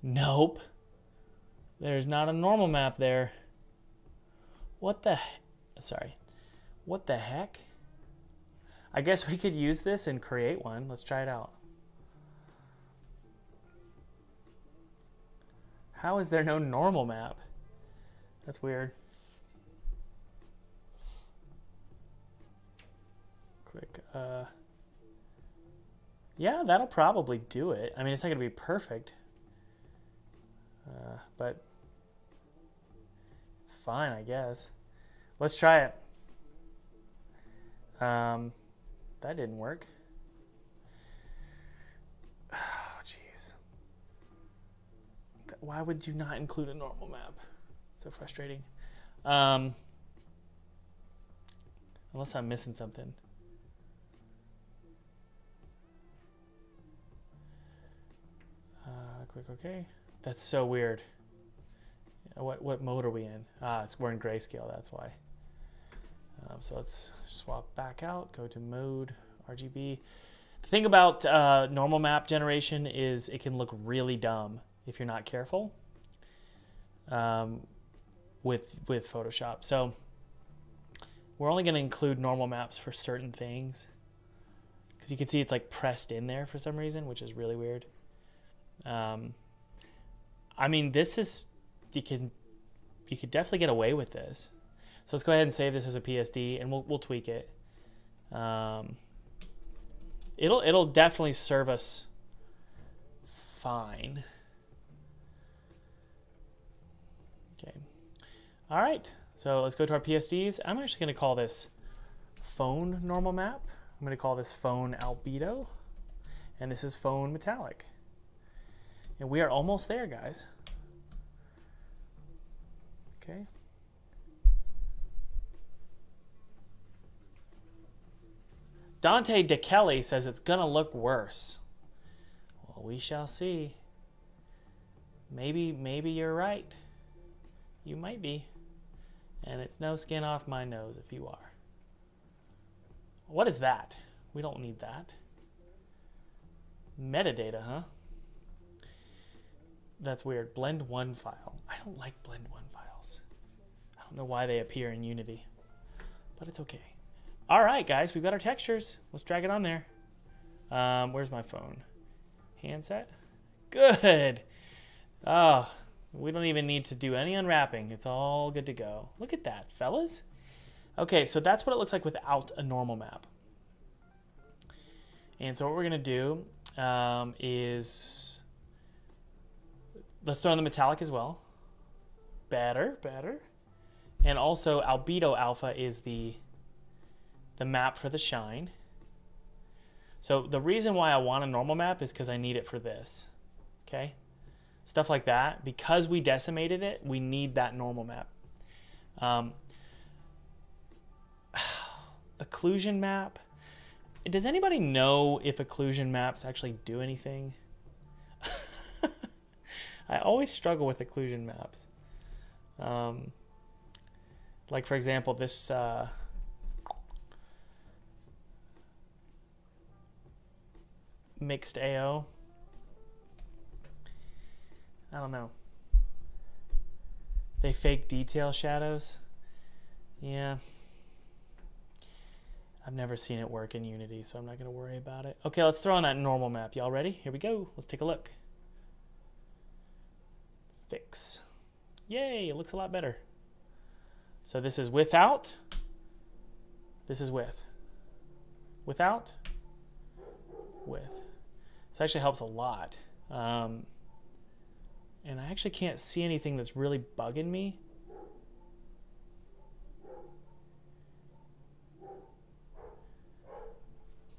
Nope. There's not a normal map there. What the, sorry, what the heck? I guess we could use this and create one. Let's try it out. How is there no normal map? That's weird. Click, uh, yeah, that'll probably do it. I mean, it's not gonna be perfect, uh, but fine, I guess. Let's try it. Um, that didn't work. Oh, jeez. Why would you not include a normal map? so frustrating. Um, unless I'm missing something. Uh, click OK. That's so weird. What, what mode are we in? Ah, it's, we're in grayscale, that's why. Um, so let's swap back out, go to mode, RGB. The thing about uh, normal map generation is it can look really dumb if you're not careful. um, with with Photoshop. So we're only going to include normal maps for certain things because you can see it's like pressed in there for some reason, which is really weird. Um, I mean, this is you can you could definitely get away with this. So let's go ahead and save this as a PSD, and we'll we'll tweak it. Um, it'll it'll definitely serve us fine. Okay. All right. So let's go to our PSDs. I'm actually going to call this phone normal map. I'm going to call this phone albedo. And this is phone metallic. And we are almost there, guys. Okay. Dante DeKelly says it's going to look worse. Well, we shall see. Maybe, maybe you're right. You might be. And it's no skin off my nose if you are. What is that? We don't need that. Metadata, huh? That's weird. Blend one file. I don't like blend one files. Don't know why they appear in Unity, but it's okay. All right, guys, we've got our textures. Let's drag it on there. Um, where's my phone? Handset? Good. Oh, we don't even need to do any unwrapping. It's all good to go. Look at that, fellas. Okay, so that's what it looks like without a normal map. And so what we're going to do um, is let's throw in the metallic as well. Better, better. And also albedo alpha is the the map for the shine. So the reason why I want a normal map is because I need it for this. Okay? Stuff like that. Because we decimated it, we need that normal map. Um, occlusion map. Does anybody know if occlusion maps actually do anything? I always struggle with occlusion maps. Um, like for example, this uh, mixed AO. I don't know. They fake detail shadows. Yeah. I've never seen it work in Unity, so I'm not going to worry about it. Okay, let's throw on that normal map. Y'all ready? Here we go. Let's take a look. Fix. Yay, it looks a lot better. So this is without. This is with. Without. With. This actually helps a lot. Um, and I actually can't see anything that's really bugging me.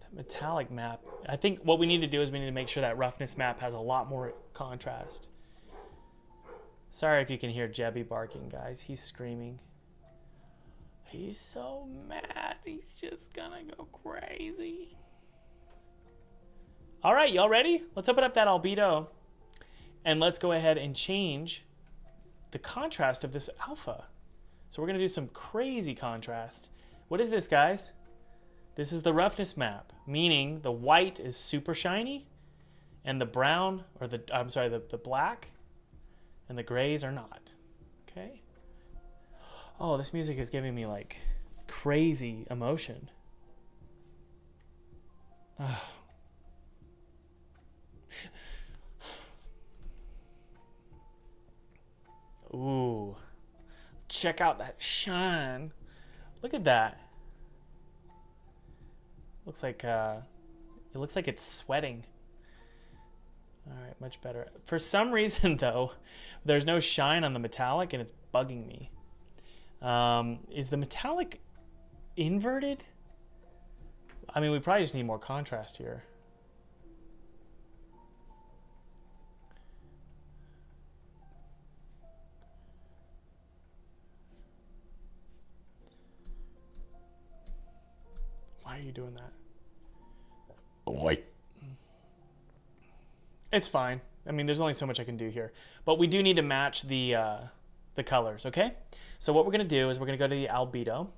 That metallic map. I think what we need to do is we need to make sure that roughness map has a lot more contrast. Sorry if you can hear Jebby barking, guys. He's screaming. He's so mad. He's just gonna go crazy. All right, y'all ready? Let's open up that albedo and let's go ahead and change the contrast of this alpha. So we're gonna do some crazy contrast. What is this, guys? This is the roughness map, meaning the white is super shiny and the brown, or the, I'm sorry, the, the black and the grays are not. Oh, this music is giving me like crazy emotion. Oh. Ooh. Check out that shine. Look at that. Looks like uh it looks like it's sweating. All right, much better. For some reason though, there's no shine on the metallic and it's bugging me. Um, is the metallic inverted? I mean, we probably just need more contrast here. Why are you doing that?
Like,
It's fine. I mean, there's only so much I can do here. But we do need to match the, uh, the colors, okay? So what we're going to do is we're going to go to the albedo,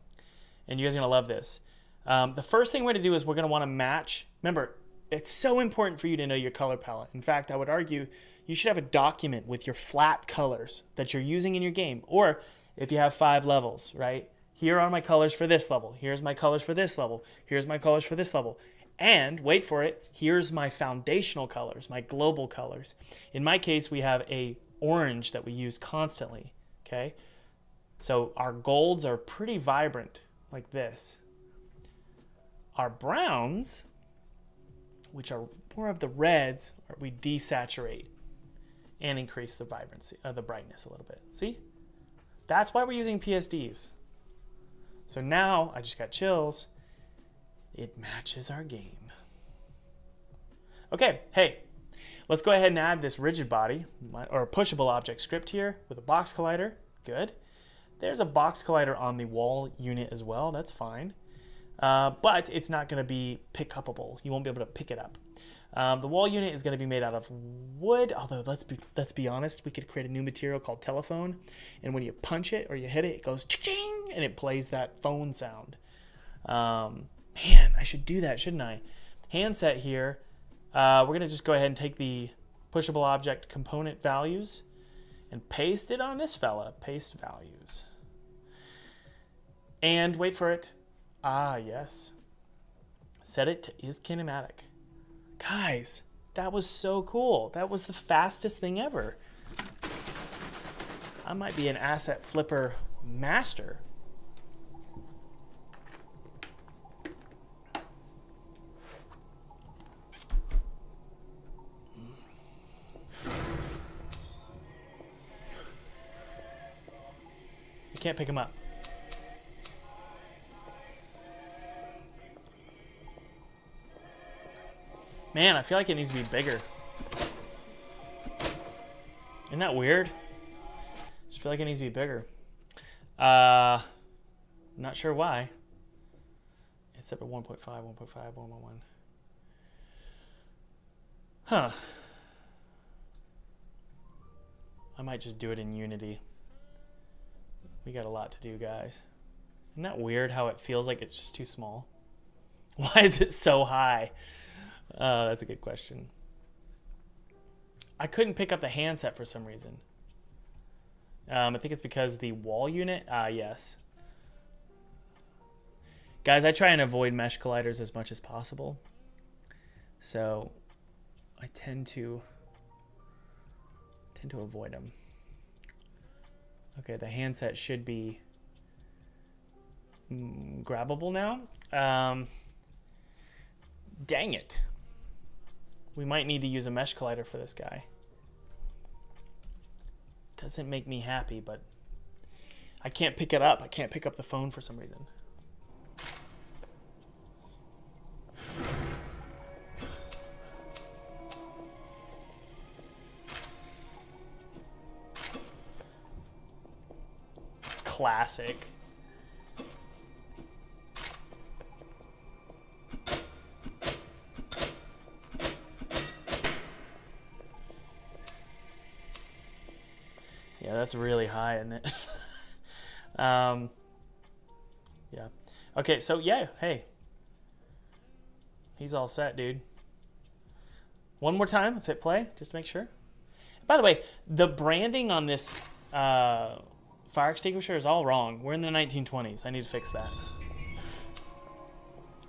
and you guys are to love this. Um, the first thing we're to do is we're going to want to match. Remember, it's so important for you to know your color palette. In fact, I would argue you should have a document with your flat colors that you're using in your game. Or if you have five levels, right? Here are my colors for this level. Here's my colors for this level. Here's my colors for this level. And wait for it, here's my foundational colors, my global colors. In my case, we have a orange that we use constantly, okay? So our golds are pretty vibrant like this. Our browns, which are more of the reds, we desaturate and increase the vibrancy or the brightness a little bit. See? That's why we're using PSDs. So now I just got chills. It matches our game. Okay, hey, let's go ahead and add this rigid body or pushable object script here with a box collider. Good. There's a box collider on the wall unit as well. That's fine. Uh, but it's not going to be pick upable. You won't be able to pick it up. Um, the wall unit is going to be made out of wood, although let's be let's be honest, we could create a new material called telephone, and when you punch it or you hit it, it goes ching and it plays that phone sound. Um, man, I should do that, shouldn't I? Handset here, uh, we're going to just go ahead and take the pushable object component values and paste it on this fella. Paste values. And wait for it. Ah, yes. Set it to is kinematic. Guys, that was so cool. That was the fastest thing ever. I might be an asset flipper master. Can't pick him up. Man, I feel like it needs to be bigger. Isn't that weird? Just feel like it needs to be bigger. Uh, not sure why. It's set at 1.5, 1.5, 1.1. Huh. I might just do it in Unity. We got a lot to do, guys. Isn't that weird how it feels like it's just too small? Why is it so high? Uh, that's a good question. I couldn't pick up the handset for some reason. Um, I think it's because the wall unit. Ah, uh, yes. Guys, I try and avoid mesh colliders as much as possible. So I tend to tend to avoid them. Okay, the handset should be mm, grabbable now. Um, dang it. We might need to use a mesh collider for this guy. Doesn't make me happy, but I can't pick it up. I can't pick up the phone for some reason. Classic. Yeah, that's really high, isn't it? um, yeah. Okay, so yeah, hey. He's all set, dude. One more time. Let's hit play, just to make sure. By the way, the branding on this uh, fire extinguisher is all wrong. We're in the 1920s. I need to fix that.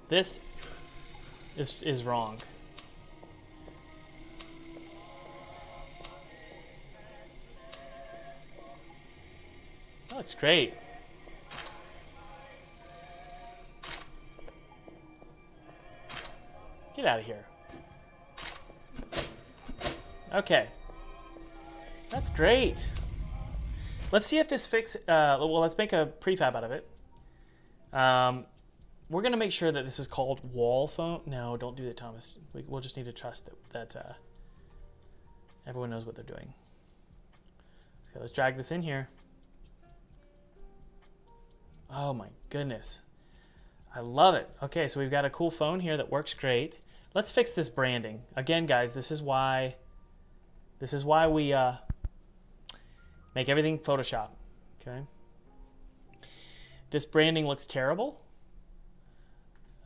This is, is wrong. Oh, it's great. Get out of here. Okay. That's great. Let's see if this fix, uh, well, let's make a prefab out of it. Um, we're going to make sure that this is called wall phone. No, don't do that, Thomas. We, will just need to trust that, that uh, everyone knows what they're doing. So let's drag this in here. Oh my goodness. I love it. Okay, so we've got a cool phone here that works great. Let's fix this branding. Again, guys, this is why this is why we uh, make everything Photoshop. Okay. This branding looks terrible.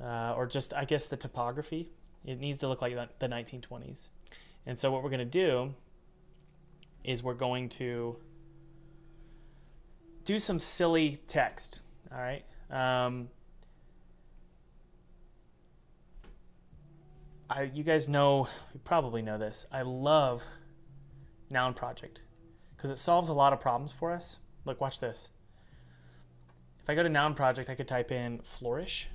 Uh, or just, I guess, the topography. It needs to look like the the 1920s. And so what we're going to do is we're going to do some silly text. All right. Um, I, you guys know, you probably know this. I love Noun Project because it solves a lot of problems for us. Look, watch this. If I go to Noun Project, I could type in flourish,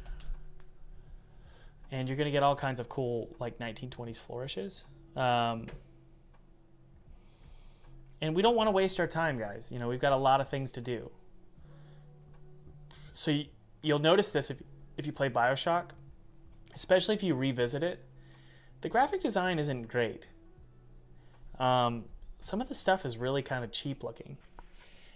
and you're going to get all kinds of cool, like 1920s flourishes. Um, and we don't want to waste our time, guys. You know, we've got a lot of things to do. So you, you'll notice this if, if you play Bioshock, especially if you revisit it the graphic design isn't great. Um, some of the stuff is really kind of cheap looking.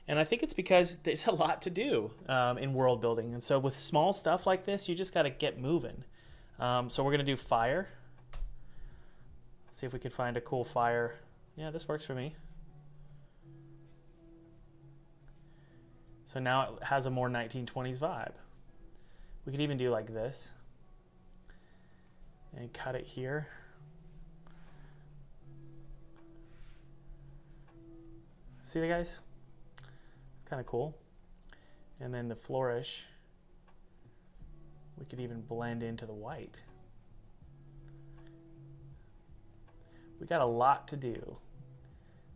And I think it's because there's a lot to do um, in world building. And so with small stuff like this, you just got to get moving. Um, so we're going to do fire. see if we can find a cool fire. Yeah, this works for me. So now it has a more 1920s vibe. We could even do like this and cut it here. See the guys? It's kind of cool. And then the flourish, we could even blend into the white. We got a lot to do.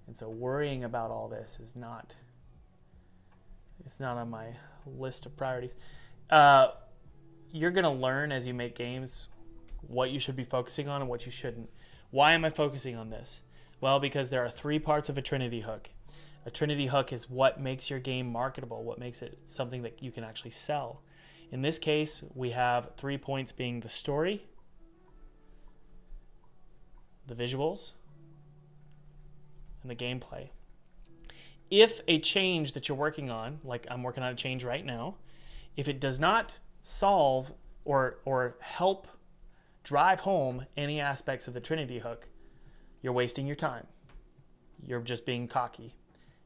And so worrying about all this is not it's not on my list of priorities. Uh, you're going to learn as you make games what you should be focusing on and what you shouldn't. Why am I focusing on this? Well, because there are three parts of a Trinity hook. A Trinity hook is what makes your game marketable, what makes it something that you can actually sell. In this case, we have three points being the story, the visuals, and the gameplay if a change that you're working on, like I'm working on a change right now, if it does not solve or or help drive home any aspects of the Trinity hook, you're wasting your time. You're just being cocky.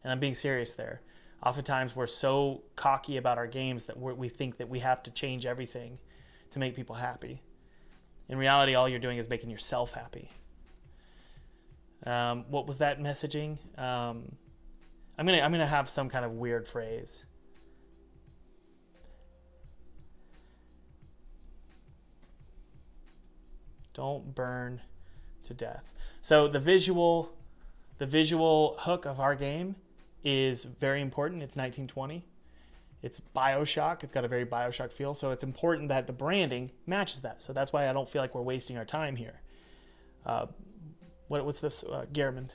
And I'm being serious there. Oftentimes we're so cocky about our games that we think that we have to change everything to make people happy. In reality, all you're doing is making yourself happy. Um, what was that messaging? Um, I'm gonna I'm gonna have some kind of weird phrase. Don't burn to death. So the visual the visual hook of our game is very important. It's 1920. It's Bioshock. It's got a very Bioshock feel. So it's important that the branding matches that. So that's why I don't feel like we're wasting our time here. Uh, what, what's this? Uh, Garamond.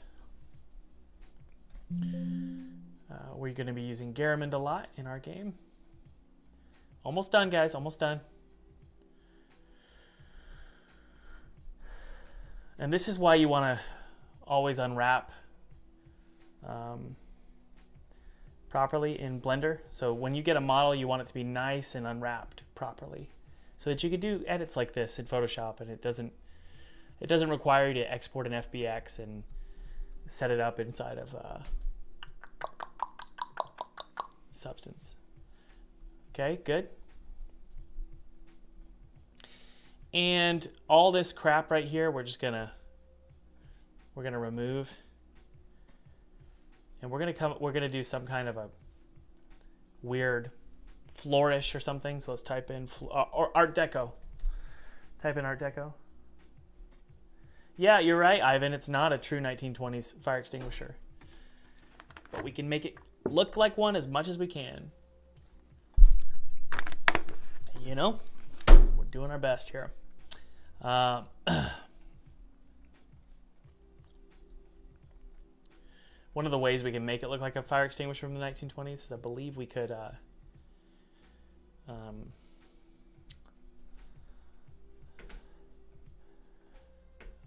Uh, we're going to be using Garamond a lot in our game. Almost done, guys. Almost done. And this is why you want to always unwrap um, properly in Blender. So when you get a model, you want it to be nice and unwrapped properly so that you can do edits like this in Photoshop and it doesn't it doesn't require you to export an FBX and set it up inside of uh, substance. Okay, good. And all this crap right here, we're just gonna we're gonna remove, and we're gonna come we're gonna do some kind of a weird flourish or something. So let's type in uh, or Art Deco. Type in Art Deco. Yeah, you're right, Ivan. It's not a true 1920s fire extinguisher, but we can make it look like one as much as we can. You know, we're doing our best here. Um, one of the ways we can make it look like a fire extinguisher from the 1920s is I believe we could uh, um,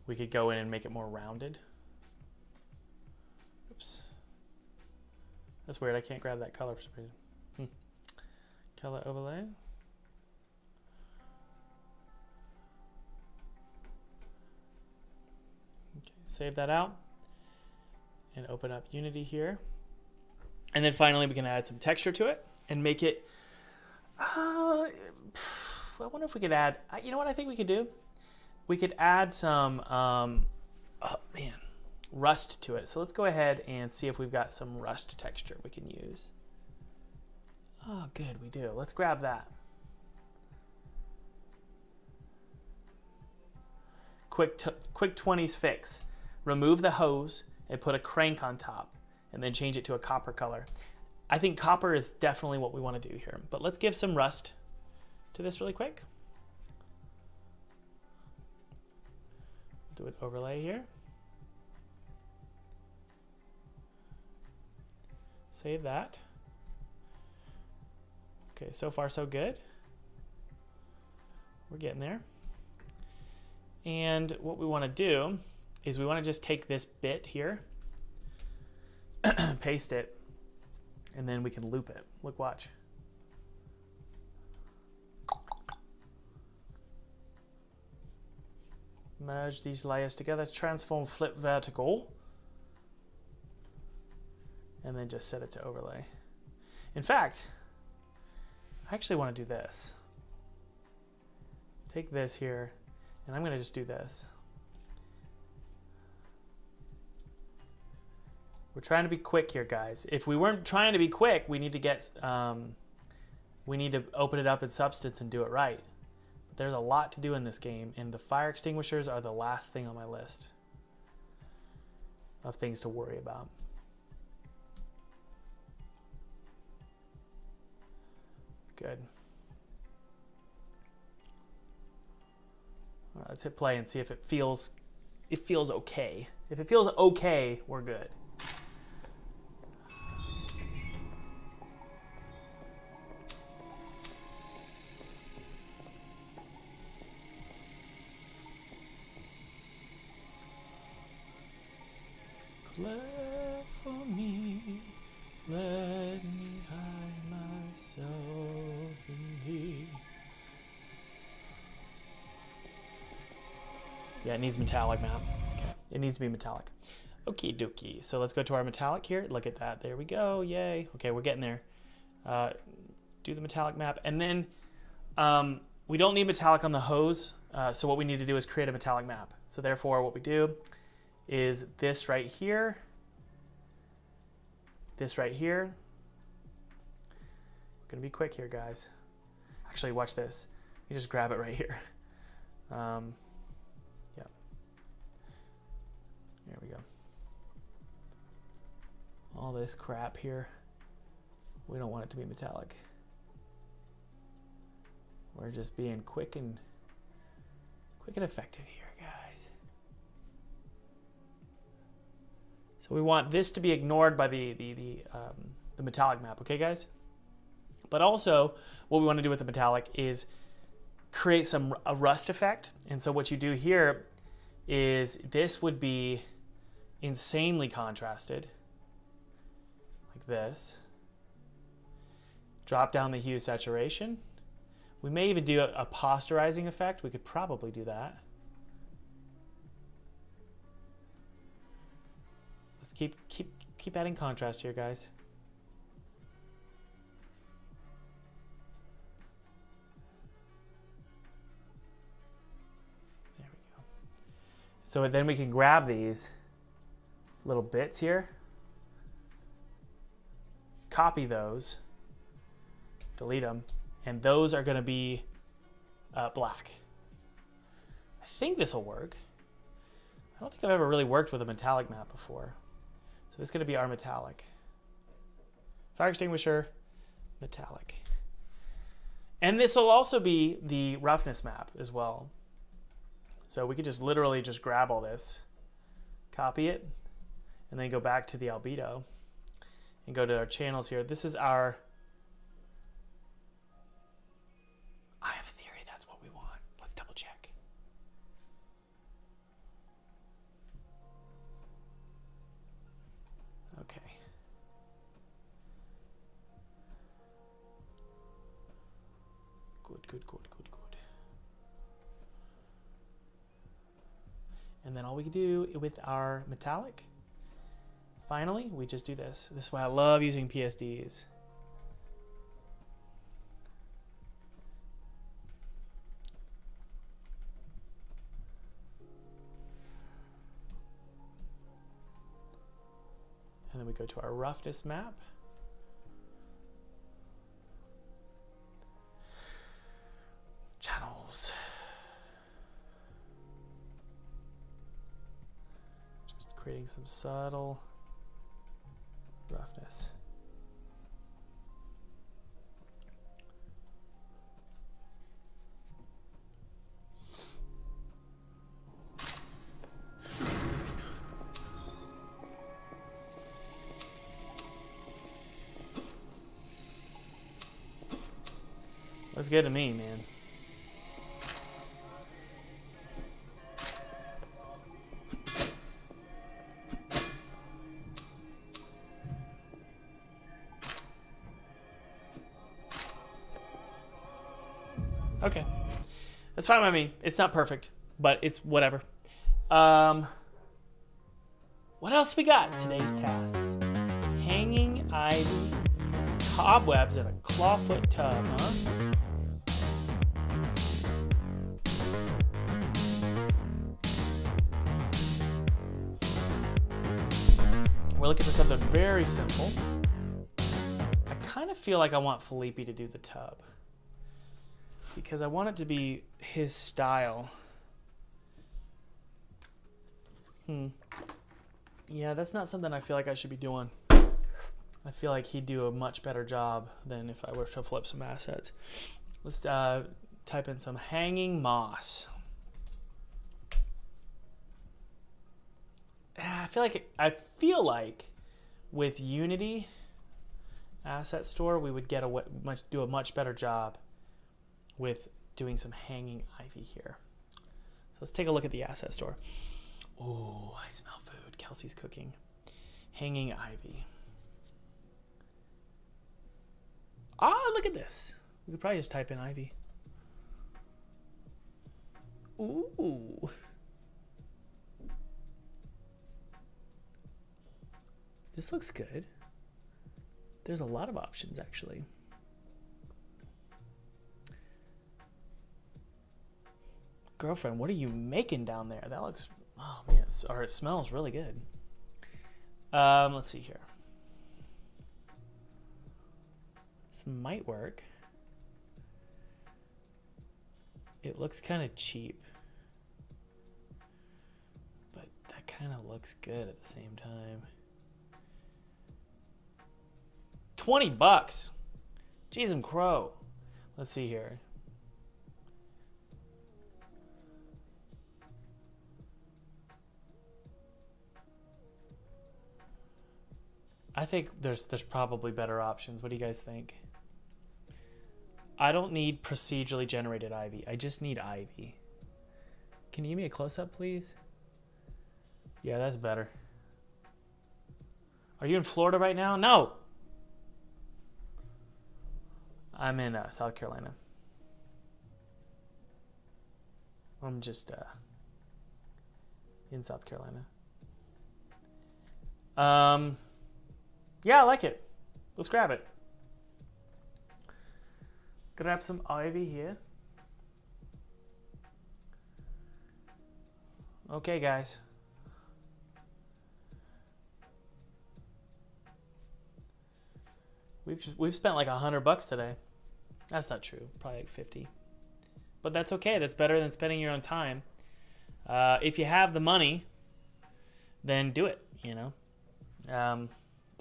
we could go in and make it more rounded. Oops. That's weird. I can't grab that color for some reason. Hmm. Color overlay. Okay, save that out and open up Unity here. And then finally we can add some texture to it and make it, uh, I wonder if we could add, you know what I think we could do? we could add some, um, oh man, rust to it. So let's go ahead and see if we've got some rust texture we can use. Oh, good, we do. Let's grab that. Quick, quick 20s fix. Remove the hose and put a crank on top and then change it to a copper color. I think copper is definitely what we want to do here. But let's give some rust to this really quick. Do an overlay here. Save that. Okay, so far so good. We're getting there. And what we want to do is we want to just take this bit here, paste it, and then we can loop it. Look, watch. Merge these layers together, transform flip vertical, and then just set it to overlay. In fact, I actually want to do this. Take this here, and I'm going to just do this. We're trying to be quick here, guys. If we weren't trying to be quick, we need to get, um, we need to open it up in Substance and do it right. But There's a lot to do in this game, and the fire extinguishers are the last thing on my list of things to worry about. Good. All right, let's hit play and see if it feels it feels okay. If it feels okay, we're good. Needs metallic map. Okay, it needs to be metallic. Okie dokie. So let's go to our metallic here. Look at that. There we go. Yay. Okay, we're getting there. Uh, do the metallic map, and then um, we don't need metallic on the hose. Uh, so what we need to do is create a metallic map. So therefore, what we do is this right here, this right here. I'm gonna be quick here, guys. Actually, watch this. You just grab it right here. Um, There we go. All this crap here. We don't want it to be metallic. We're just being quick and quick and effective here, guys. So we want this to be ignored by the the the, um, the metallic map, okay, guys? But also, what we want to do with the metallic is create some a rust effect. And so what you do here is this would be insanely contrasted, like this. Drop down the hue saturation. We may even do a, a posterizing effect. We could probably do that. Let's keep keep keep adding contrast here, guys. There we go. So then we can grab these little bits here, copy those, delete them, and those are going to be uh, black. I think this will work. I don't think I've ever really worked with a metallic map before. So this is going to be our metallic. Fire extinguisher, metallic. And this will also be the roughness map as well. So we could just literally just grab all this, copy it, and then go back to the albedo and go to our channels here. This is our I have a theory that's what we want. Let's double check. Okay. Good, good, good, good, good. And then all we can do with our metallic, Finally, we just do this. This is why I love using PSDs. And then we go to our roughness map. Channels. Just creating some subtle roughness. Looks good to me, man. That's fine by me. It's not perfect, but it's whatever. Um, what else we got? Today's tasks. Hanging ivy, cobwebs in a clawfoot tub, huh? We're looking for something very simple. I kind of feel like I want Felipe to do the tub because I want it to be his style. Hmm. Yeah, that's not something I feel like I should be doing. I feel like he'd do a much better job than if I were to flip some assets. Let's uh, type in some hanging moss. I feel like I feel like with Unity Asset Store we would get a much do a much better job with doing some hanging ivy here. So let's take a look at the asset store. Oh, I smell food. Kelsey's cooking. Hanging ivy. Ah, look at this. We could probably just type in ivy. Ooh. This looks good. There's a lot of options actually. Girlfriend, what are you making down there? That looks, oh man, or it smells really good. Um, let's see here. This might work. It looks kind of cheap. But that kind of looks good at the same time. 20 bucks. Jeez and crow. Let's see here. I think there's there's probably better options. What do you guys think? I don't need procedurally generated ivy. I just need ivy. Can you give me a close up, please? Yeah, that's better. Are you in Florida right now? No. I'm in uh, South Carolina. I'm just uh, in South Carolina. Um. Yeah, I like it. Let's grab it. Grab some ivy here. Okay, guys. We've just, we've spent like a hundred bucks today. That's not true. Probably like fifty. But that's okay. That's better than spending your own time. Uh, if you have the money, then do it. You know. Um,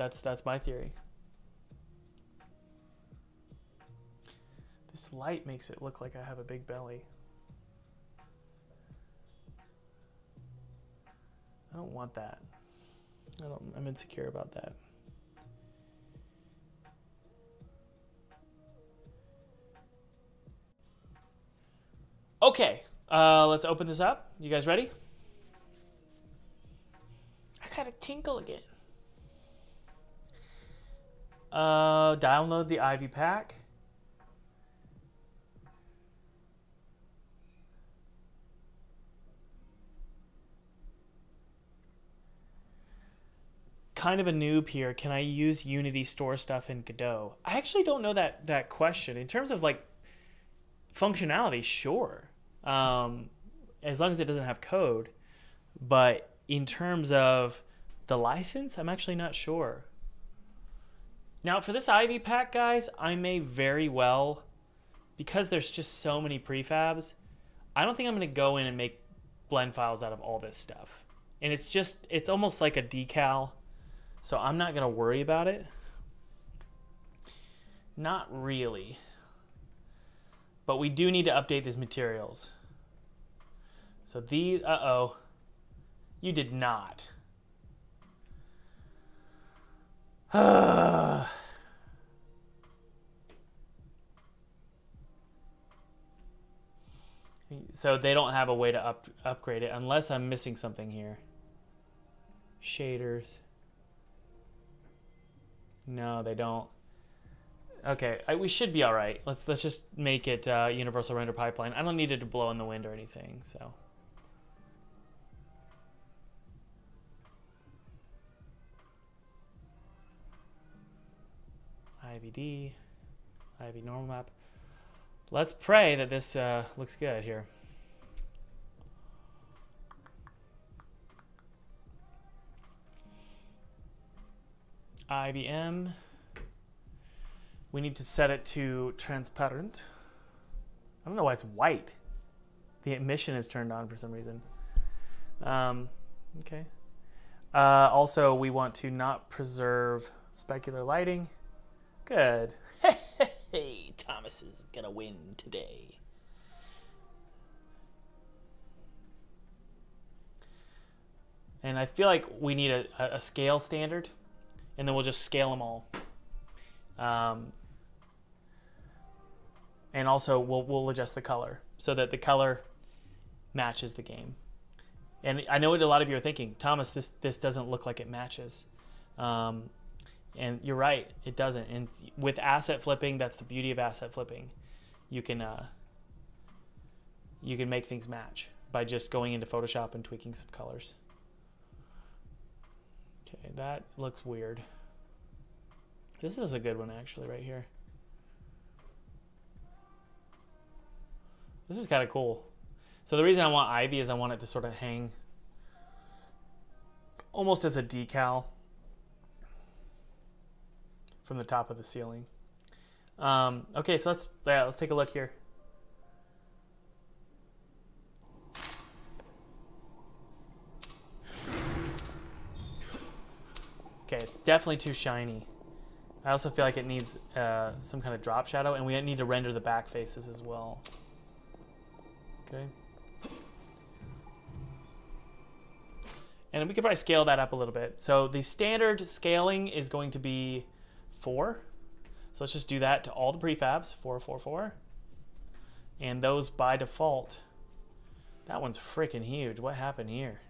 that's that's my theory. This light makes it look like I have a big belly. I don't want that. I don't, I'm insecure about that. Okay, uh, let's open this up. You guys ready? I got a tinkle again. Uh, download the Ivy pack. kind of a noob here. Can I use Unity store stuff in Godot? I actually don't know that that question. In terms of like functionality, sure. Um, as long as it doesn't have code. But in terms of the license? I'm actually not sure. Now, for this Ivy pack, guys, I may very well, because there's just so many prefabs, I don't think I'm going to go in and make blend files out of all this stuff. And it's just, it's almost like a decal, so I'm not going to worry about it. Not really. But we do need to update these materials. So these, uh-oh. You did not. so they don't have a way to up, upgrade it unless I'm missing something here. Shaders. No, they don't. Okay, I, we should be all right. Let's let's just make it uh, universal render pipeline. I don't need it to blow in the wind or anything, so. IVD, IV normal map. Let's pray that this uh, looks good here. IBM. We need to set it to transparent. I don't know why it's white. The emission is turned on for some reason. Um, okay. Uh, also, we want to not preserve specular lighting. Good.
hey, Thomas is gonna win today.
And I feel like we need a, a scale standard, and then we'll just scale them all. Um, and also, we'll, we'll adjust the color so that the color matches the game. And I know what a lot of you are thinking, Thomas, this, this doesn't look like it matches. Um, and you're right, it doesn't. And with asset flipping, that's the beauty of asset flipping. You can uh, you can make things match by just going into Photoshop and tweaking some colors. Okay, that looks weird. This is a good one actually right here. This is kind of cool. So the reason I want Ivy is I want it to sort of hang almost as a decal from the top of the ceiling. Um, okay, so let's yeah, let's take a look here. Okay, it's definitely too shiny. I also feel like it needs uh, some kind of drop shadow, and we need to render the back faces as well. Okay. And we could probably scale that up a little bit. So the standard scaling is going to be four. So let's just do that to all the prefabs, four, four, four. And those by default, that one's freaking huge. What happened here?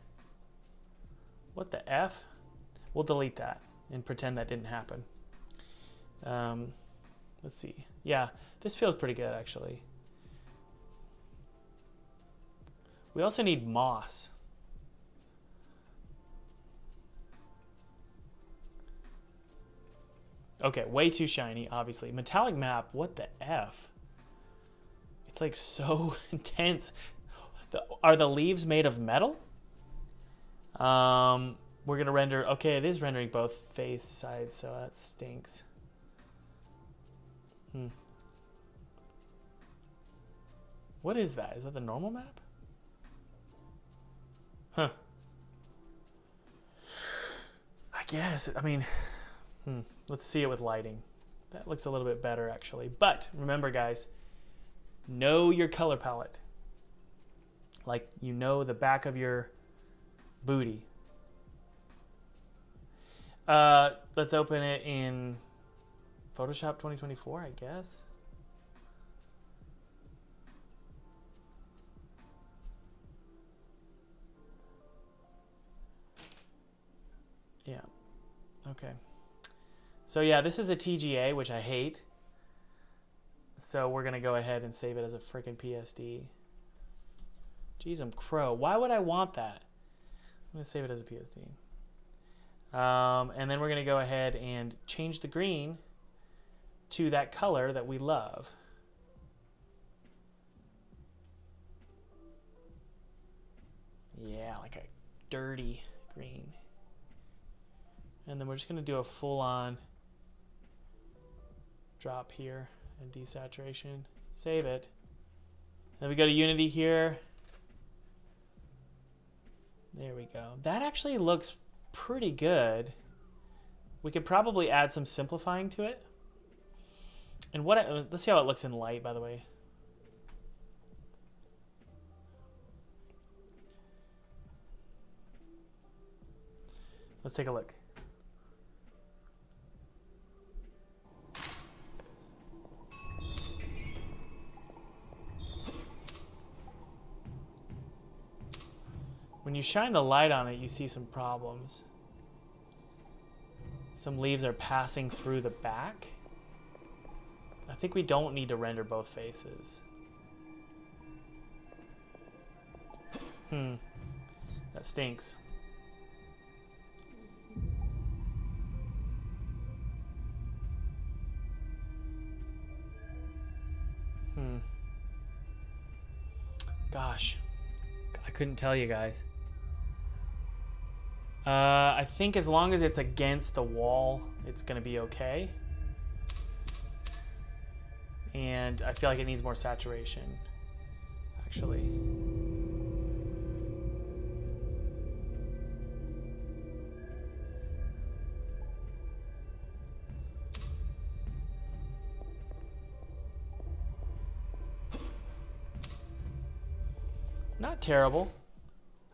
What the F? We'll delete that and pretend that didn't happen. Um, let's see. Yeah, this feels pretty good actually. We also need moss. Okay, way too shiny, obviously. Metallic map, what the F? It's like so intense. The, are the leaves made of metal? Um, we're gonna render, okay, it is rendering both face sides, so that stinks. Hmm. What is that? Is that the normal map? Huh. I guess, I mean, hmm. Let's see it with lighting. That looks a little bit better actually. But remember guys, know your color palette. Like you know the back of your booty. Uh, let's open it in Photoshop 2024, I guess. Yeah. Okay. So yeah, this is a TGA, which I hate. So we're going to go ahead and save it as a freaking PSD. Jeez, I'm crow. Why would I want that? I'm going to save it as a PSD. Um, and then we're going to go ahead and change the green to that color that we love. Yeah, like a dirty green. And then we're just going to do a full on drop here and desaturation. Save it. Then we go to Unity here. There we go. That actually looks pretty good. We could probably add some simplifying to it. And what? I, let's see how it looks in light, by the way. Let's take a look. When you shine the light on it, you see some problems. Some leaves are passing through the back. I think we don't need to render both faces. Hmm. That stinks. Hmm. Gosh. I couldn't tell you guys. Uh, I think as long as it's against the wall, it's going to be okay. And I feel like it needs more saturation, actually. Not terrible.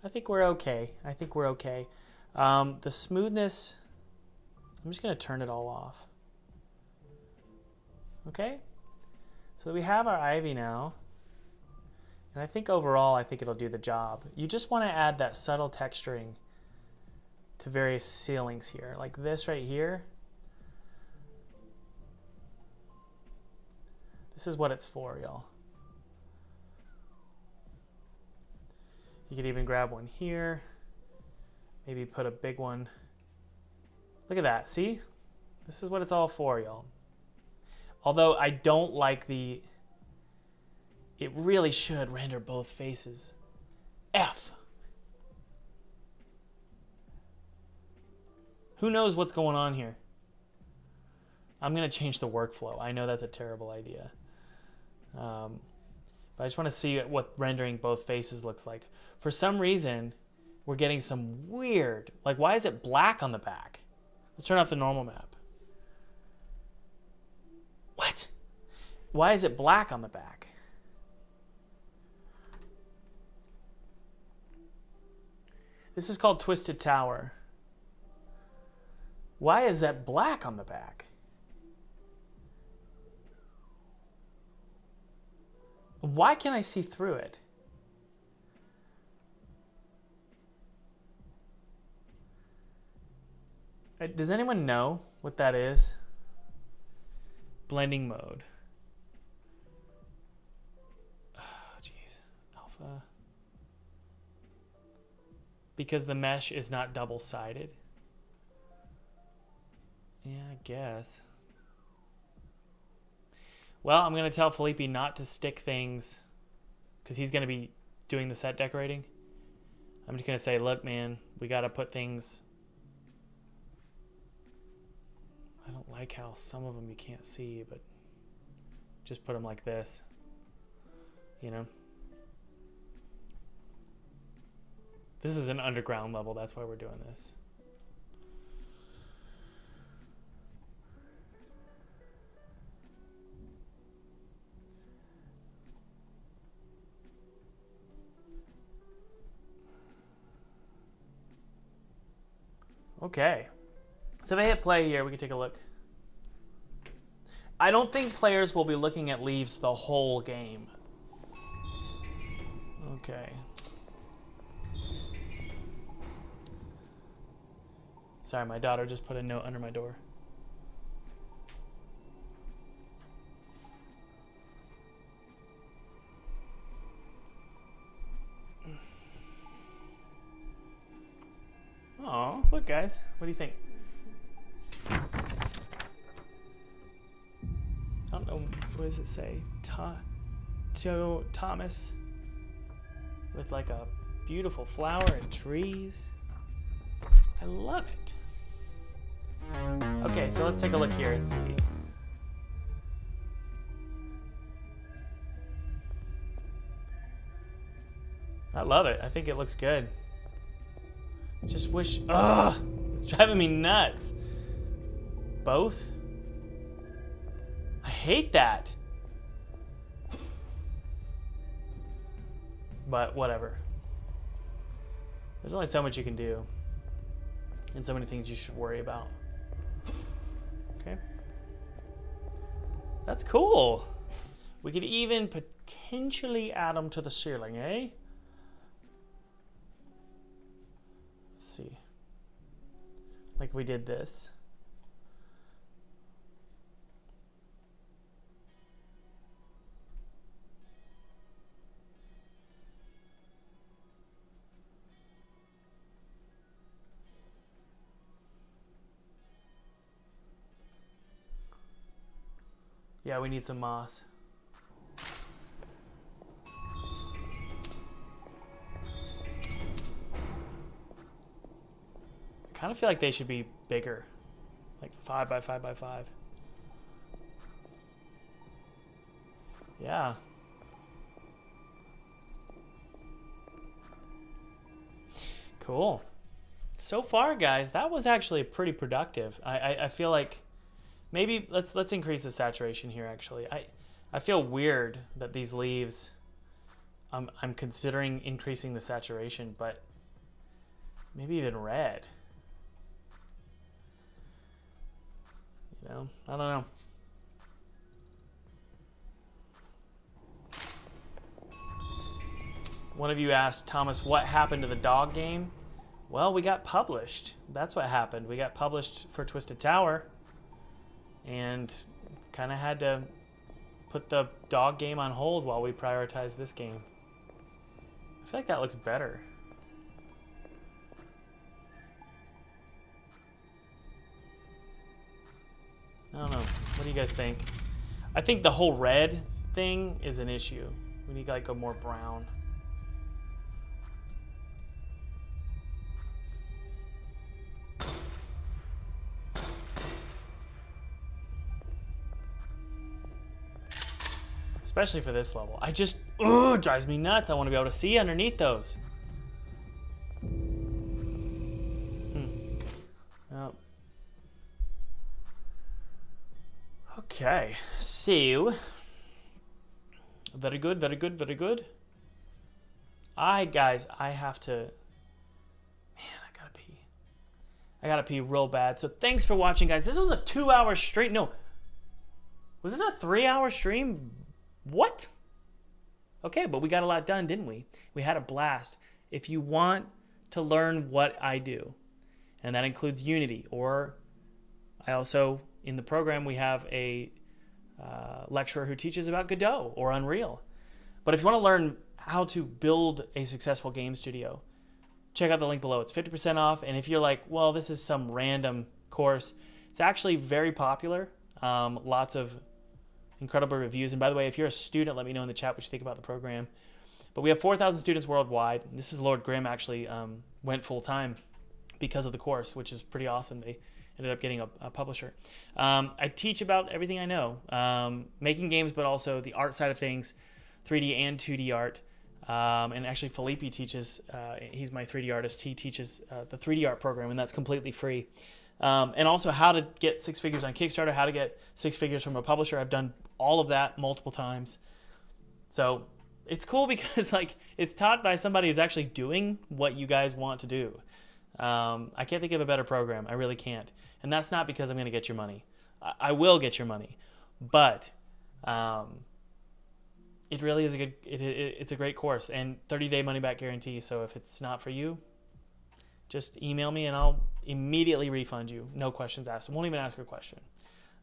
I think we're okay. I think we're okay. Um, the smoothness, I'm just going to turn it all off. Okay? So we have our ivy now. And I think overall, I think it'll do the job. You just want to add that subtle texturing to various ceilings here. Like this right here. This is what it's for, y'all. You could even grab one here. Maybe put a big one. Look at that, see? This is what it's all for, y'all. Although I don't like the... It really should render both faces. F. Who knows what's going on here? I'm going to change the workflow. I know that's a terrible idea. Um, but I just want to see what rendering both faces looks like. For some reason, we're getting some weird, like why is it black on the back? Let's turn off the normal map. What? Why is it black on the back? This is called Twisted Tower. Why is that black on the back? Why can I see through it? Does anyone know what that is? Blending mode. Oh, jeez. Alpha. Because the mesh is not double-sided. Yeah, I guess. Well, I'm going to tell Felipe not to stick things because he's going to be doing the set decorating. I'm just going to say, look, man, we got to put things I don't like how some of them you can't see, but just put them like this, you know? This is an underground level, that's why we're doing this. Okay. So if I hit play here, we can take a look. I don't think players will be looking at leaves the whole game. Okay. Sorry, my daughter just put a note under my door. Oh, look guys, what do you think? What does it say? Ta- to Thomas with like a beautiful flower and trees. I love it. Okay, so let's take a look here and see. I love it. I think it looks good. Just wish. Ugh! It's driving me nuts. Both? I hate that. But whatever. There's only so much you can do, and so many things you should worry about. Okay. That's cool. We could even potentially add them to the ceiling, eh? Let's see. Like we did this. Yeah, we need some moss. I kind of feel like they should be bigger. Like 5 by 5 by 5. Yeah. Cool. So far, guys, that was actually pretty productive. I, I, I feel like maybe let's let's increase the saturation here. Actually, I I feel weird that these leaves. I'm I'm considering increasing the saturation, but maybe even red. You know, I don't know. One of you asked Thomas, what happened to the dog game? Well, we got published. That's what happened. We got published for Twisted Tower and kind of had to put the dog game on hold while we prioritize this game. I feel like that looks better. I don't know. What do you guys think? I think the whole red thing is an issue. We need like a more brown. Especially for this level. I just, ugh, drives me nuts. I want to be able to see underneath those. Hmm. Yep. Okay, very good, very good, very good. I guys, I have to. Man, I gotta pee. I gotta pee real bad. So thanks for watching, guys. This was a two-hour stream. No, was this a three-hour stream? What? Okay, but we got a lot done, didn't we? We had a blast. If you want to learn what I do, and that includes Unity, or I also, in the program, we have a uh, lecturer who teaches about Godot or Unreal. But if you want to learn how to build a successful game studio, check out the link below. It's 50% off. And if you're like, well, this is some random course, it's actually very popular. Um, lots of incredible reviews. And by the way, if you're a student, let me know in the chat what you think about the program. But we have 4,000 students worldwide. This is Lord Grimm actually um, went full time because of the course, which is pretty awesome. They ended up getting a, a publisher. Um, I teach about everything I know, um, making games, but also the art side of things, 3D and 2D art. Um, and actually, Felipe teaches, uh, he's my 3D artist. He teaches uh, the 3D art program, and that's completely free. Um, and also how to get six figures on Kickstarter, how to get six figures from a publisher. I've done all of that multiple times. So it's cool because like it's taught by somebody who's actually doing what you guys want to do. Um, I can't think of a better program. I really can't. And that's not because I'm going to get your money. I, I will get your money, but um, it really is a good. It, it, it's a great course and 30 day money back guarantee. So if it's not for you, just email me and I'll immediately refund you. No questions asked. won't even ask a question.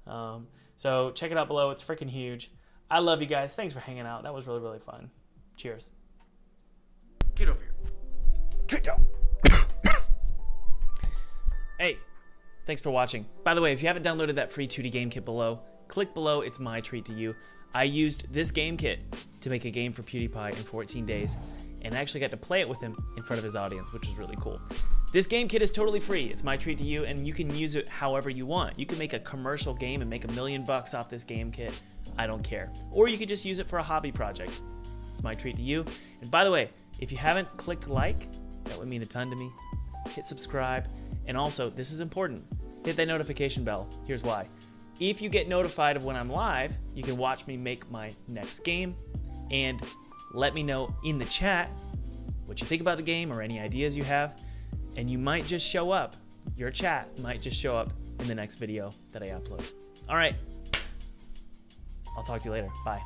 Um, so check it out below. It's freaking huge. I love you guys. Thanks for hanging out. That was really, really fun. Cheers. Get over here. Get down. hey, thanks for watching. By the way, if you haven't downloaded that free 2D game kit below, click below. It's my treat to you. I used this game kit to make a game for PewDiePie in 14 days and I actually got to play it with him in front of his audience, which was really cool. This game kit is totally free. It's my treat to you, and you can use it however you want. You can make a commercial game and make a million bucks off this game kit. I don't care. Or you could just use it for a hobby project. It's my treat to you. And by the way, if you haven't clicked like, that would mean a ton to me. Hit subscribe. And also, this is important hit that notification bell. Here's why. If you get notified of when I'm live, you can watch me make my next game and let me know in the chat what you think about the game or any ideas you have. And you might just show up. Your chat might just show up in the next video that I upload. All right. I'll talk to you later. Bye.